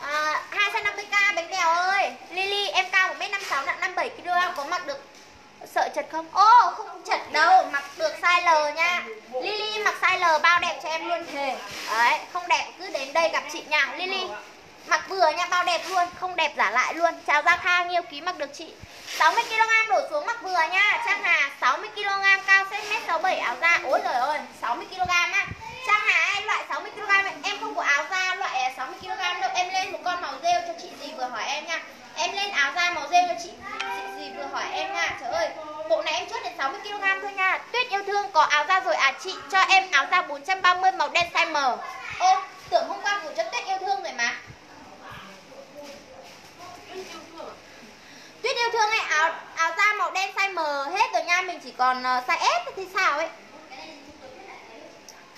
à, 250k bánh bèo ơi. Lily em cao 1m56 nặng 57kg Có mặc được sợ chật không? Ô oh, không chật đâu. Mặc được size L nha. Lily mặc size L bao đẹp cho em luôn. Thề Đấy không đẹp cứ đến đây gặp chị nha. Lily Mặc vừa nha, bao đẹp luôn, không đẹp giả lại luôn. Chào Gia Kha, nhiêu ký mặc được chị. 60kg đổ xuống mặc vừa nha. Trang Hà 60kg cao xếp mét 67 áo da Ôi trời ơi, 60kg á. Trang Hà em loại 60kg Em không có áo da loại 60kg đâu. Em lên một con màu rêu cho chị gì vừa hỏi em nha. Em lên áo da màu rêu cho chị Chị gì vừa hỏi em nha. Trời ơi, bộ này em chốt đến 60kg thôi nha. Tuyết yêu thương có áo da rồi à chị? Cho em áo da 430 màu đen size M. Ô, tưởng hôm qua vừa cho Tuyết yêu thương rồi mà. Tuyết yêu thương ấy áo áo da màu đen size M hết rồi nha, mình chỉ còn uh, size S thì sao ấy.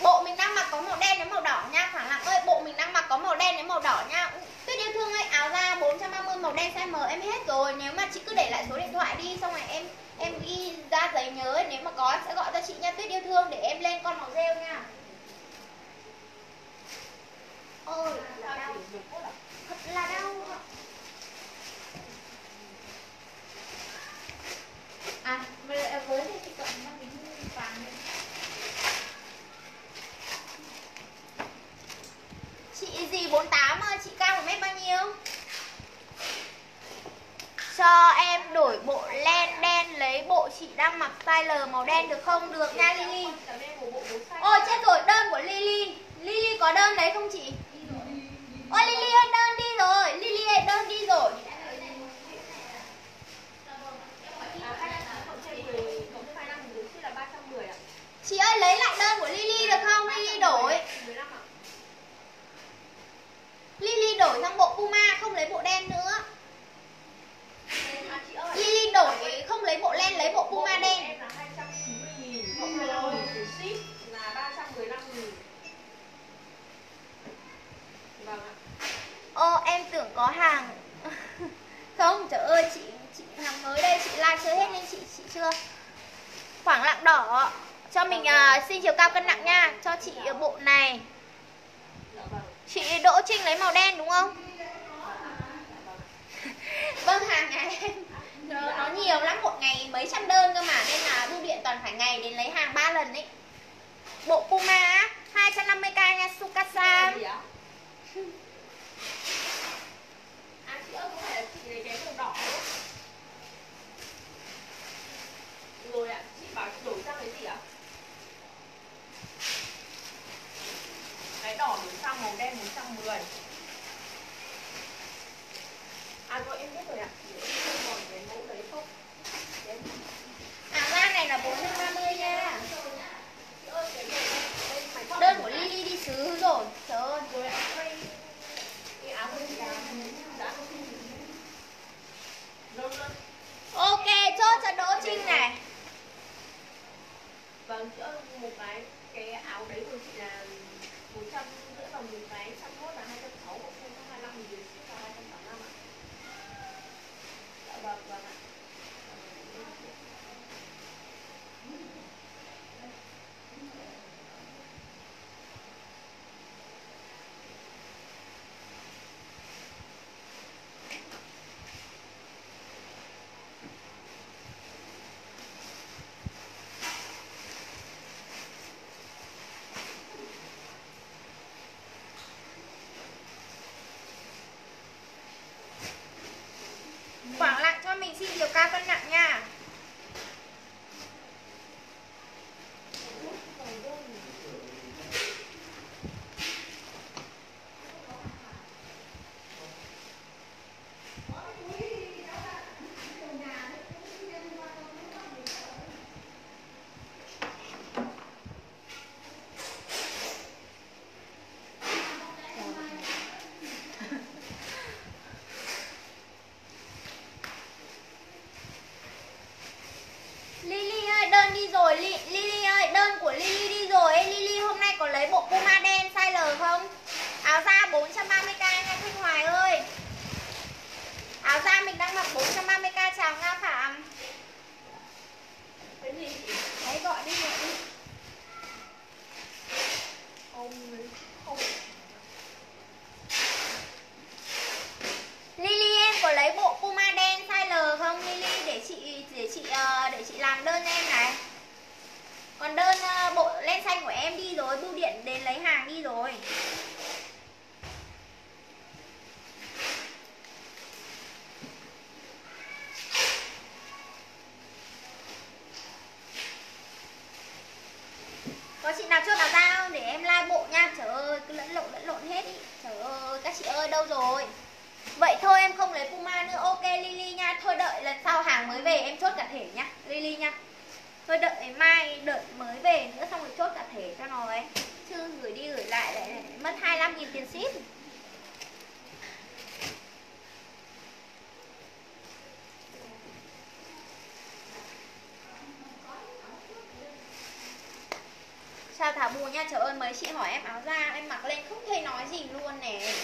Bộ mình đang mặc có màu đen đến màu đỏ nha, Khoảng Lặng ơi, bộ mình đang mặc có màu đen đến màu đỏ nha. Tuyết yêu thương ấy, áo da 430 màu đen size M em hết rồi. Nếu mà chị cứ để lại số điện thoại đi xong rồi em em ghi ra giấy nhớ ấy. nếu mà có em sẽ gọi cho chị nha Tuyết yêu thương để em lên con màu rêu nha. Ôi, là đau. Thật là đau. à với thì cộng nó bị chị gì 48 ơi? Chị cao một mét bao nhiêu? Cho em đổi bộ len đen lấy bộ chị đang mặc style màu đen được không? Được nha, Lily. Ôi, chết rồi, đơn của Lily. Lily có đơn đấy không chị? Ôi, Lily ơi, đơn đi rồi. Lily ơi, đơn đi rồi. Chị ơi, lấy lại đơn của Lily được không? Lily đổi. Lily đổi sang bộ Puma, không lấy bộ đen nữa. Lily đổi không lấy bộ len, lấy bộ Puma đen. Ô, em tưởng có hàng. Không, trời ơi, chị chị hàng mới đây, chị like chưa hết nên chị chị chưa? Khoảng lạng đỏ. Cho mình à, xin chiều cao cân nặng nha. Cho chị bộ này. Dạ vâng Chị Đỗ Trinh lấy màu đen đúng không? Vâng, hàng nhà em nó, nhiều lắm, một ngày mấy trăm đơn cơ mà. Nên là bưu điện toàn phải ngày đến lấy hàng 3 lần ấy. Bộ Puma á, 250k nha, Sukasa. Gì ạ? À? Rồi ạ, chị bảo đổi sang cái gì ạ? Cái đỏ đổi sang màu đen 110 À rồi em biết rồi ạ. Em còn cái mẫu đấy không? Này là 430 nha. Đơn của? Lily đi xứ rồi Trời ơi. Rồi ạ, Ok, chốt cho Đỗ Trinh này. Vâng, ơi, một cái cái áo đấy của chị là 100 rưỡi và một cái 101 là 260 cộng 025 285 ạ. Dạ vâng, vâng chị hỏi em áo da Em mặc lên không thấy nói gì luôn nè.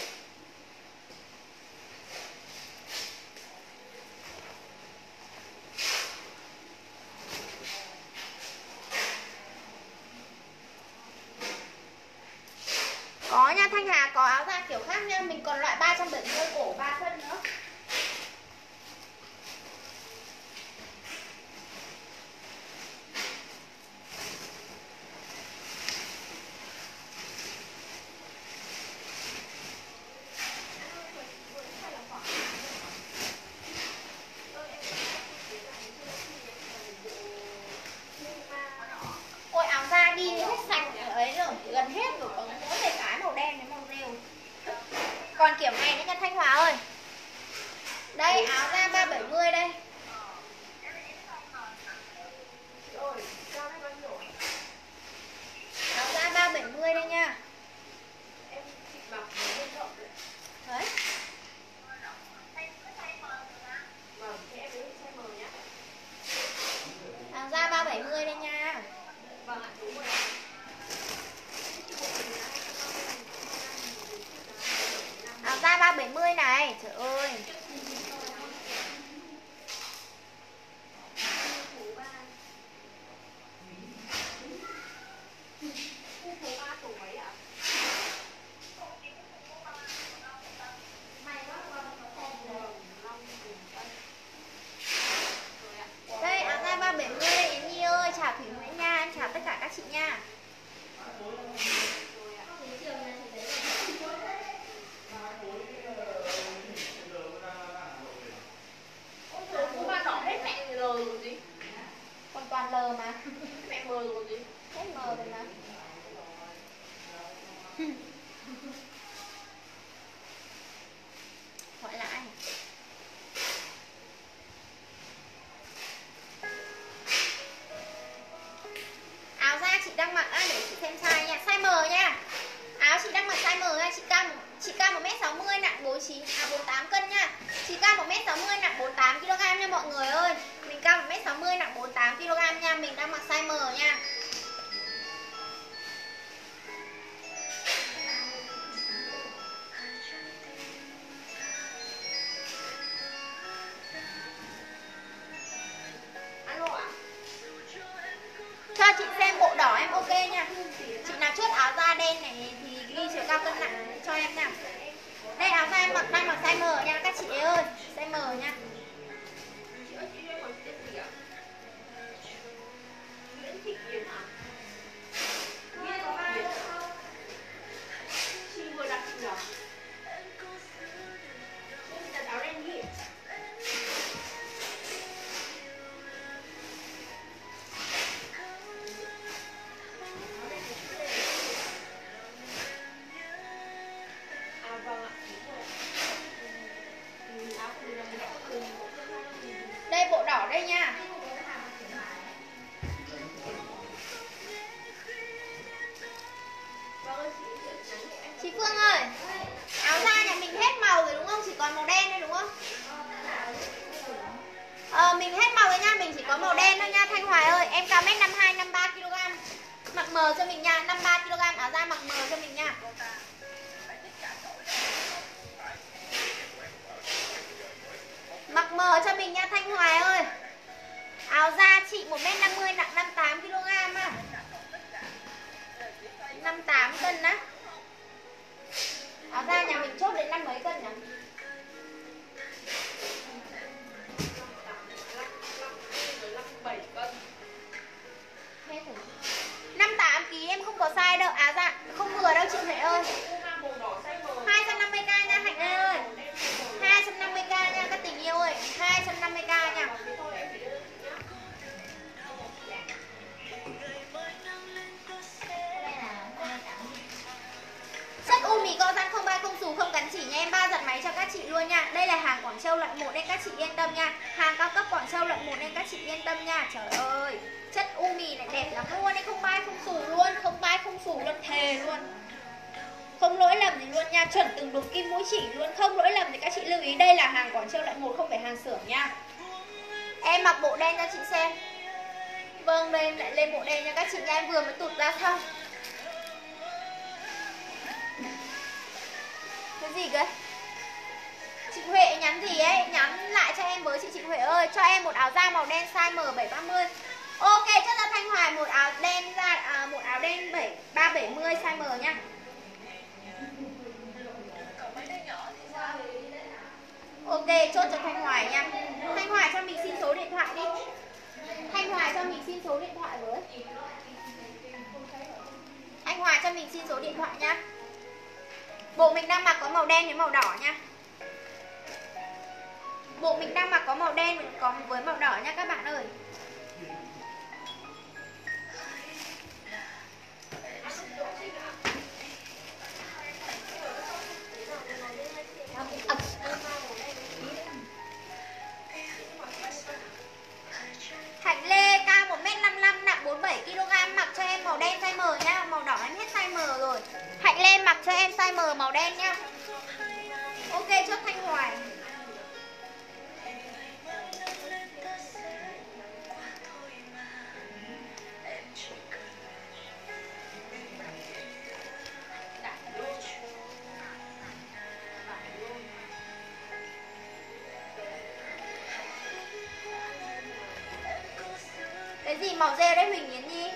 Màu rêu đấy Huỳnh Yến Nhi.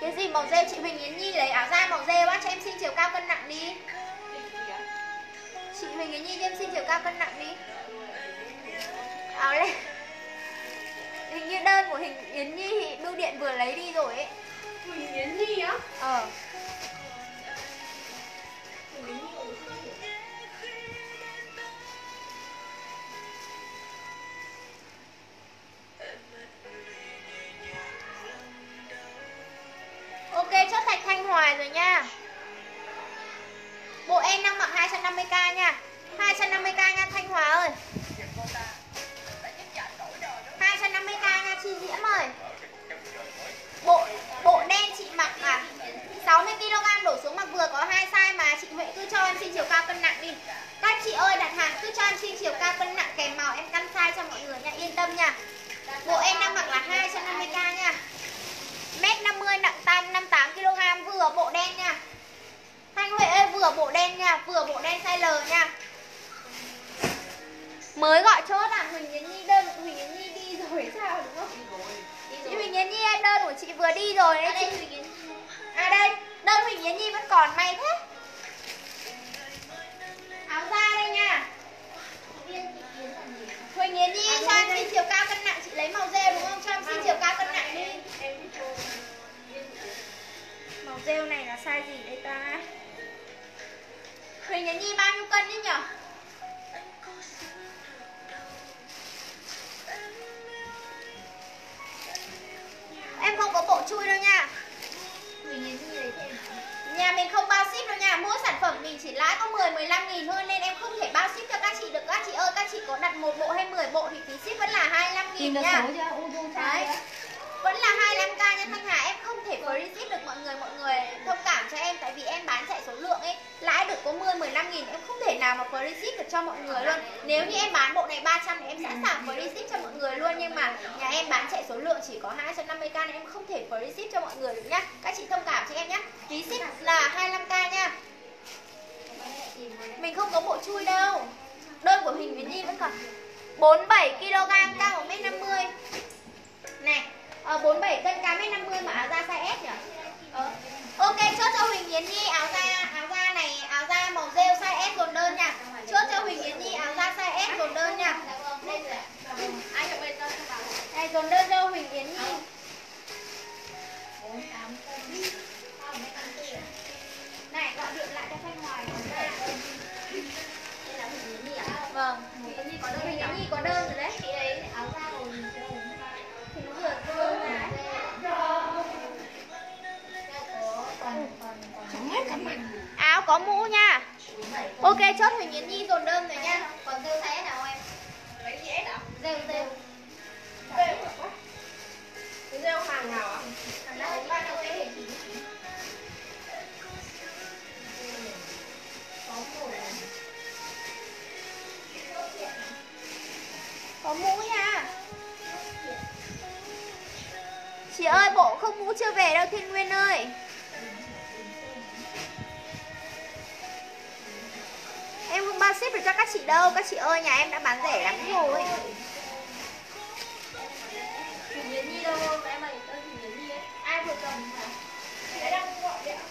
Cái gì màu rêu chị Huỳnh Yến Nhi lấy áo da màu rêu á cho em xin chiều cao cân nặng đi. Chị Huỳnh Yến Nhi cho em xin chiều cao cân nặng đi. Áo lên. Hình như đơn của Hình Yến Nhi bưu điện vừa lấy đi rồi ấy. Huỳnh Yến Nhi á? Ờ rồi nha. Bộ em đang mặc 250k nha. 250k nha, Thanh Hòa ơi. 250k nha, chị Diễm ơi. Bộ bộ đen chị mặc à 60kg đổ xuống mặc vừa có hai size mà chị Huệ cứ cho em xin chiều cao cân nặng đi. Các chị ơi, đặt hàng cứ cho em xin chiều cao cân nặng, kèm màu em căn size cho mọi người nha, Yên tâm nha. Bộ em đang mặc là 250k nha. Mét 50 nặng tan 58kg vừa bộ đen nha. Thanh Huệ ơi vừa bộ đen nha Vừa bộ đen size L nha. Mới gọi chốt à Huỳnh Yến Nhi đơn Huỳnh Yến Nhi đi rồi sao đúng không? Chị Huỳnh Yến Nhi đơn của chị vừa đi rồi đấy chị. À đây đơn Huỳnh Yến Nhi vẫn còn may thế. Áo da đây nha Huỳnh Yến Nhi cho em xin chiều cao cân nặng Chị lấy màu rêu đúng không? Cho em xin chiều cao cân nặng đi. Màu rêu này là size gì đây ta? Huỳnh Yến Nhi bao nhiêu cân đấy nhở? Em không có bộ chui đâu nha Nhà mình không bao ship đâu nha. Mỗi sản phẩm mình chỉ lãi có 10-15 nghìn thôi Nên em không thể bao ship cho các chị được. Các chị ơi các chị có đặt một bộ hay 10 bộ Thì phí ship vẫn là 25 nghìn Tìm được nha. số chưa? Đấy vẫn là 25k nha Thanh Hà, em không thể free ship được mọi người mọi người thông cảm cho em, tại vì em bán chạy số lượng ấy, lãi được có 10 15 nghìn, em không thể nào mà free ship được cho mọi người luôn. Nếu như em bán bộ này 300 thì em sẵn sàng free ship cho mọi người luôn, nhưng mà nhà em bán chạy số lượng chỉ có 250k nên em không thể free ship cho mọi người được nhá. Các chị thông cảm cho em nhá. Phí ship là 25k nha. Mình không có bộ chui đâu. Đơn của Huỳnh Nguyễn Nhi vẫn còn 47 kg cao 1m50 này ờ, 47 cân cá mét 50 mà áo da size S nhỉ ờ. Ok chốt cho Huỳnh Yến Nhi áo da áo da này áo da màu rêu size S dồn đơn nha. Chốt cho Huỳnh Yến Nhi áo da size S dồn đơn nha. Này dồn đơn cho Huỳnh Yến Nhi. Này gọi điện lại cho Thanh Hoài vâng. Huỳnh Yến Nhi có đơn rồi đấy có mũ nha. Ok chốt Huỳnh Yến Nhi dồn đơn rồi nha. Còn size S nào em? Lấy? Rêu rêu Rêu Cái rêu hàng nào ạ? Hàng nào có mũ nha. Chị ơi bộ không mũ chưa về đâu Thiên Nguyên ơi em không bao ship được cho các chị đâu các chị ơi, nhà em đã bán rẻ lắm rồi Nhi đâu em ơi? Đơn Huỳnh Nhi ấy Ai vừa cầm hả? Chị đang gọi điện À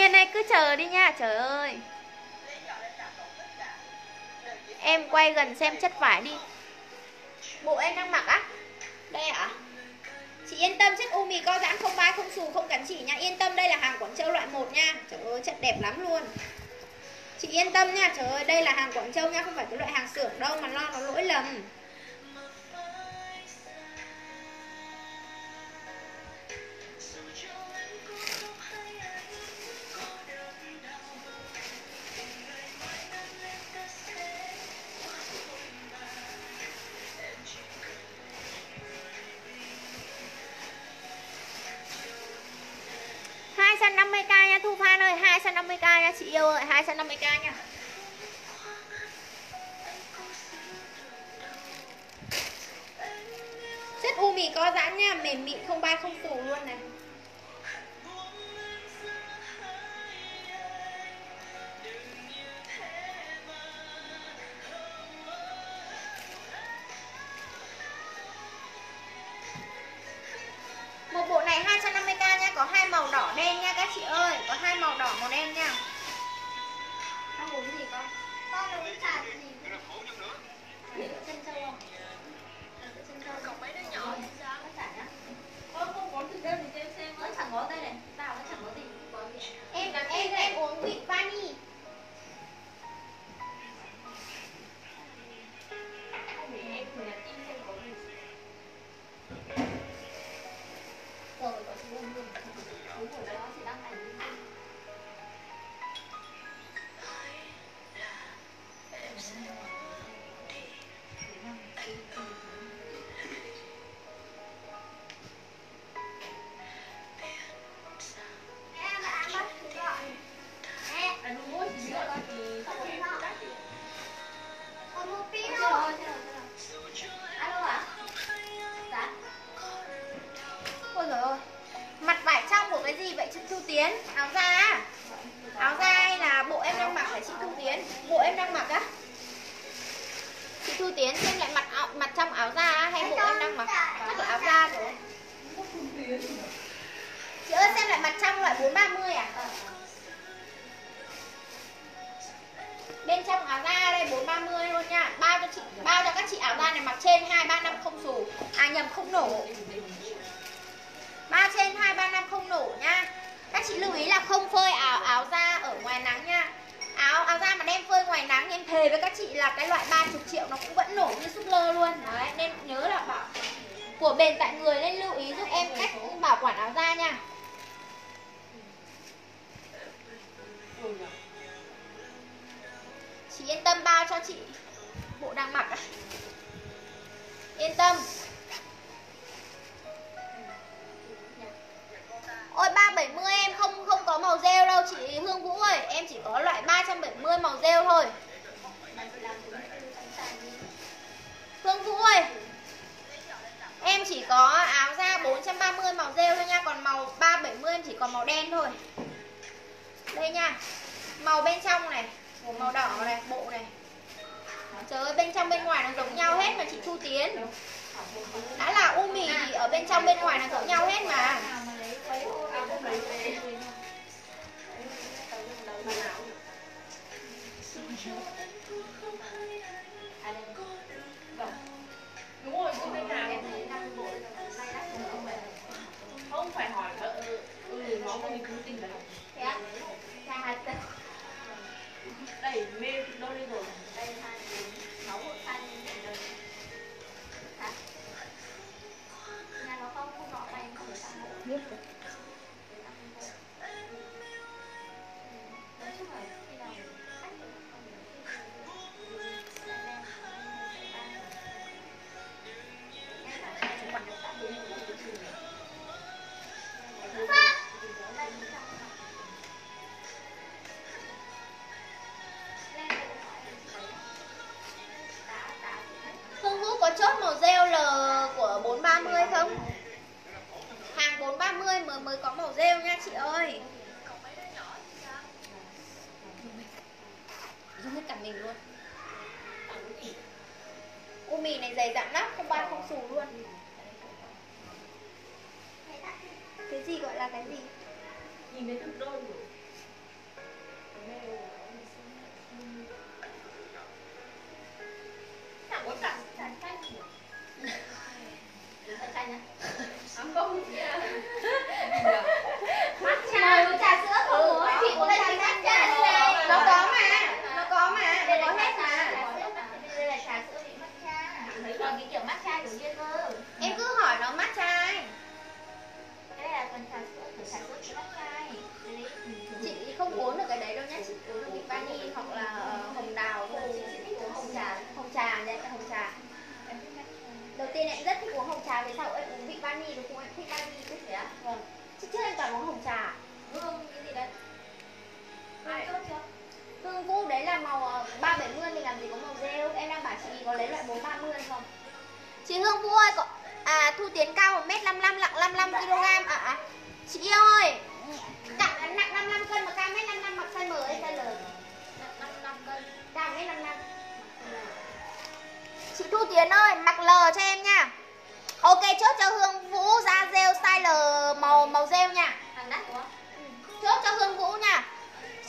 nhiên này cứ chờ đi nha, trời ơi. Em quay gần xem chất vải đi. Bộ em đang mặc á? Đây ạ. Chị yên tâm chất u mì co giãn không vai không xù, không cắn chỉ nha. Yên tâm, đây là hàng Quảng Châu loại 1 nha. Trời ơi, chất đẹp lắm luôn. Chị yên tâm nha, Trời ơi, đây là hàng Quảng Châu nha, Không phải cái loại hàng xưởng đâu mà lo nó lỗi lầm. 250k nha, Thu Phan ơi 250k nha, chị yêu ơi 250k nha. Chất u mì co giãn nha, Mềm mịn không bay không phủ luôn này. Có hai màu đỏ đen nha các chị ơi, có hai màu đỏ màu đen nha. Con uống gì con? Con uống trà gì? Chân trâu trong áo da hay bộ em đang mặc? Chắc là áo da rồi. Chị ơi xem lại mặt trong loại 430 à? Bên trong áo da đây 430 luôn nha. Bao cho chị bao cho các chị áo da này mặc trên 2 3 năm không xù. À nhầm không nổ. Ba trên 2 3 năm không nổ nha. Các chị lưu ý là không phơi áo áo da ở ngoài nắng nha. Áo áo da mà đem phơi ngoài nắng, em thề với các chị là cái loại 30 triệu nó cũng vẫn nổ như súp lơ luôn. Đấy, nên nhớ là bảo của bền tại người nên lưu ý giúp em cách bảo quản áo da nha. Chị yên tâm bao cho chị bộ đang mặc. Yên tâm. Ôi 370 em không không có màu gel đâu chị Hương Vũ ơi, em chỉ có loại 370 màu gel thôi. Hương Vũ ơi. Em chỉ có áo da 430 màu gel thôi nha, còn màu 370 em chỉ còn màu đen thôi. Đây nha. Màu bên trong này, của màu đỏ này, bộ này. Trời ơi, bên trong bên ngoài nó giống nhau hết mà chị Thu Tiến. Đã là u mì thì ở bên trong bên ngoài nó giống nhau hết mà. Đúng rồi, cô bên nào. Em thấy 50 bộ rồi, đắt hơn không phải hỏi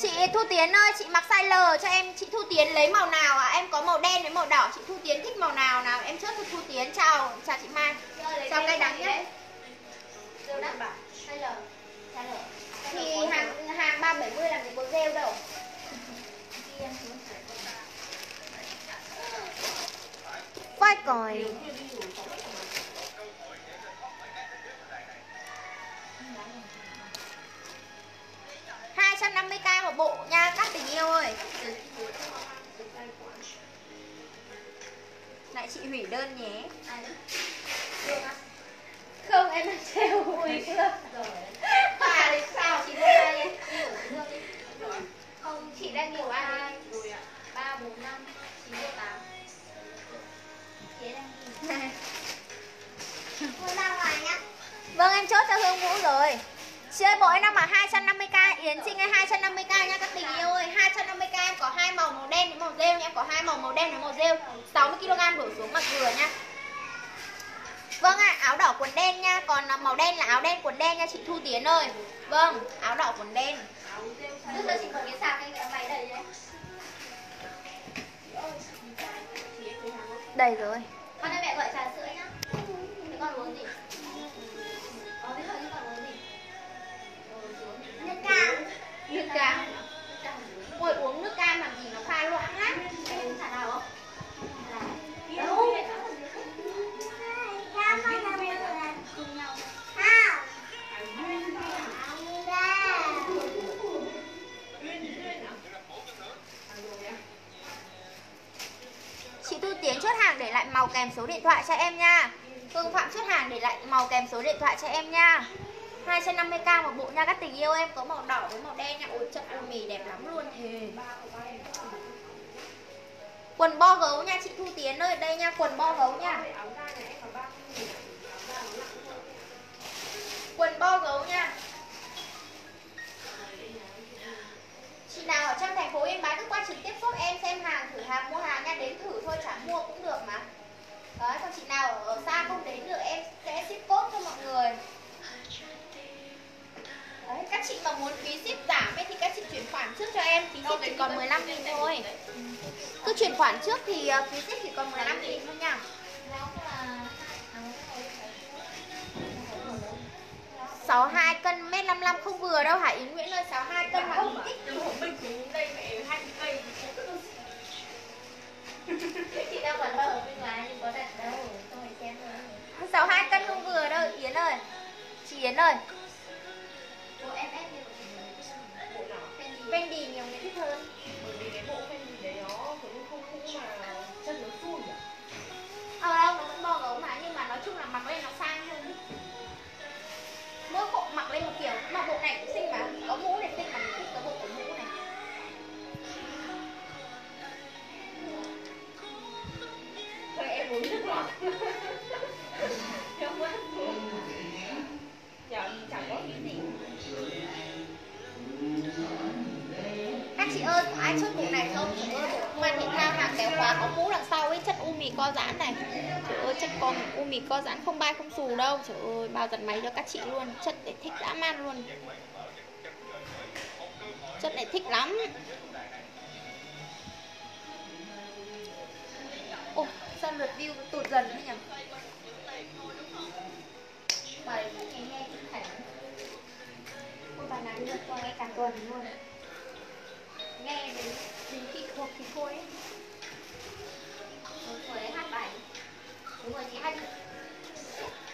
Chị Thu Tiến ơi, chị mặc size L cho em. Chị Thu Tiến lấy màu nào à? Em có màu đen với màu đỏ. Chị Thu Tiến thích màu nào nào? Em chốt cho Thu Tiến. Chào, chào chị Mai. Chào cây đắng nhé. Rêu đắt bảo Thì hàng hàng 370 làm gì có rêu đâu. Vai còi hai trăm năm mươi k một bộ nha, các tình yêu ơi. Lại chị hủy đơn nhé. Không, em đang treo vui cơ À thì sao, chị đưa ai nhé Không, chị đang nhiều ai hai ba, bốn, năm, chín, mười tám. Thế đang nhá. Vâng em chốt cho Hương Vũ rồi. Chị ơi bộ em đang mặc 250k Yến Trinh ơi 250k nha các tình yêu ơi. 250k em có hai màu màu đen với màu rêu nha Em có hai màu màu đen với màu rêu. 60kg đổ xuống mặc vừa nha. Vâng ạ, áo đỏ quần đen nha. Còn à, màu đen là áo đen quần đen nha chị Thu Tiến ơi. Vâng, áo đỏ quần đen. Tức là chị một cái sạc anh máy đầy đấy? Đầy rồi. Con ơi mẹ gọi trà sữa nhá Nước cam uống. Ôi, uống nước cam làm gì nó pha loãng lắm uống nào không? Là cùng nhau Chị Thu Tiến chốt hàng để lại màu kèm số điện thoại cho em nha Phương Phạm chốt hàng để lại màu kèm số điện thoại cho em nha 250k một bộ nha các tình yêu em có màu đỏ với màu đen nha. Ôi trận ôi mì đẹp lắm luôn. Thề. Quần bo gấu nha chị Thu Tiến ơi. Đây nha quần bo gấu nha. Quần bo gấu nha. Chị nào ở trong thành phố Yên Bái cứ qua trực tiếp shop em xem hàng thử hàng mua hàng nha. Đến thử thôi chả mua cũng được mà. Đấy còn chị nào ở, ở xa không đến được em sẽ ship code cho mọi người. Đấy các chị mà muốn phí ship giảm ấy thì các chị chuyển khoản trước cho em phí ship chỉ còn 15 nghìn thôi. Cứ chuyển khoản trước thì ờ, phí ship chỉ còn 15 nghìn thôi nha. là 62 cân mét 55 không vừa đâu Hải Yến Nguyễn ơi 62 cân mà Không ạ Đừng hộ mình xuống đây mẹ 20 cây. Chị đang còn ở bên ngoài nhưng có đặt đâu Không phải xem thôi. 62 cân không vừa đâu Yến ơi. Chị Yến ơi Bộ em ép nào? Fendi. Nhiều người thích hơn. Bởi vì cái bộ Fendi đấy nó cũng không cũ mà chân nó xui à Ờ đâu nó vẫn bo gấu mà Nhưng mà nói chung là mặc lên nó sang hơn. Mỗi bộ mặc lên một kiểu Mà bộ này cũng xinh mà. Có mũ này xinh mà mình thích cái bộ của mũ này. Thôi em uống nước ngọt. Không quá Giờ chẳng có cái gì chị ơi, có ai chốt bộ này không? Trời ơi bộ mang thể thao hàng kéo khóa Có mũ đằng sau ấy, chất u mì co giãn này. Trời ơi, chất con u mì co giãn không bay không xù đâu. Trời ơi, bao giật máy cho các chị luôn. Chất để thích dã man luôn. Chất này thích lắm. Ô, sao lượt view tụt dần thế nhỉ? Bài này nghe chị Thành Ôi bài nào đưa qua nghe cả tuần luôn Nghe đến, đến khi thuộc thì thôi ấy. Hồi đấy hát bài. Đúng rồi chị hát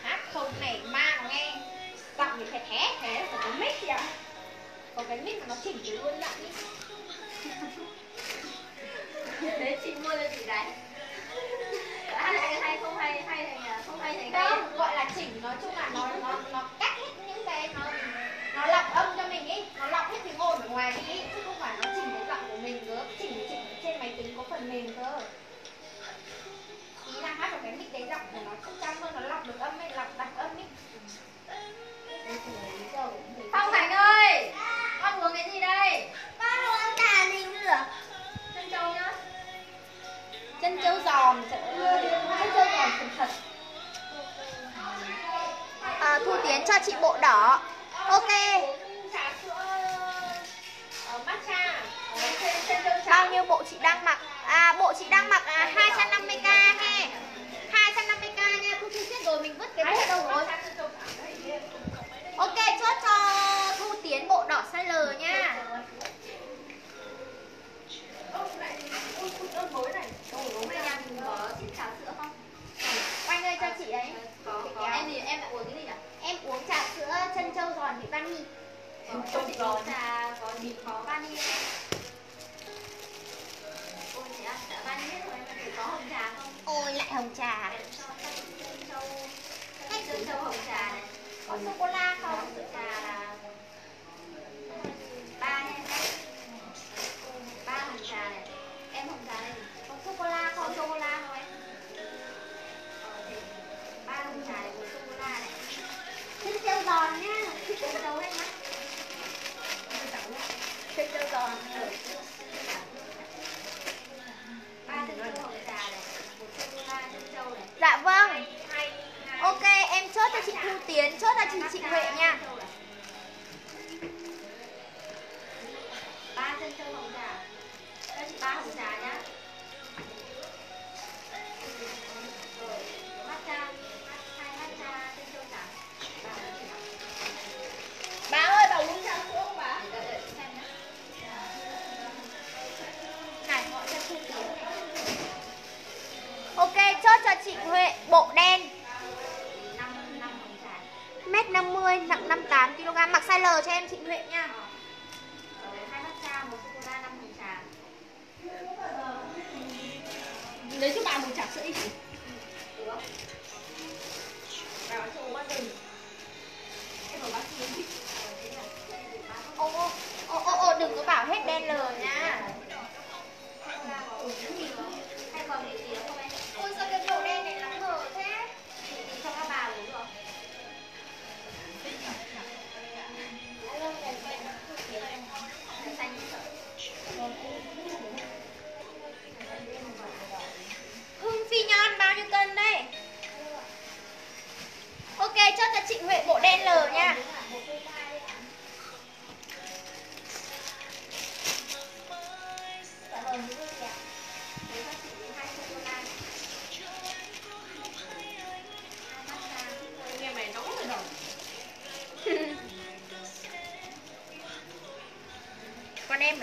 Hát không này ma nó nghe. Giọng thì phải thế thế phải có mic kìa Có cái mic mà nó chỉnh từ luôn giọng ý Đấy chị mua cho chị đấy. Hát lại hay không hay hay thành không hay thành Không, gọi là chỉnh nói chung là nó nó nó cắt hết những cái nó nó lọc âm cho mình ý nó lọc hết tiếng ồn ở ngoài đi chứ không phải nó mình cơ chỉnh, chỉnh trên máy tính có phần mềm cơ. Ý là hát vào cái mic đấy giọng của nó không cao hơn nó lọc được âm hay lọc đặt âm ý. Phong Khánh ơi con uống cái gì đây? Con uống trà linh nữa. chân châu nhá. Chân châu giòn chân trâu giòn thật thật. À, thu tiến cho chị bộ đỏ. Ok. Trà sữa ờ, matcha bao nhiêu bộ chị đang mặc? À bộ chị đang mặc à, 250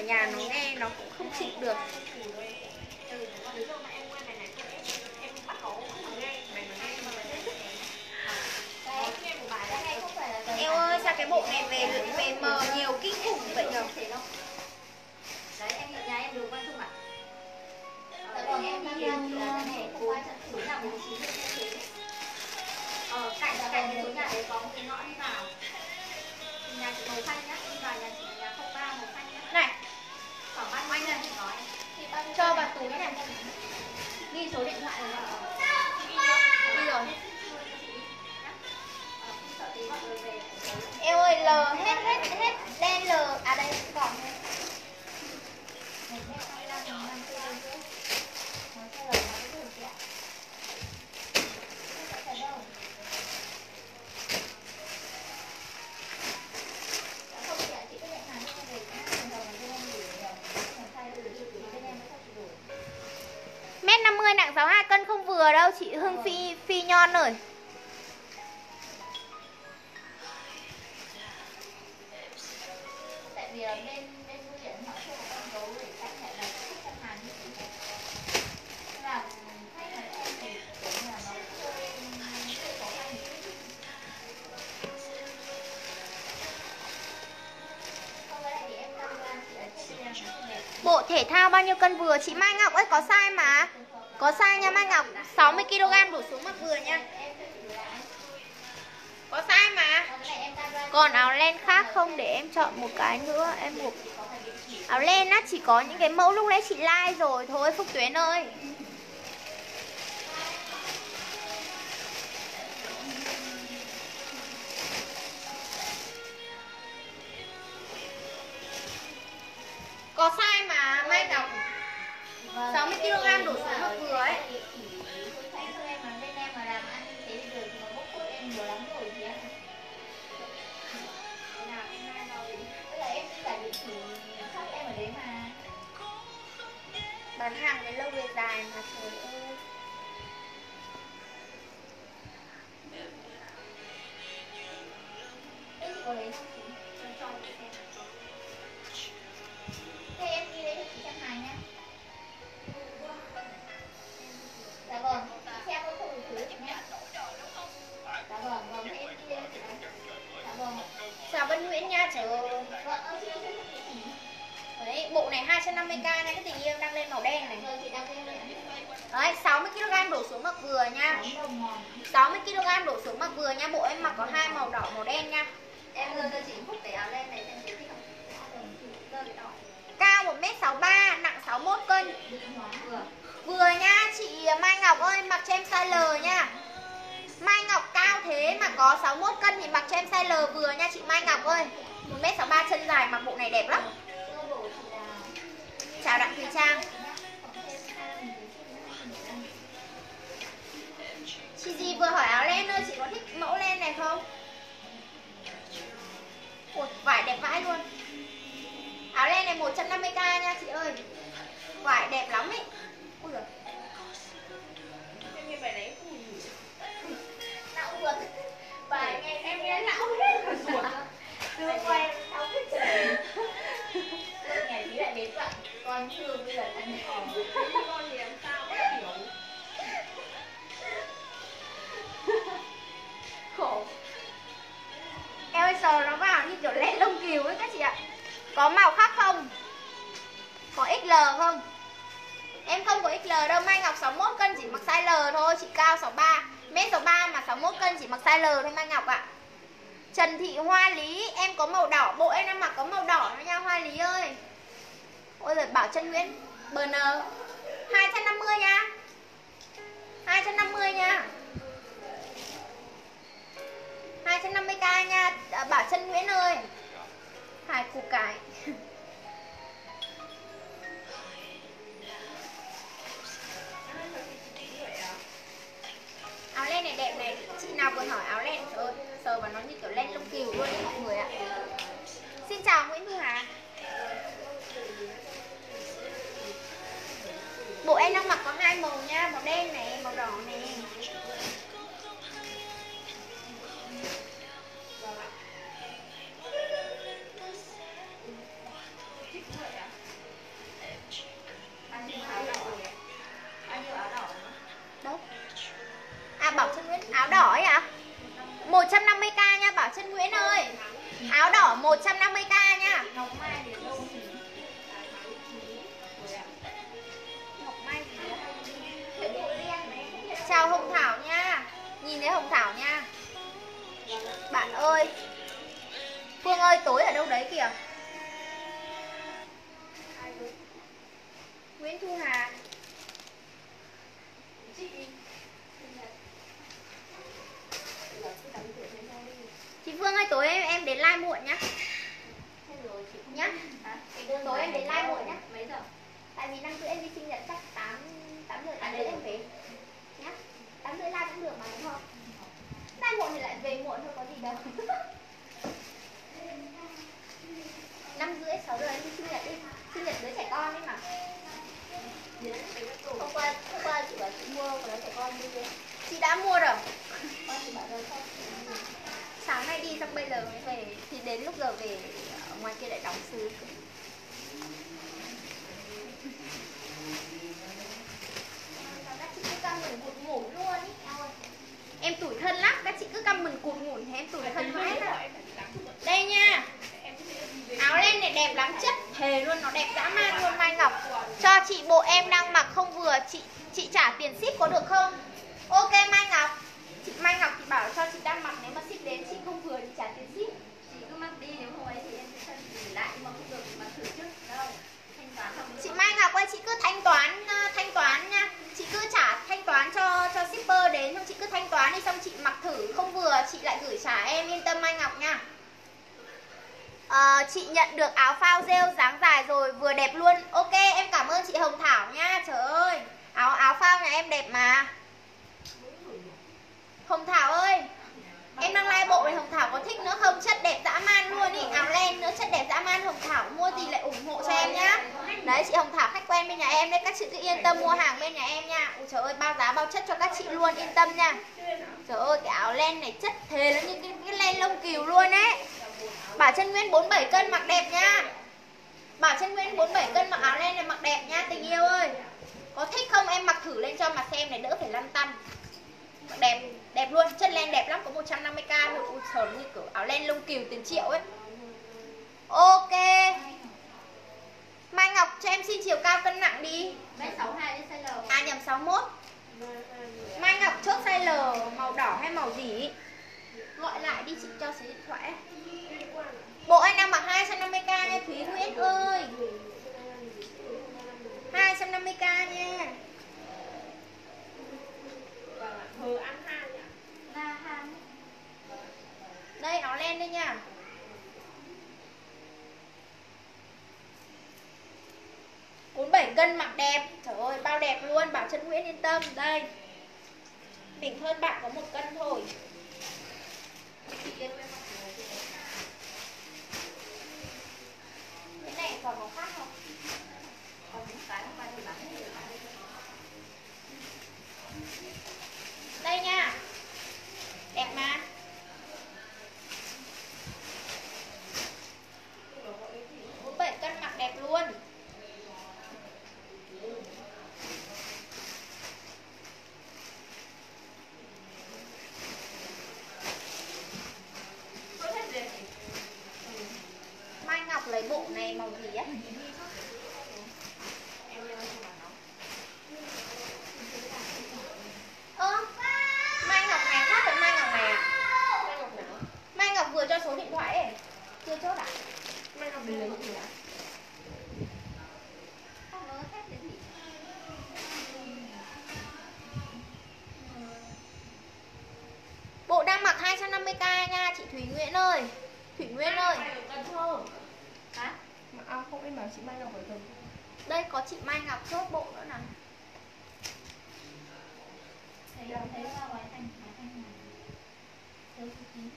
nhà nó nghe nó cũng không chịu được. bao nhiêu cân vừa? Chị Mai Ngọc ấy có sai mà. Có sai nha Mai Ngọc. 60kg đủ xuống mặt vừa nha. Có sai mà. Còn áo len khác không? Để em chọn một cái nữa, Em buộc. Áo len á, chỉ có những cái mẫu lúc nãy chị like rồi. Thôi, Phúc Tuyến ơi. Thử lên cho mà xem này đỡ phải lăn tăn. Đẹp, đẹp luôn, chất len đẹp lắm, có 150k thôi Ui trời như kiểu áo len lông cừu tiền triệu ấy. Ok. Mai Ngọc cho em xin chiều cao cân nặng đi. Bé 62 đến size L. À nhầm 61 Mai Ngọc chốt size L màu đỏ hay màu gì? Gọi lại đi chị cho số điện thoại. Bộ anh đang mặc 250k nha Thúy Nguyễn ơi. 250k nha Hờ ăn hai nhỉ? La hàng Đây áo len đây nha. Bốn bảy cân mặc đẹp. Trời ơi, bao đẹp luôn, Bảo chân Nguyễn yên tâm. Đây. Mình hơn bạn có một cân thôi. Cái này còn có khác không? Còn những cái mà bán Đây nha. Đẹp mà. Bốn bảy cân mặc đẹp luôn. Mai Ngọc lấy bộ này màu gì á? Em lên không bán nóng. Ơ Mai Ngọc này khác với Mai Ngọc này à? Mai Ngọc nào? Mai Ngọc vừa cho số điện thoại ấy Chưa chốt à? Đi lấy gì ạ? Bộ đang mặc 250k nha chị Thủy Nguyễn ơi Thủy Nguyễn ơi? Hả? À, không em bảo chị Mai Ngọc phải cần. Đây có chị Mai Ngọc chốt bộ nữa nè Thấy thấy qua ngoài thanh ngoài thanh này Số số chín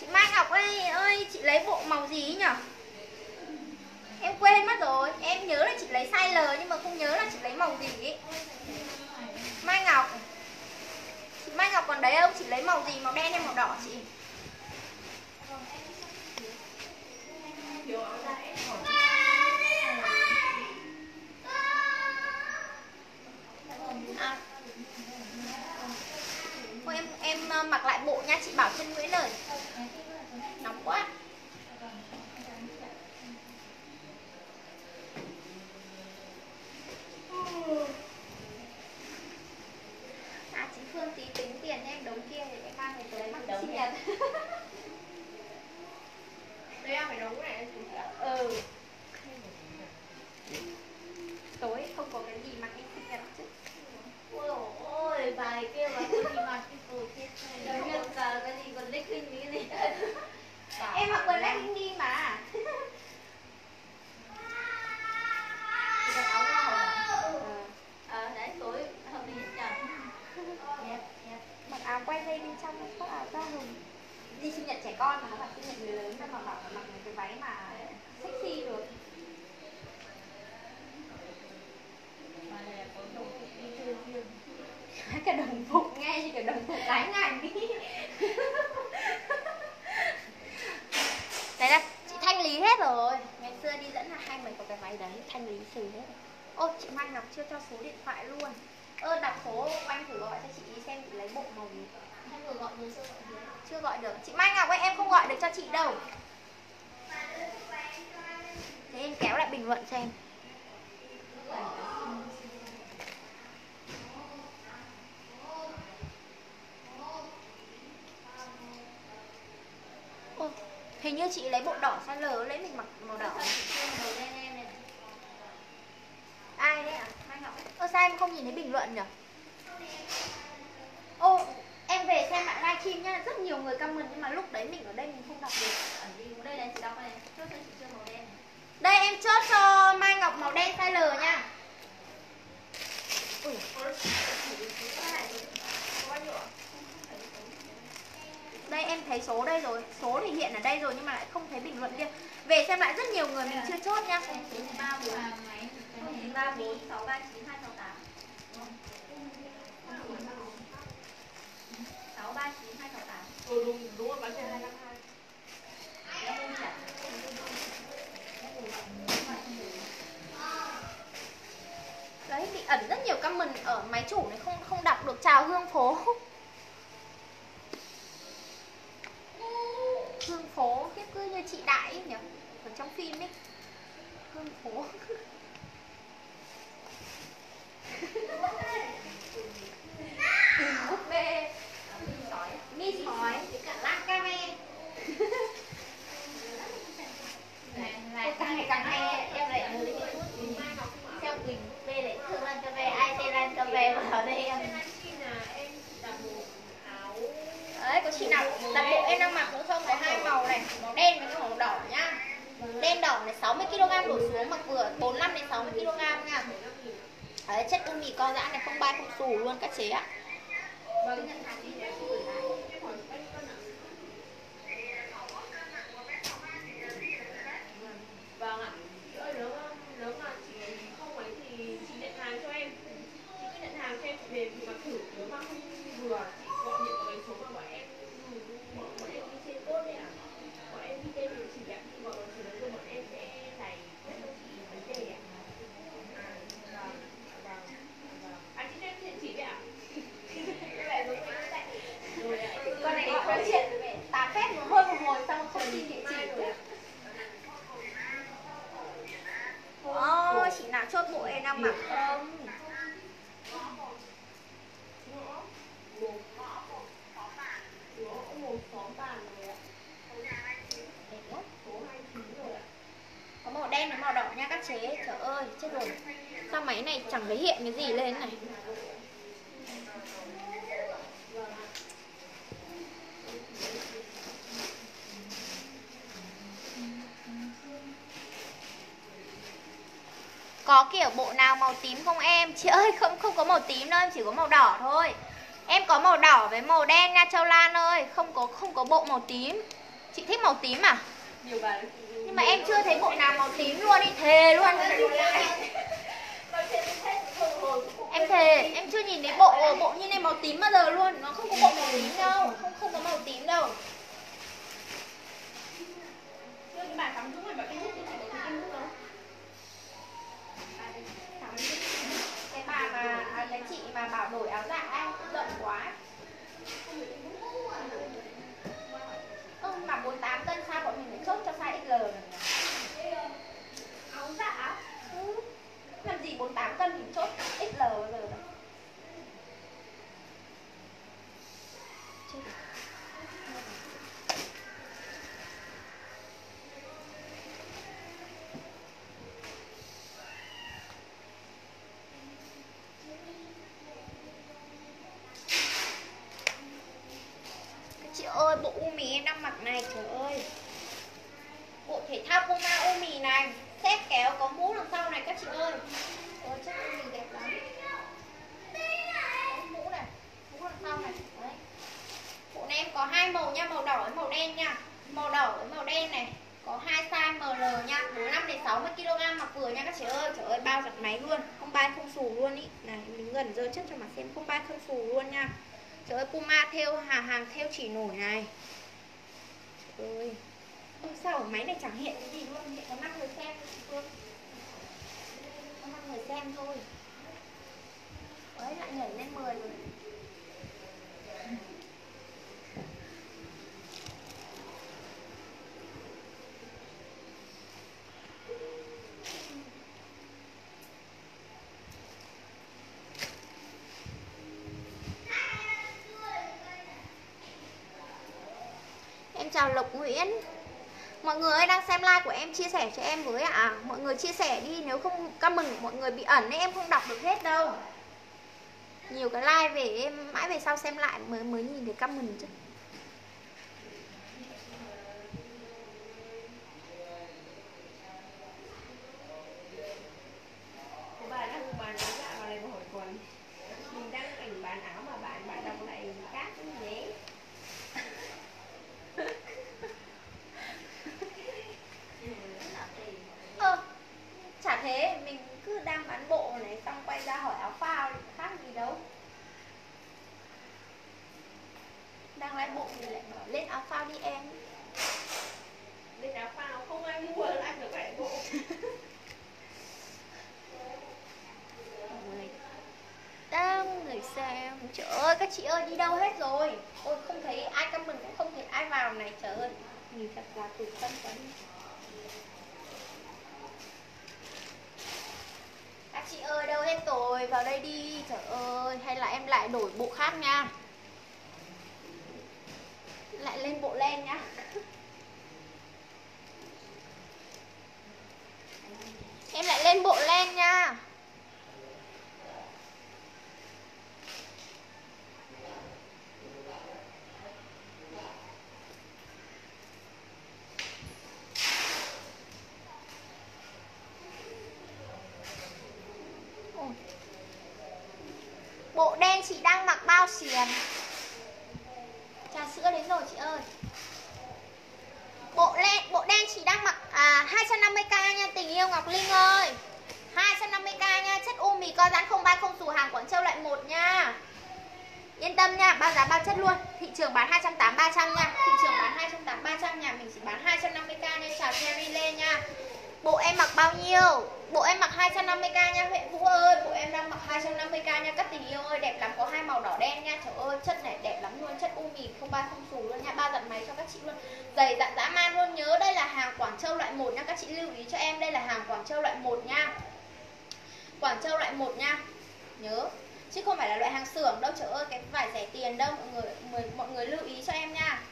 Chị Mai Ngọc ơi, ơi chị lấy bộ màu gì ấy nhở Em quên mất rồi Em nhớ là chị lấy size L nhưng mà không nhớ là chị lấy màu gì ấy Mai Ngọc Chị Mai Ngọc còn đấy không? Chị lấy màu gì? Màu đen hay màu đỏ chị? À. Em em ờ, mặc lại bộ nha chị Bảo chân Nguyễn lời Nóng quá À chị Phương tí tính tiền em đống kia để em mang về tới mặt Đống sinh nhật Đây em phải cái này em chỉ ạ. Ừ. Tối không có cái gì mặc em sinh nhật chứ. Ôi ôi bài kia mà có gì mặc cái cổ chết này biết giờ cái gì còn lích linh như cái gì? Em mặc quần legging đi mà. Cần áo màu à? Ờ đấy tối hợp lý nhất nhờ Đẹp đẹp Áo quay dây bên trong không có áo da hồng Đi sinh nhật trẻ con mà nó là sinh nhật người lớn mà bảo là mặc một cái váy mà sexy được. Đi Cả đồng phục nghe như cả đồng phục gái ngành ý. Đấy là chị thanh lý hết rồi. Ngày xưa đi dẫn là hai mấy có cái váy đấy Thanh lý xử hết. Rồi Ô chị Mai Ngọc chưa cho số điện thoại luôn Ơ đặt số anh thử gọi cho chị ý xem chị lấy bộ màu gì. Em vừa gọi Chưa gọi được? Chị Mai Ngọc ơi em không gọi được cho chị đâu. Thế em kéo lại bình luận cho em. Ôi, Hình như chị lấy bộ đỏ size L lấy mình mặc màu đỏ Ai đấy ạ? À? Mai Ngọc Ơ sao em không nhìn thấy bình luận nhỉ? Ô, em về xem bạn livestream nhá, rất nhiều người comment nhưng mà lúc đấy mình ở đây mình không đọc được. Đây này chị đọc này, chốt cho chị chưa màu đen. Đây em chốt cho Mai Ngọc màu đen size L nha. Đây em thấy số đây rồi, số thì hiện ở đây rồi nhưng mà lại không thấy bình luận kia. Về xem lại rất nhiều người mình chưa chốt nha chín ba bốn sáu ba chín hai sáu tám sáu ba chín hai sáu tám đấy, bị ẩn rất nhiều comment ở máy chủ này, không không đọc được chào hương phố. Hương phố, khiếp cứ như chị đại nhỉ? Ở trong phim ấy. Hương phố. dỉ lên này? Có kiểu bộ nào màu tím không em? Chị ơi không không có màu tím đâu em chỉ có màu đỏ thôi. Em có màu đỏ với màu đen nha châu lan ơi. Không có không có bộ màu tím. Chị thích màu tím à? Nhưng mà em chưa thấy bộ nào màu tím luôn đi thề luôn thề em chưa nhìn thấy bộ bộ như này màu tím bao giờ luôn, nó không có bộ màu tím đâu. chào Lộc Nguyễn. Mọi người ơi, đang xem like của em, chia sẻ cho em với ạ. À. Mọi người chia sẻ đi, nếu không comment, mọi người bị ẩn nên em không đọc được hết đâu. Nhiều cái like về em, mãi về sau xem lại mới mới nhìn thấy comment chứ. Ơi, đi đâu hết rồi? Ôi, không thấy ai comment cũng không thấy ai vào này, trời ơi. Nhìn thật là tụt thân quá đi. Các chị ơi, đâu hết rồi? Vào đây đi, trời ơi. Hay là em lại đổi bộ khác nha? Lại lên bộ len nhá. Em lại lên bộ len nha Ôi. Bộ đen chị đang mặc bao xiềng Trà sữa đến rồi chị ơi Bộ đen, bộ đen chị đang mặc à, 250k nha tình yêu Ngọc Linh ơi 250k nha Chất u mì co giãn 030 xù hàng Quảng Châu loại 1 nha Yên tâm nha, bao giá bao chất luôn Thị trường bán 208 300 nha. Thị trường bán 208 300 nha Mình chỉ bán 250k nha. Chào Cherry Lê nha. Bộ em mặc bao nhiêu? Bộ em mặc 250k nha. Huệ Vũ ơi, Bộ em đang mặc 250k nha. Các tình yêu ơi, đẹp lắm. Có hai màu đỏ đen nha. Trời ơi, chất này đẹp lắm luôn. Chất u mì không ba không xù luôn nha. Ba dặn máy cho các chị luôn. Giày dặn dã man luôn. Nhớ đây là hàng Quảng Châu loại 1 nha. Các chị lưu ý cho em, Đây là hàng Quảng Châu loại 1 nha. Quảng Châu loại 1 nha. Nhớ. Chứ không phải là loại hàng xưởng đâu Trời ơi cái vải rẻ tiền đâu Mọi người, mọi, mọi người lưu ý cho em nha.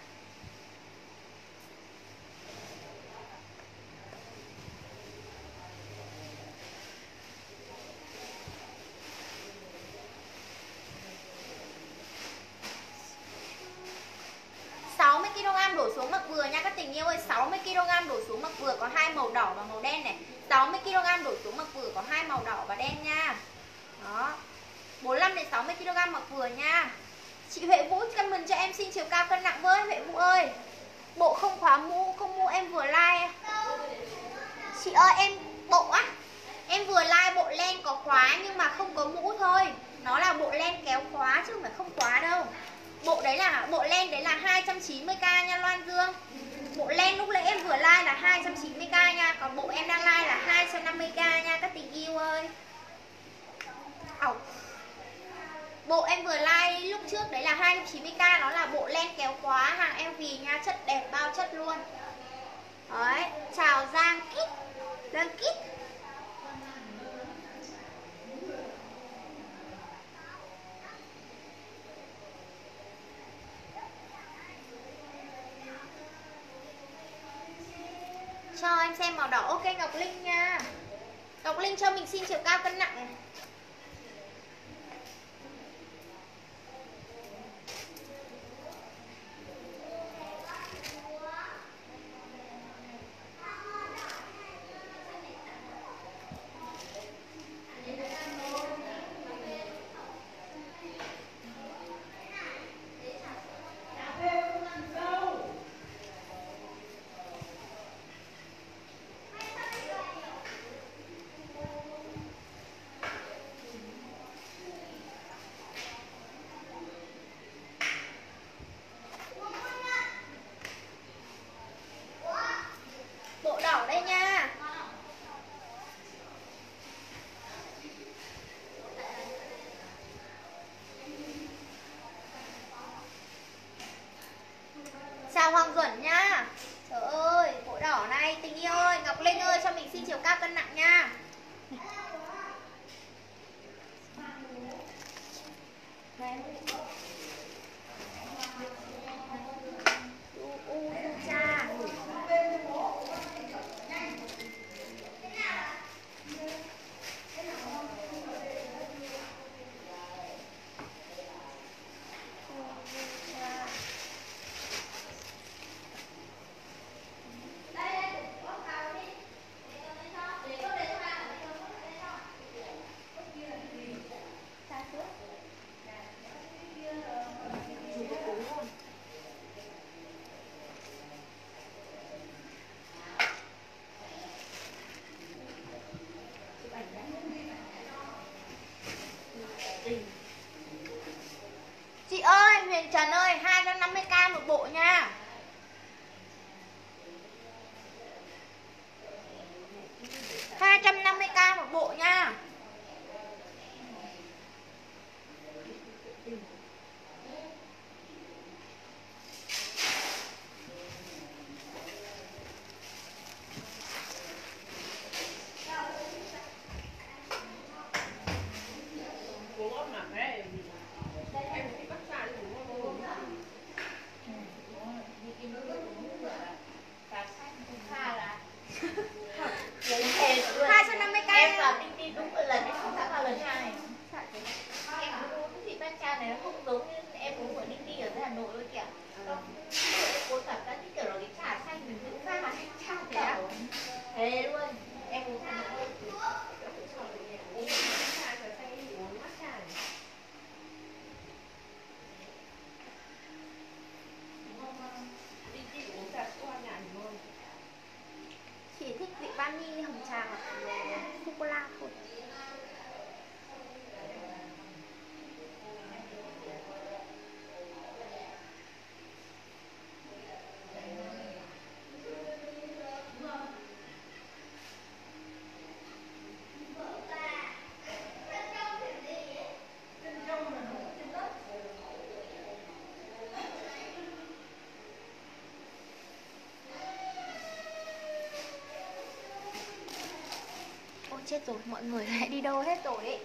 chết rồi, mọi người lại đi đâu hết rồi ấy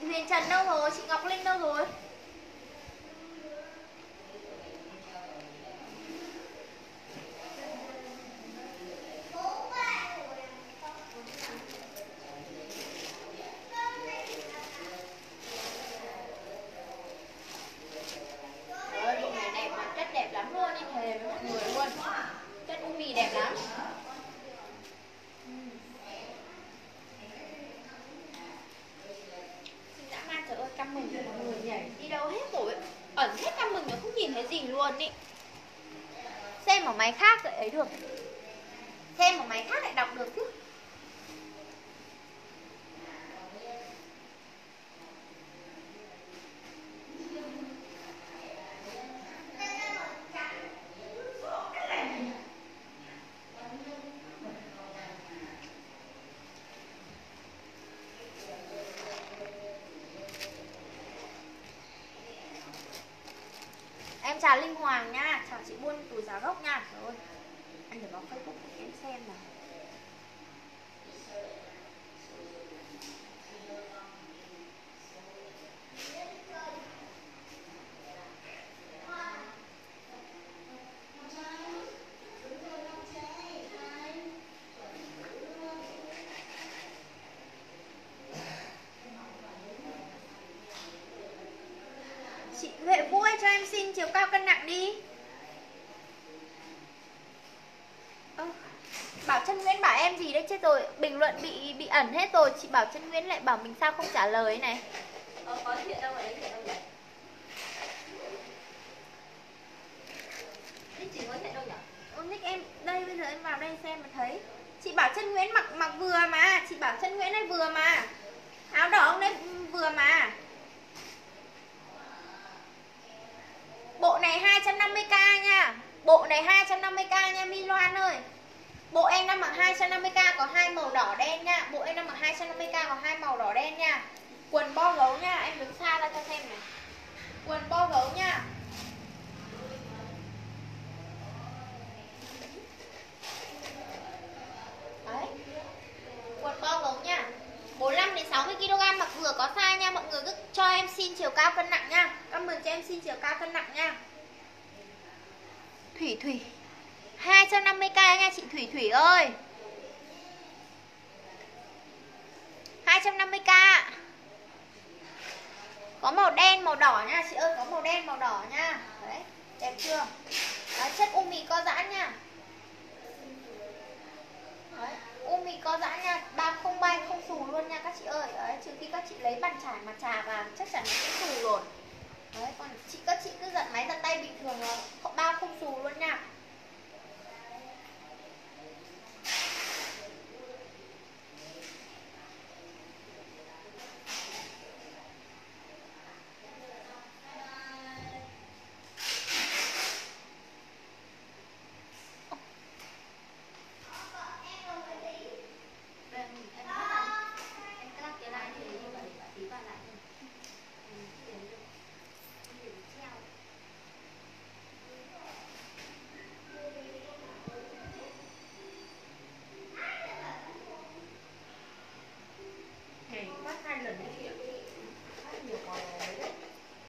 chị Huyền Trần đâu rồi? Chị Ngọc Linh đâu rồi? on now. bị bị ẩn hết rồi. Chị bảo chân Nguyễn lại bảo mình sao không trả lời này.